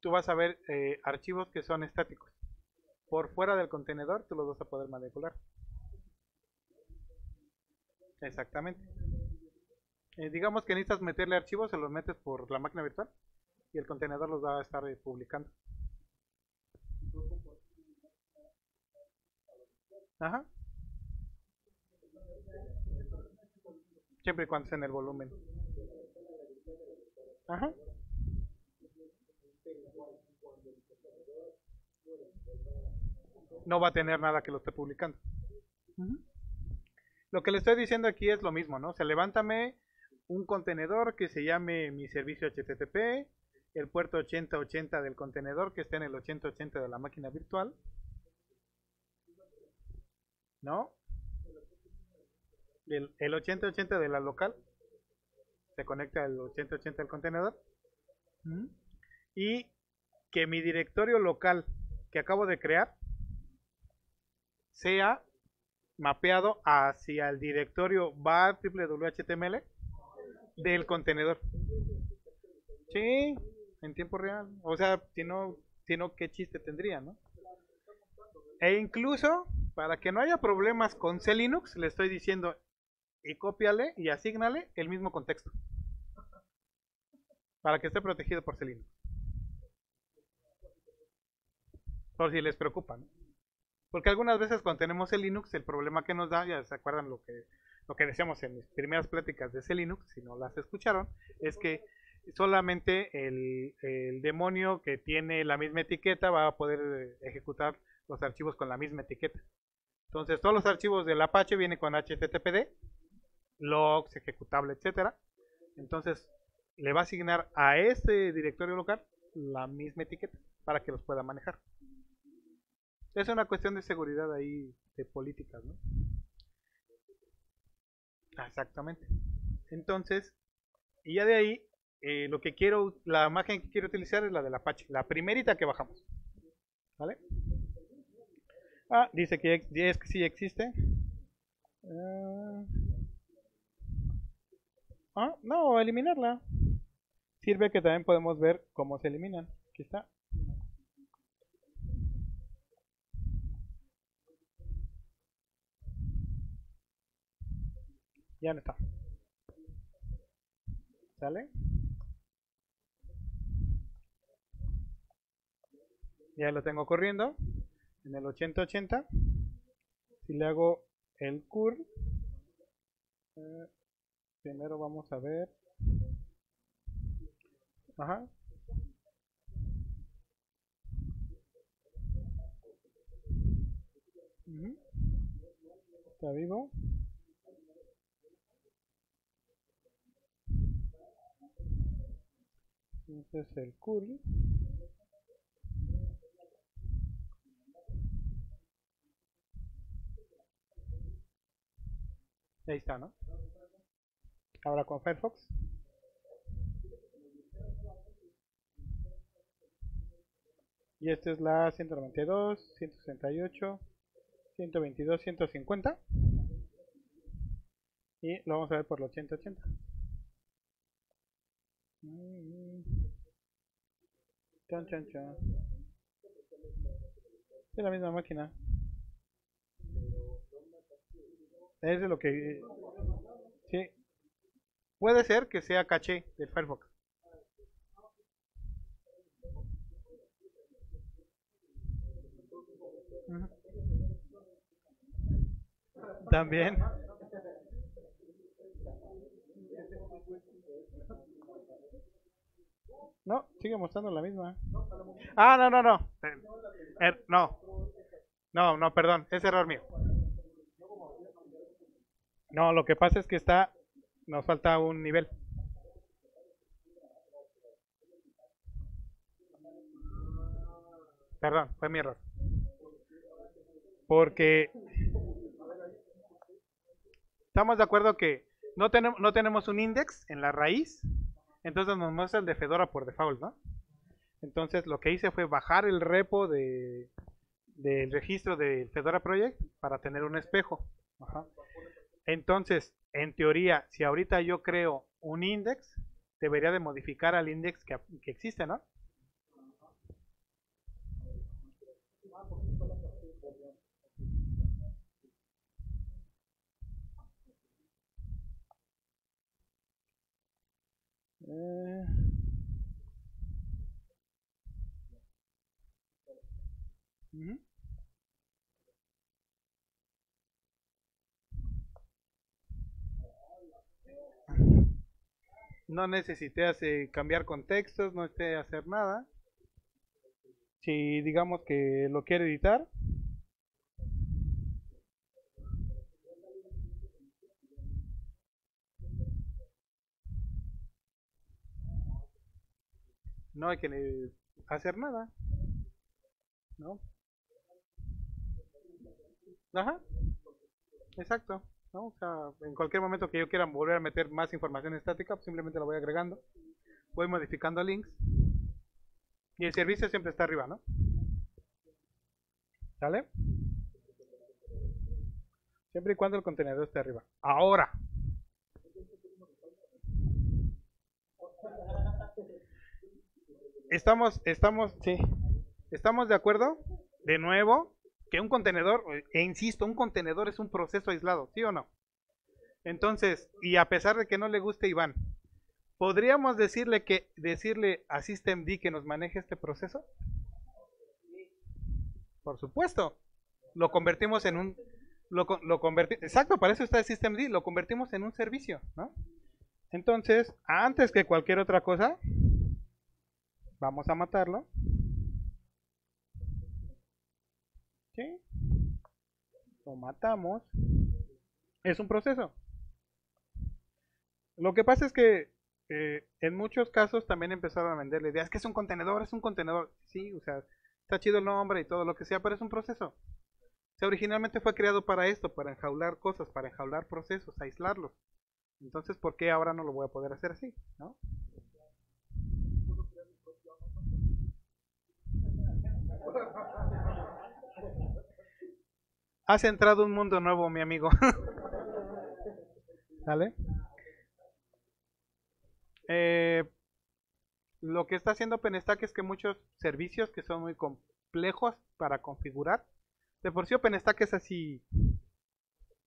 tú vas a ver eh, archivos que son estáticos. Por fuera del contenedor, tú los vas a poder manipular. Exactamente. Eh, digamos que necesitas meterle archivos, se los metes por la máquina virtual y el contenedor los va a estar eh, publicando. Ajá. Siempre y cuando esté en el volumen. Ajá. No va a tener nada que lo esté publicando. Lo que le estoy diciendo aquí es lo mismo, ¿no? O sea, levántame un contenedor que se llame mi servicio HTTP, el puerto 8080 del contenedor que esté en el 8080 de la máquina virtual, ¿no? El, el 8080 de la local se conecta al 8080 del contenedor y que mi directorio local que acabo de crear sea mapeado hacia el directorio var www.html del contenedor. Sí, en tiempo real. O sea, si no, si no, qué chiste tendría, ¿no? E incluso, para que no haya problemas con C Linux, le estoy diciendo y cópiale y asignale el mismo contexto. Para que esté protegido por Linux. Por si les preocupa. Porque algunas veces cuando tenemos el Linux, el problema que nos da, ya se acuerdan lo que, lo que decíamos en mis primeras pláticas de ese Linux, si no las escucharon, es que solamente el, el demonio que tiene la misma etiqueta va a poder eh, ejecutar los archivos con la misma etiqueta. Entonces todos los archivos del Apache vienen con HTTPD, logs, ejecutable, etcétera. Entonces le va a asignar a ese directorio local la misma etiqueta para que los pueda manejar. Es una cuestión de seguridad ahí, de políticas, ¿no? Exactamente. Entonces, y ya de ahí, eh, lo que quiero, la imagen que quiero utilizar es la del Apache, la primerita que bajamos. ¿Vale? Ah, dice que es que sí existe. Ah, ah, no, eliminarla. Sirve que también podemos ver cómo se eliminan. Aquí está. Ya no está. ¿Sale? Ya lo tengo corriendo en el 8080. Si le hago el curl, eh, primero vamos a ver. Ajá. Está vivo. Este es el curl. Ahí está, ¿no? Ahora con Firefox. Y esta es la 192, 168, 122, 150. Y lo vamos a ver por los 180. Chan, chan, chan. Es la misma máquina. Es de lo que... Sí. Puede ser que sea caché del Firefox. También. No, sigue mostrando la misma. Ah, no, no, no. Er, no. No, no, perdón. Es error mío. No, lo que pasa es que está... Nos falta un nivel. Perdón, fue mi error. Porque estamos de acuerdo que no tenemos, un index en la raíz, entonces nos muestra el de Fedora por default, ¿no? Entonces lo que hice fue bajar el repo de, del registro del Fedora Project para tener un espejo. Entonces, en teoría, si ahorita yo creo un index, debería de modificar al index que, que existe, ¿no? Eh. No necesité hacer, cambiar contextos, no necesité hacer nada. Si digamos que lo quiere editar, no hay que hacer nada. ¿No? Ajá. Exacto. En cualquier momento que yo quiera volver a meter más información estática, pues simplemente la voy agregando. Voy modificando links. Y el servicio siempre está arriba, ¿no? ¿Sale? Siempre y cuando el contenedor esté arriba. Ahora. Estamos, estamos, sí. ¿Estamos de acuerdo? De nuevo, que un contenedor, e insisto, un contenedor es un proceso aislado, ¿sí o no? Entonces, y a pesar de que no le guste Iván, ¿podríamos decirle que decirle a systemd que nos maneje este proceso? Por supuesto. Lo convertimos en un lo, lo convertimos, exacto, para eso está el systemd, lo convertimos en un servicio, ¿no? Entonces, antes que cualquier otra cosa, vamos a matarlo. Lo matamos. Es un proceso. Lo que pasa es que eh, en muchos casos también empezaron a venderle ideas que es un contenedor, es un contenedor. Sí, o sea, está chido el nombre y todo lo que sea, pero es un proceso. O sea, originalmente fue creado para esto, para enjaular cosas, para enjaular procesos, aislarlos. Entonces, ¿por qué ahora no lo voy a poder hacer así? ¿no? Has entrado un mundo nuevo, mi amigo. ¿Sale? Eh, lo que está haciendo OpenStack es que muchos servicios que son muy complejos para configurar, de por sí OpenStack es así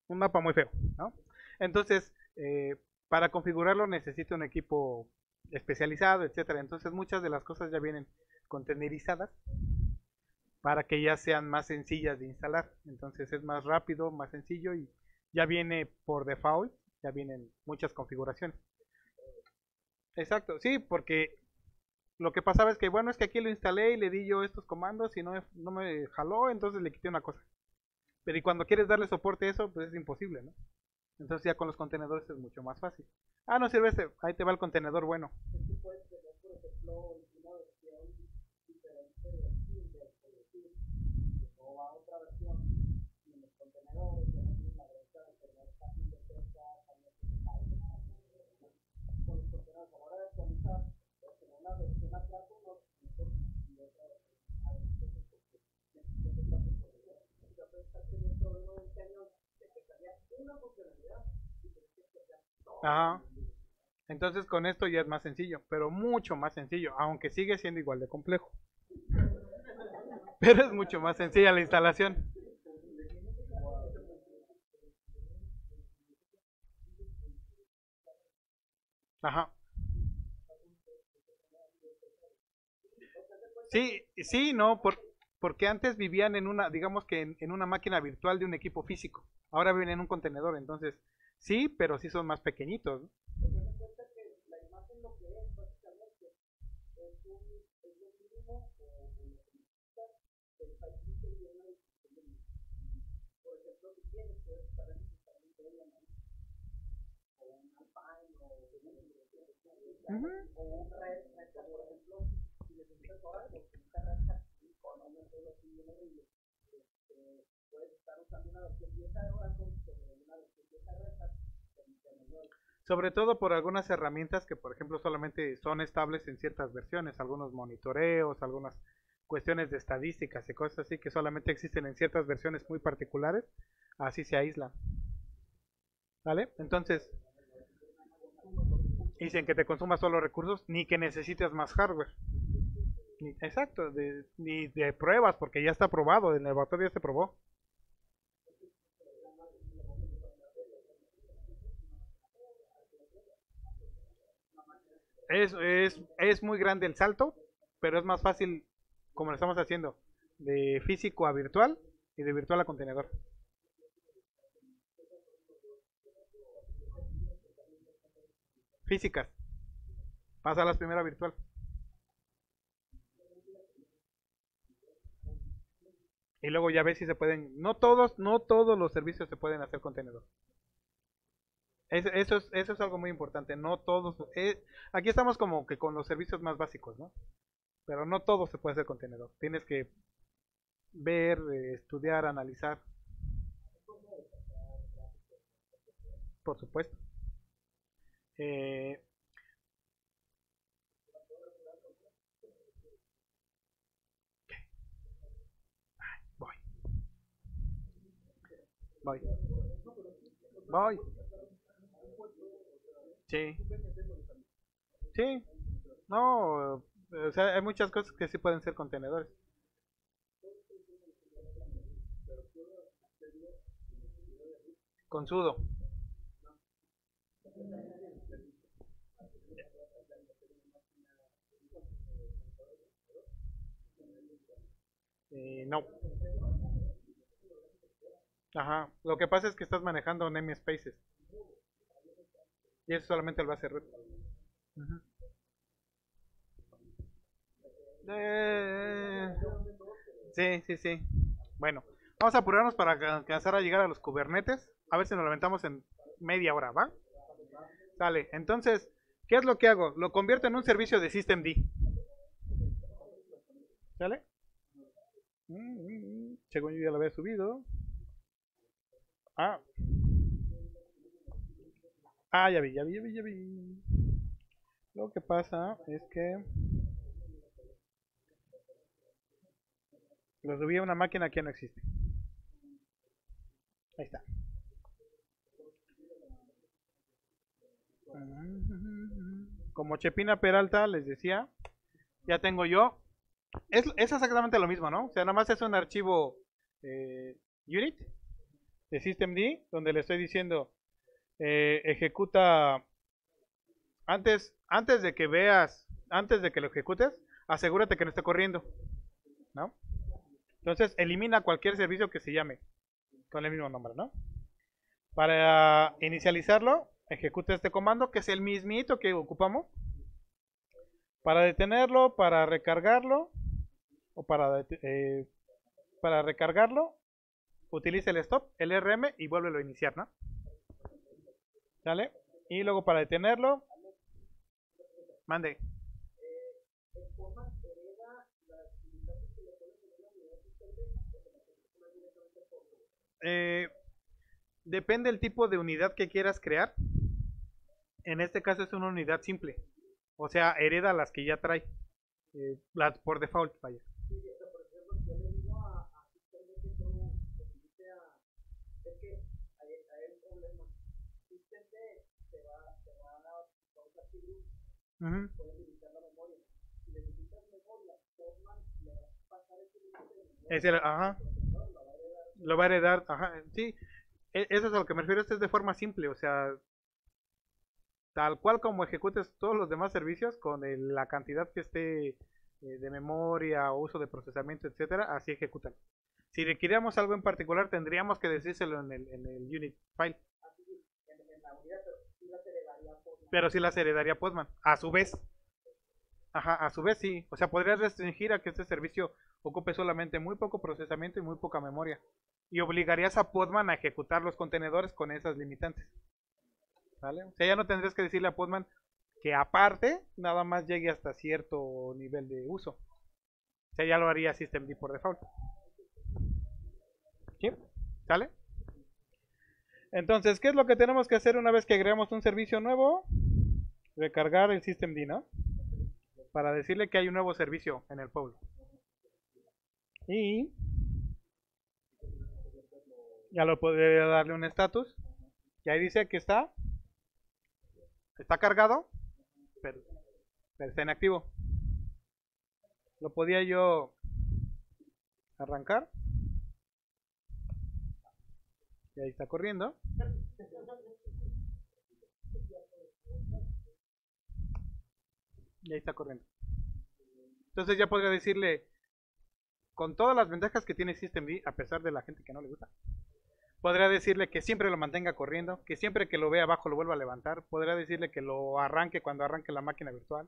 un mapa muy feo, ¿no? Entonces, eh, para configurarlo necesita un equipo especializado, etcétera. Entonces, muchas de las cosas ya vienen contenerizadas para que ya sean más sencillas de instalar. Entonces es más rápido, más sencillo y ya viene por default, ya vienen muchas configuraciones. Exacto, sí, porque lo que pasaba es que, bueno, es que aquí lo instalé y le di yo estos comandos y no, no me jaló, entonces le quité una cosa. Pero y cuando quieres darle soporte a eso, pues es imposible, ¿no? Entonces ya con los contenedores es mucho más fácil. Ah, no sirve este. Ahí te va el contenedor bueno. Ajá. Entonces con esto ya es más sencillo, pero mucho más sencillo, aunque sigue siendo igual de complejo. Pero es mucho más sencilla la instalación. Ajá. Sí, sí, no, por, porque antes vivían en una, digamos que en, en, una máquina virtual de un equipo físico. Ahora viven en un contenedor, entonces sí, pero sí son más pequeñitos. ¿no? Sobre todo por algunas herramientas que, por ejemplo, solamente son estables en ciertas versiones, algunos monitoreos, algunas cuestiones de estadísticas y cosas así que solamente existen en ciertas versiones muy particulares, así se aíslan. ¿Vale? Entonces, dicen que te consumas solo recursos ni que necesites más hardware. Ni, exacto, de, ni de pruebas, porque ya está probado, en el laboratorio ya se probó. Es, es, es muy grande el salto, pero es más fácil, como lo estamos haciendo, de físico a virtual y de virtual a contenedor. Físicas. Pasa a las primera virtual. Y luego ya ves si se pueden, no todos, no todos los servicios se pueden hacer contenedor. Es, eso, es, eso es algo muy importante, no todos, eh, aquí estamos como que con los servicios más básicos, ¿no? Pero no todo se puede hacer contenedor. Tienes que ver, eh, estudiar, analizar. Por supuesto. Eh, voy. Voy. Voy. Sí. Sí. No, o sea, hay muchas cosas que sí pueden ser contenedores. Con sudo. Eh, no. Ajá. Lo que pasa es que estás manejando namespaces. Y eso solamente lo hace root. Uh -huh. Eh, sí, sí, sí. Bueno, vamos a apurarnos para alcanzar a llegar a los Kubernetes. A ver si nos levantamos en media hora, ¿va? Sale. Entonces, ¿qué es lo que hago? Lo convierto en un servicio de systemd. ¿Sale? Según yo ya lo había subido. Ah. Ah, ya vi, ya vi, ya vi, ya vi. Lo que pasa es que lo subí a una máquina que no existe. Ahí está. Como Chepina Peralta les decía, ya tengo yo. Es, es exactamente lo mismo, ¿no? O sea, nada más es un archivo eh, unit de systemd donde le estoy diciendo eh, ejecuta antes antes de que veas antes de que lo ejecutes asegúrate que no esté corriendo ¿no? Entonces elimina cualquier servicio que se llame con el mismo nombre ¿no? para inicializarlo ejecuta este comando que es el mismito que ocupamos para detenerlo para recargarlo o para eh, para recargarlo utiliza el stop, el RM y vuélvelo a iniciar, ¿no? Y luego para detenerlo, mande. Eh, depende del tipo de unidad que quieras crear. En este caso es una unidad simple. O sea, hereda las que ya trae. Eh, las por default, vaya. Uh Es el, ajá. Lo va a heredar, ajá, sí. E, eso es a lo que me refiero, esto es de forma simple, o sea, tal cual como ejecutes todos los demás servicios con la cantidad que esté eh, de memoria o uso de procesamiento, etcétera, así ejecutan. Si requiriéramos algo en particular, tendríamos que decírselo en el, en el unit file. Pero sí las heredaría Postman, a su vez. Ajá, a su vez sí. O sea, podrías restringir a que este servicio ocupe solamente muy poco procesamiento y muy poca memoria. Y obligarías a Podman a ejecutar los contenedores con esas limitantes. ¿Vale? O sea, ya no tendrías que decirle a Podman que aparte nada más llegue hasta cierto nivel de uso. O sea, ya lo haría Systemd por default. ¿Sí? ¿Sale? Entonces, ¿qué es lo que tenemos que hacer una vez que agregamos un servicio nuevo? Recargar el Systemd, ¿no? Para decirle que hay un nuevo servicio en el pueblo. Y ya lo podría darle un estatus. Y ahí dice que está está cargado, pero, está inactivo. Lo podía yo arrancar. Y ahí está corriendo. Y ahí está corriendo. Entonces ya podría decirle, con todas las ventajas que tiene SystemD, a pesar de la gente que no le gusta, podría decirle que siempre lo mantenga corriendo, que siempre que lo vea abajo lo vuelva a levantar, podría decirle que lo arranque cuando arranque la máquina virtual.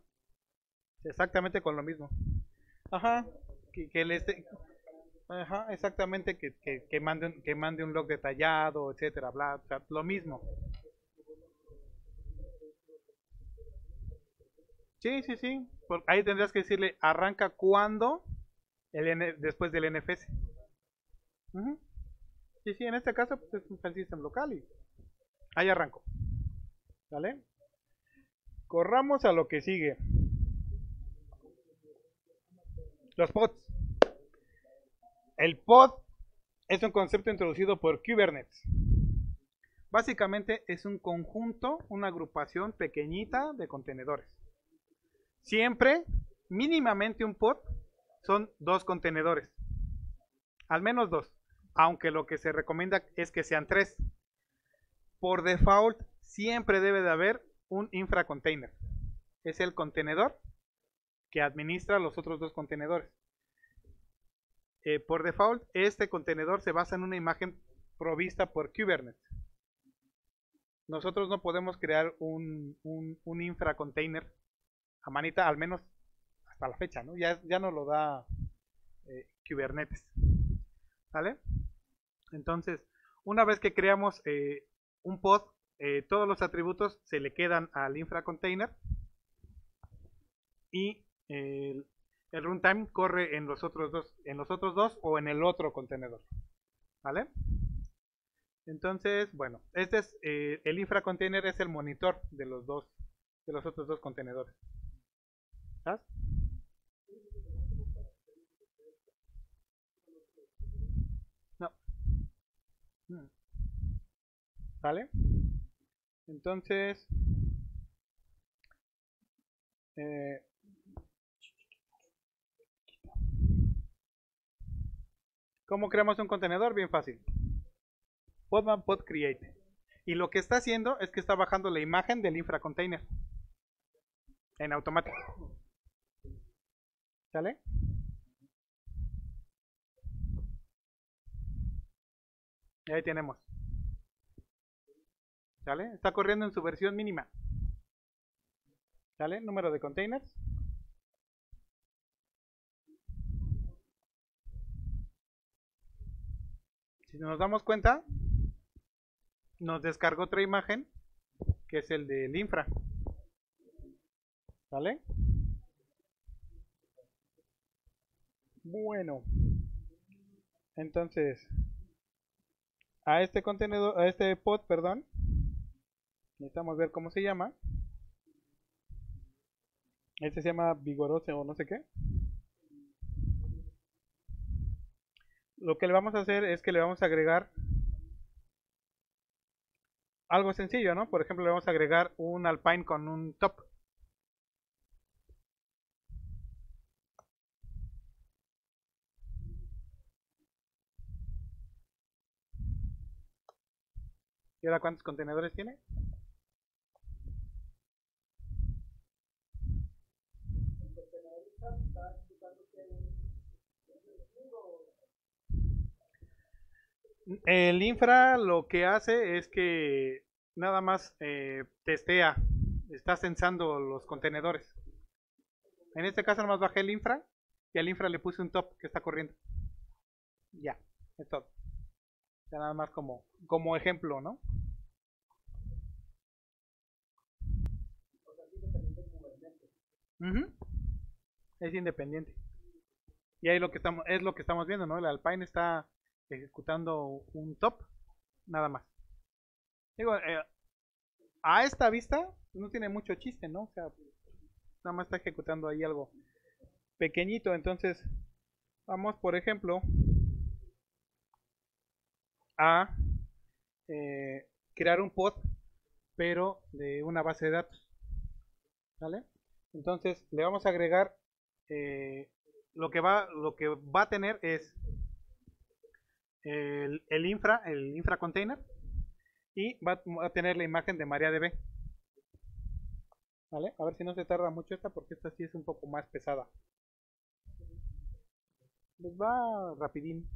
Exactamente con lo mismo. Ajá, que, que le esté... Ajá, exactamente, que, que, mande un, que mande un log detallado, etcétera, bla, o sea, lo mismo. Sí, sí, sí. ahí tendrías que decirle arranca cuando el después del NFS. Sí, sí, en este caso pues, es un file system local y ahí arranco. ¿Vale? Corramos a lo que sigue. Los pods. El pod es un concepto introducido por Kubernetes. Básicamente es un conjunto, una agrupación pequeñita de contenedores. Siempre, mínimamente un pod son dos contenedores. Al menos dos. Aunque lo que se recomienda es que sean tres. Por default, siempre debe de haber un infracontainer. Es el contenedor que administra los otros dos contenedores. Eh, por default, este contenedor se basa en una imagen provista por Kubernetes. Nosotros no podemos crear un, infracontainer a manita, al menos hasta la fecha, ¿no? Ya, ya nos lo da eh, Kubernetes. ¿Vale? Entonces, una vez que creamos eh, un pod, eh, todos los atributos se le quedan al infracontainer y el, runtime corre en los otros dos, en los otros dos o en el otro contenedor. ¿Vale? Entonces, bueno, este es el infracontainer es el monitor de los dos, de los otros dos contenedores. ¿Sabes? ¿Vale? Entonces, eh, ¿cómo creamos un contenedor? Bien fácil. Podman pod create. Y lo que está haciendo es que está bajando la imagen del infracontainer en automático. ¿Sale? Y ahí tenemos. ¿Sale? Está corriendo en su versión mínima. ¿Sale? Número de containers. Si nos damos cuenta, nos descargó otra imagen que es el del infra. ¿Vale? Bueno. Entonces, a este contenedor, a este pod, perdón, necesitamos ver cómo se llama. Este se llama vigoroso o no sé qué. Lo que le vamos a hacer es que le vamos a agregar algo sencillo, ¿no? Por ejemplo, le vamos a agregar un alpine con un top. ¿Y ahora cuántos contenedores tiene? El infra lo que hace es que nada más eh, testea, está censando los contenedores. En este caso nomás bajé el infra y al infra le puse un top que está corriendo. Ya, es todo. Ya nada más como, como ejemplo, ¿no? Es independiente. Y ahí lo que estamos, es lo que estamos viendo, ¿no? El Alpine está ejecutando un top, nada más. Digo, eh, a esta vista no tiene mucho chiste, ¿no? O sea, nada más está ejecutando ahí algo pequeñito. Entonces, vamos, por ejemplo, a eh, crear un pod, pero de una base de datos. ¿Vale? Entonces, le vamos a agregar eh, lo que va lo que va a tener es el, infra, el infra container y va a tener la imagen de MariaDB. ¿Vale? A ver si no se tarda mucho esta porque esta sí es un poco más pesada. Les va rapidín.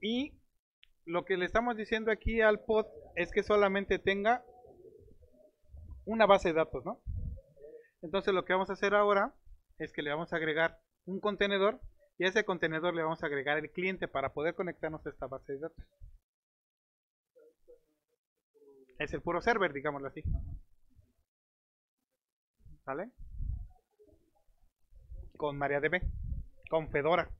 Y lo que le estamos diciendo aquí al pod es que solamente tenga una base de datos, ¿no? Entonces lo que vamos a hacer ahora es que le vamos a agregar un contenedor y a ese contenedor le vamos a agregar el cliente para poder conectarnos a esta base de datos. Es el puro server, digámoslo así. ¿Vale? Con MariaDB, con Fedora.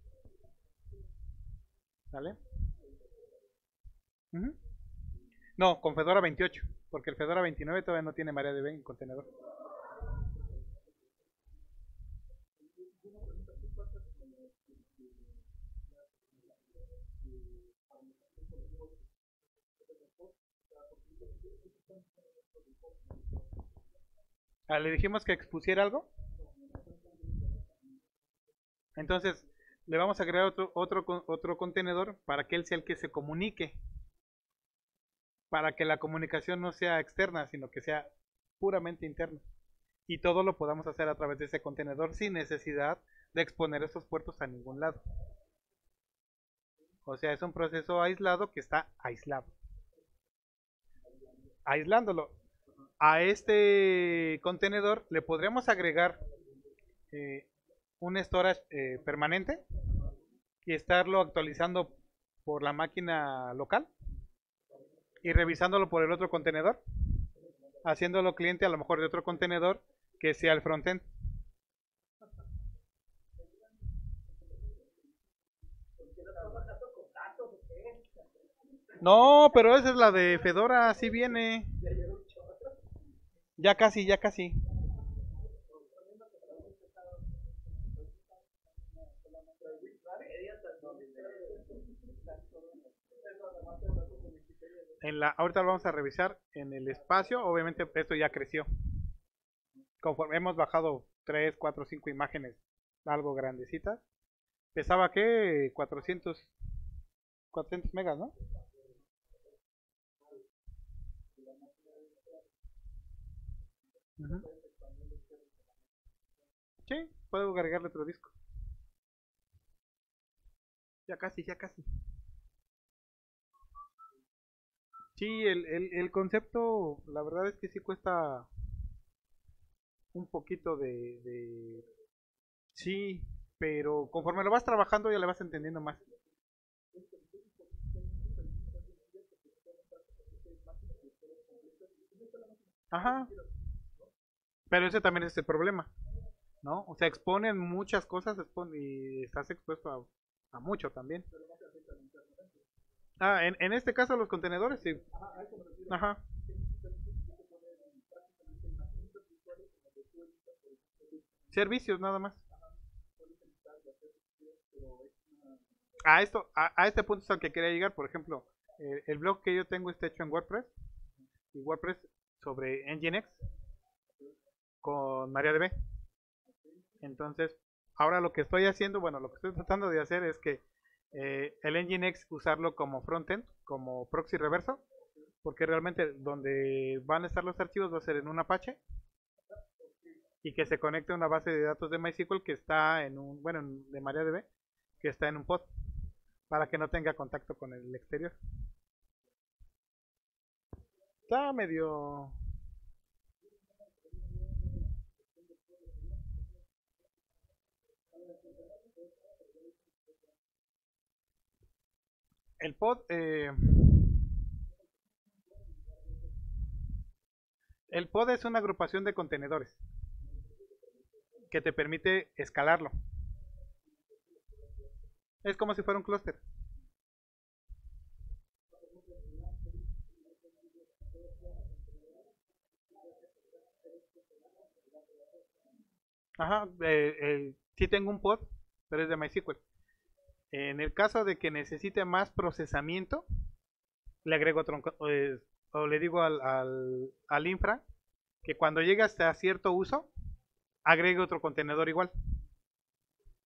No, con Fedora 28, porque el Fedora 29 todavía no tiene MariaDB en contenedor. Ah, ¿Le dijimos que expusiera algo? Entonces, le vamos a crear otro, otro, otro contenedor para que él sea el que se comunique. Para que la comunicación no sea externa, sino que sea puramente interna. Y todo lo podamos hacer a través de ese contenedor sin necesidad de exponer esos puertos a ningún lado. O sea, es un proceso aislado que está aislado. Aislándolo a este contenedor le podríamos agregar eh, un storage eh, permanente y estarlo actualizando por la máquina local y revisándolo por el otro contenedor haciéndolo cliente a lo mejor de otro contenedor que sea el frontend no pero esa es la de Fedora así viene ya casi, ya casi. En la, ahorita lo vamos a revisar en el espacio. Obviamente esto ya creció. Conforme hemos bajado 3, 4, 5 imágenes algo grandecitas. Pesaba que 400, 400 megas, ¿no? Sí, puedo agregarle otro disco. Ya casi, ya casi. Sí, el, el, el concepto, la verdad es que sí cuesta un poquito de, de, Sí, pero conforme lo vas trabajando ya le vas entendiendo más. Ajá. Pero ese también es el problema, ¿no? O sea, exponen muchas cosas y estás expuesto a, a mucho también. Ah, en, en este caso los contenedores, sí. Ajá. Servicios nada más. A esto, a, este punto es al que quería llegar, por ejemplo, el blog que yo tengo está hecho en WordPress y WordPress sobre Nginx con MariaDB. Entonces, ahora lo que estoy haciendo, bueno, lo que estoy tratando de hacer es que eh, el Nginx usarlo como frontend, como proxy reverso, porque realmente donde van a estar los archivos va a ser en un Apache y que se conecte a una base de datos de MySQL que está en un, bueno, de MariaDB, que está en un pod, para que no tenga contacto con el exterior. Está medio... El pod... Eh, el pod es una agrupación de contenedores que te permite escalarlo. Es como si fuera un clúster. Ajá, eh, sí tengo un pod, pero es de MySQL. En el caso de que necesite más procesamiento, le agrego otro, eh, o le digo al, al, al infra que cuando llegue hasta cierto uso, agregue otro contenedor igual.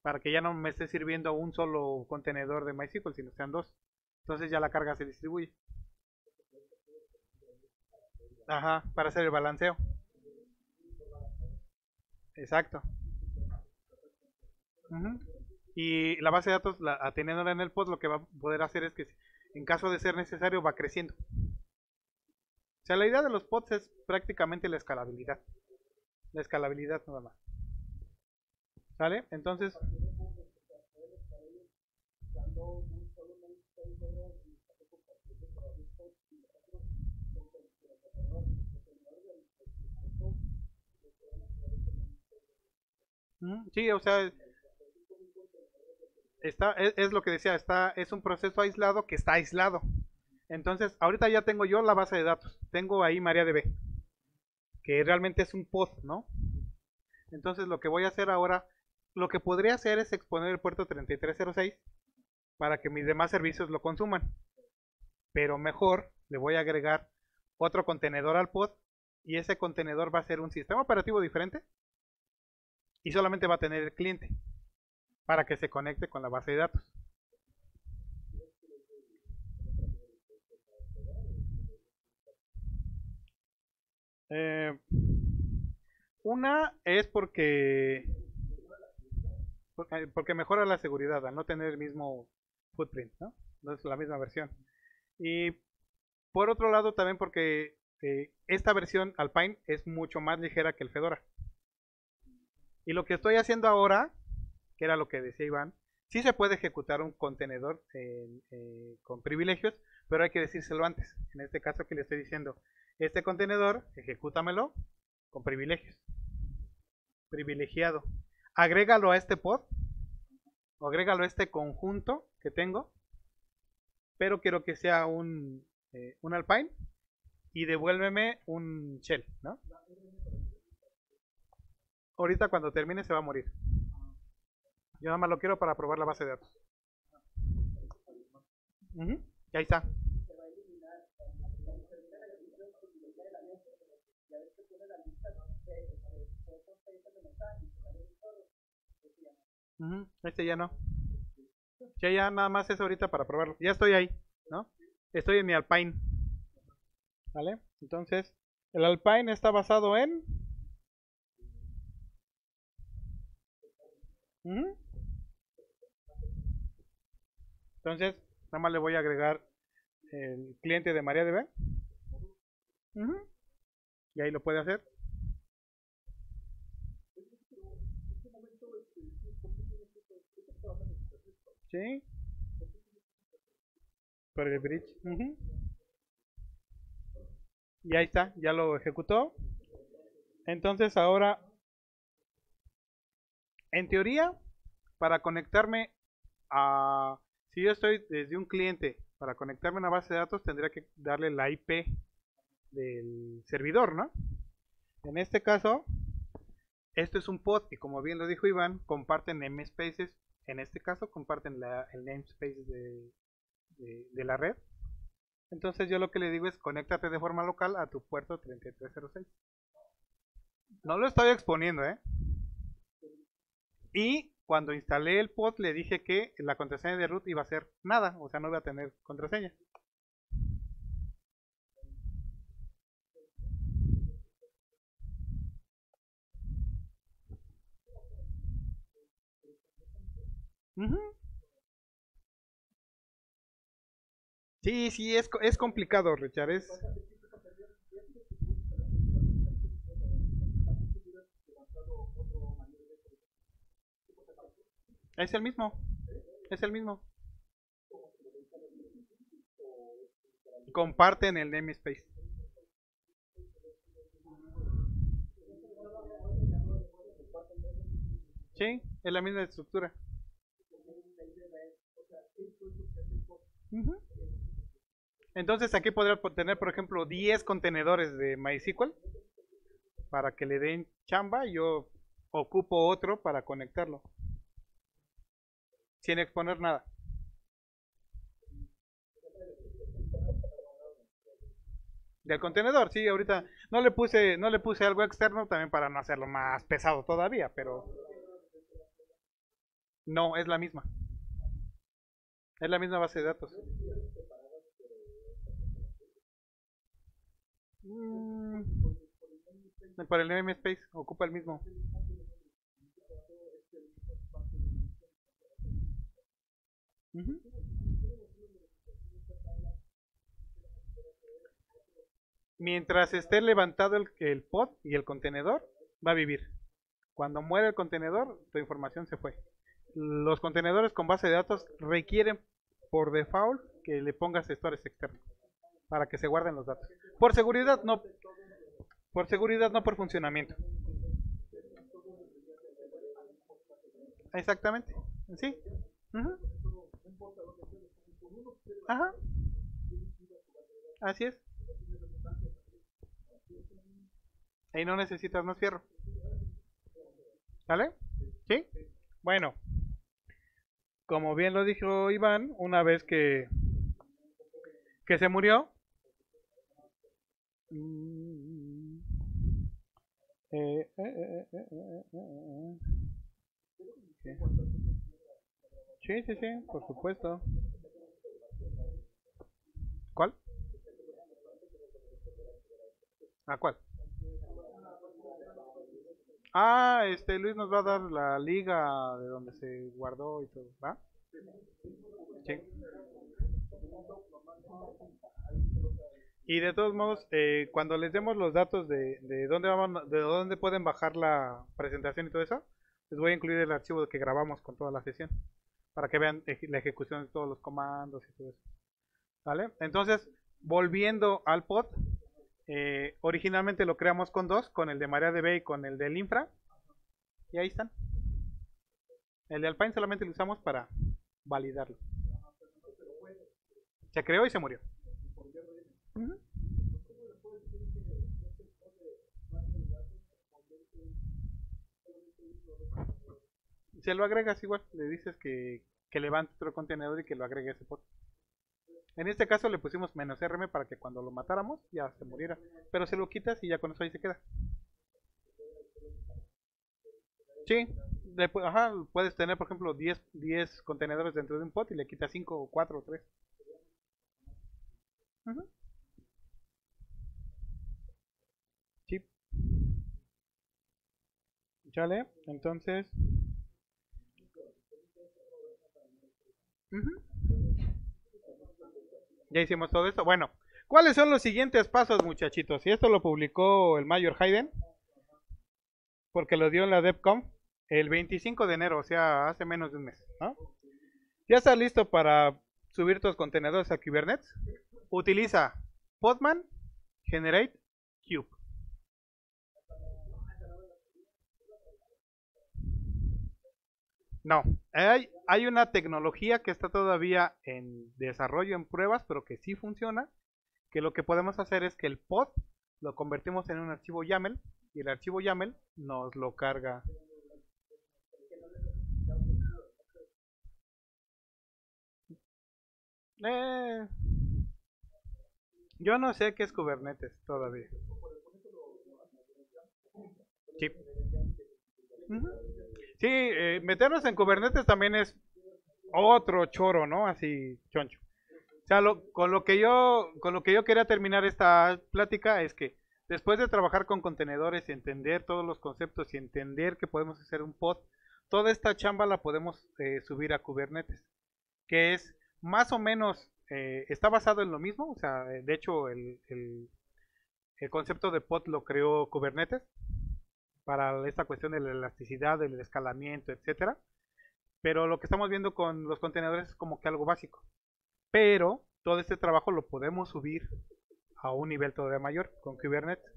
Para que ya no me esté sirviendo un solo contenedor de MySQL, sino sean dos. Entonces ya la carga se distribuye. Ajá, para hacer el balanceo. Exacto. Y la base de datos, la, teniéndola en el pod, lo que va a poder hacer es que en caso de ser necesario va creciendo. O sea, la idea de los pods es prácticamente la escalabilidad la escalabilidad nada más. ¿Sale? Entonces... Sí, o sea, está, es, es, lo que decía, está, es un proceso aislado que está aislado. Entonces, ahorita ya tengo yo la base de datos, tengo ahí MariaDB que realmente es un pod, ¿no? Entonces lo que voy a hacer ahora, lo que podría hacer es exponer el puerto 3306 para que mis demás servicios lo consuman. Pero mejor le voy a agregar otro contenedor al pod y ese contenedor va a ser un sistema operativo diferente y solamente va a tener el cliente para que se conecte con la base de datos. Eh, una es porque porque mejora la seguridad al no tener el mismo footprint, ¿no? Es la misma versión. Y por otro lado también porque eh, esta versión Alpine es mucho más ligera que el Fedora. Y lo que estoy haciendo ahora, era lo que decía Iván, sí se puede ejecutar un contenedor eh, con privilegios, pero hay que decírselo antes. En este caso que le estoy diciendo, este contenedor, ejecútamelo con privilegios. Privilegiado. Agrégalo a este pod. O agrégalo a este conjunto que tengo. Pero quiero que sea un, eh, un Alpine. Y devuélveme un shell, ¿no? Ahorita cuando termine se va a morir. Yo nada más lo quiero para probar la base de datos. Y ahí está. este ya no. Ya, ya nada más es ahorita para probarlo. Ya estoy ahí, ¿no? Estoy en mi Alpine. ¿Vale? Entonces, el Alpine está basado en... Entonces, nada más le voy a agregar el cliente de MariaDB. Y ahí lo puede hacer. Sí. Por el bridge. Y ahí está, ya lo ejecutó. Entonces ahora, en teoría, para conectarme a... Si yo estoy desde un cliente para conectarme a una base de datos, tendría que darle la IP del servidor, ¿no? En este caso, esto es un pod y como bien lo dijo Iván, comparten namespaces. En este caso, comparten el namespace de, de la red. Entonces yo lo que le digo es conéctate de forma local a tu puerto 3306. No lo estoy exponiendo, ¿eh? Y cuando instalé el pod le dije que la contraseña de root iba a ser nada, o sea, no iba a tener contraseña. Sí, sí, es, es complicado, Richard. Es el mismo. Es el mismo. Comparten el namespace. Sí, es la misma estructura. Entonces aquí podría tener, por ejemplo, 10 contenedores de MySQL para que le den chamba y yo ocupo otro para conectarlo. Sin exponer nada. Del contenedor, sí, ahorita no le puse no le puse algo externo también para no hacerlo más pesado todavía, pero no, es la misma. Es la misma base de datos. Mm, para el namespace ocupa el mismo. Mientras esté levantado el, el pod y el contenedor, va a vivir. Cuando muere el contenedor, tu información se fue. Los contenedores con base de datos requieren por default que le pongas gestores externos para que se guarden los datos. Por seguridad, no. Por seguridad, no por funcionamiento. Exactamente. Sí. Ajá. Así es. Ahí no necesitas más fierro. ¿Vale? ¿Sí? Bueno. Como bien lo dijo Iván, una vez que que se murió, eh, eh, eh, sí, sí, sí, por supuesto. ¿Cuál? ¿A cuál? Ah, este Luis nos va a dar la liga de donde se guardó y todo, ¿va? Sí. Y de todos modos, eh, cuando les demos los datos de, de dónde vamos, de dónde pueden bajar la presentación y todo eso, les voy a incluir el archivo que grabamos con toda la sesión para que vean la ejecución de todos los comandos y todo eso. ¿Vale? Entonces, volviendo al pod, eh, originalmente lo creamos con dos, con el de MariaDB y con el del infra. Y ahí están. El de Alpine solamente lo usamos para validarlo. Se creó y se murió. Se lo agregas igual, le dices que, que levante otro contenedor y que lo agregue a ese pod. En este caso le pusimos menos rm para que cuando lo matáramos ya se muriera. Pero se lo quitas y ya con eso ahí se queda. Sí, ajá, puedes tener por ejemplo 10, 10 contenedores dentro de un pod y le quitas 5 o 4 o 3. Sí. Chale, entonces... Ya hicimos todo esto. Bueno, ¿cuáles son los siguientes pasos, muchachitos? Y esto lo publicó el Mayor Hayden, porque lo dio en la DevConf el 25 de enero, o sea, hace menos de un mes. ¿Ya está listo para subir tus contenedores a Kubernetes? Utiliza Podman, generate cube. No, hay, hay una tecnología que está todavía en desarrollo, en pruebas, pero que sí funciona, que lo que podemos hacer es que el pod lo convertimos en un archivo YAML y el archivo YAML nos lo carga. Eh, yo no sé qué es Kubernetes todavía. Sí. Sí, eh, meternos en Kubernetes también es otro choro, ¿no? Así, choncho. O sea, con lo que yo con lo que yo quería terminar esta plática es que después de trabajar con contenedores y entender todos los conceptos y entender que podemos hacer un pod, toda esta chamba la podemos eh, subir a Kubernetes, que es más o menos eh, está basado en lo mismo, o sea, de hecho el, el, el concepto de pod lo creó Kubernetes, para esta cuestión de la elasticidad, del escalamiento, etcétera. Pero lo que estamos viendo con los contenedores es como que algo básico. Pero todo este trabajo lo podemos subir a un nivel todavía mayor con Kubernetes.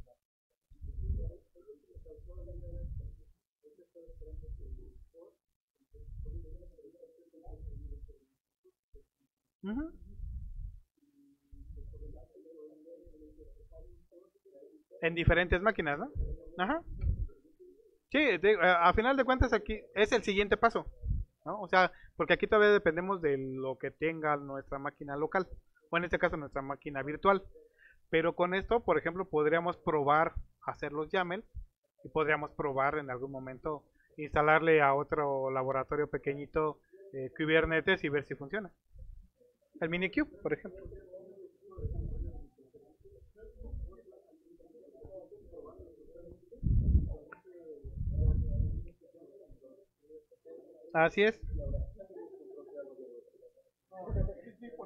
En diferentes máquinas, ¿no? Ajá. Sí, a final de cuentas aquí es el siguiente paso, ¿no? O sea, porque aquí todavía dependemos de lo que tenga nuestra máquina local, o en este caso nuestra máquina virtual. Pero con esto, por ejemplo, podríamos probar hacer los YAML y podríamos probar en algún momento instalarle a otro laboratorio pequeñito eh, Kubernetes y ver si funciona. El Minikube, por ejemplo. Así es.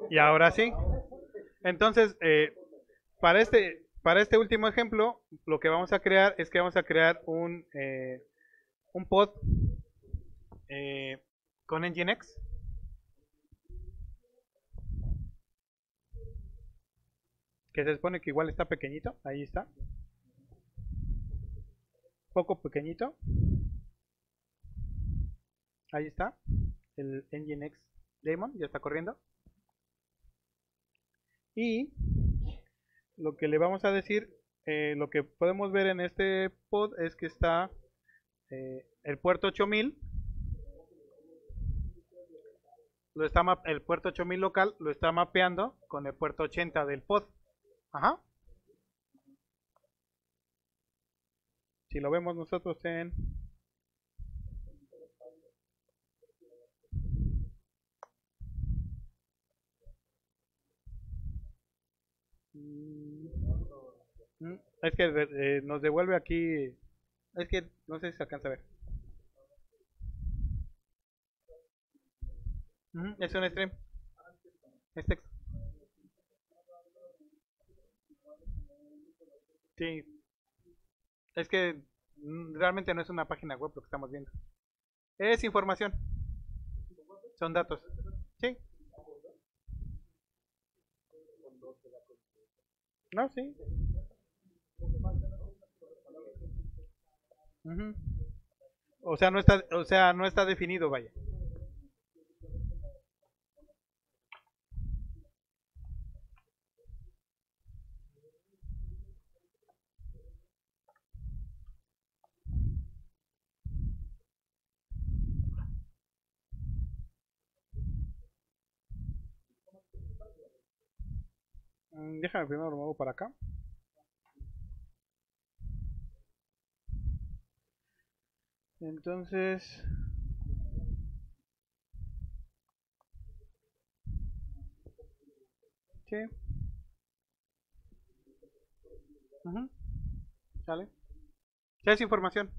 Y ahora sí. Entonces, eh, para este para este último ejemplo, lo que vamos a crear es que vamos a crear un eh, un pod eh, con Nginx. Que se supone que igual está pequeñito. Ahí está. Poco pequeñito. Ahí está. El Nginx Daemon ya está corriendo. Y lo que le vamos a decir, eh, lo que podemos ver en este pod es que está eh, el puerto 8000. Lo está el puerto 8000 local lo está mapeando con el puerto 80 del pod. Ajá. Si lo vemos nosotros en es que eh, nos devuelve aquí. Es que no sé si se alcanza a ver. es un stream. Es texto. Sí. Es que mm, realmente no es una página web lo que estamos viendo. Es información. Son datos. No, sí. O sea, no está, o sea, no está definido, vaya. Déjame primero lo muevo para acá. Entonces... Sí. ¿Sale? Ya es información.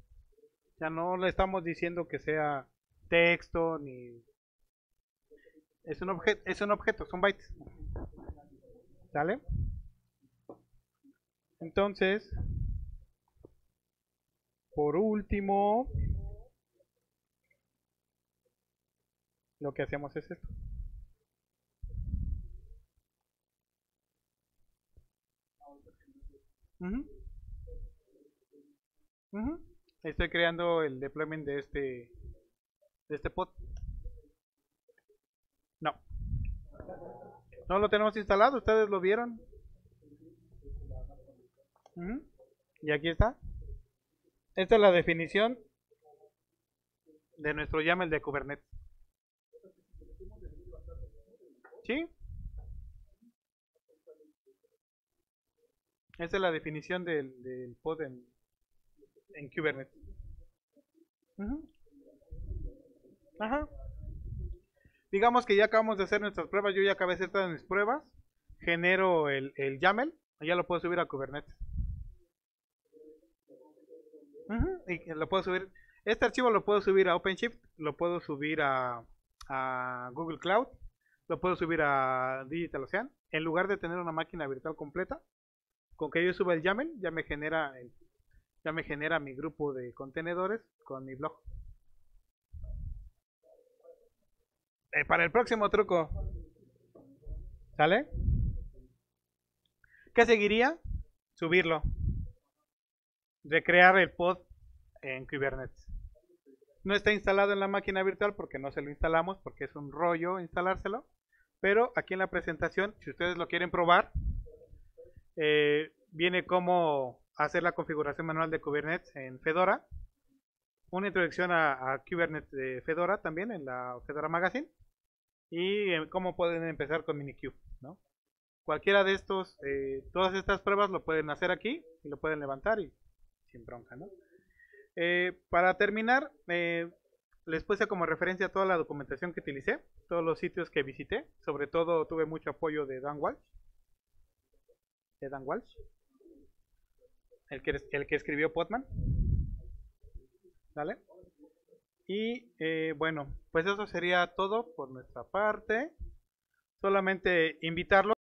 Ya no le estamos diciendo que sea texto ni... Es un, objeto, es un objeto, son bytes. ¿Sale? Entonces, por último, lo que hacemos es esto. Ujú. Ujú. Estoy creando el deployment de este de este pod. No. No lo tenemos instalado, ustedes lo vieron. Y aquí está. Esta es la definición de nuestro YAML de Kubernetes. ¿Sí? Esta es la definición del, pod en, Kubernetes. Ajá. Digamos que ya acabamos de hacer nuestras pruebas, yo ya acabé de hacer todas mis pruebas, genero el, el YAML, ya lo puedo subir a Kubernetes. Lo puedo subir, este archivo lo puedo subir a OpenShift, lo puedo subir a, a Google Cloud, lo puedo subir a DigitalOcean, en lugar de tener una máquina virtual completa, con que yo suba el YAML, ya me genera el- ya me genera mi grupo de contenedores con mi blog. Eh, para el próximo truco. ¿Sale? ¿Qué seguiría? Subirlo. Recrear el pod en Kubernetes. No está instalado en la máquina virtual porque no se lo instalamos, porque es un rollo instalárselo. Pero aquí en la presentación, si ustedes lo quieren probar, eh, viene cómo hacer la configuración manual de Kubernetes en Fedora. Una introducción a, Kubernetes Fedora también en la Fedora Magazine. Y eh, cómo pueden empezar con Minikube. ¿no? Cualquiera de estos, eh, todas estas pruebas lo pueden hacer aquí y lo pueden levantar y sin bronca. ¿no? Eh, para terminar, eh, les puse como referencia toda la documentación que utilicé, todos los sitios que visité. Sobre todo tuve mucho apoyo de Dan Walsh. De Dan Walsh. El que, el que escribió Potman. ¿Vale? Y eh, bueno, pues eso sería todo por nuestra parte. Solamente invitarlos.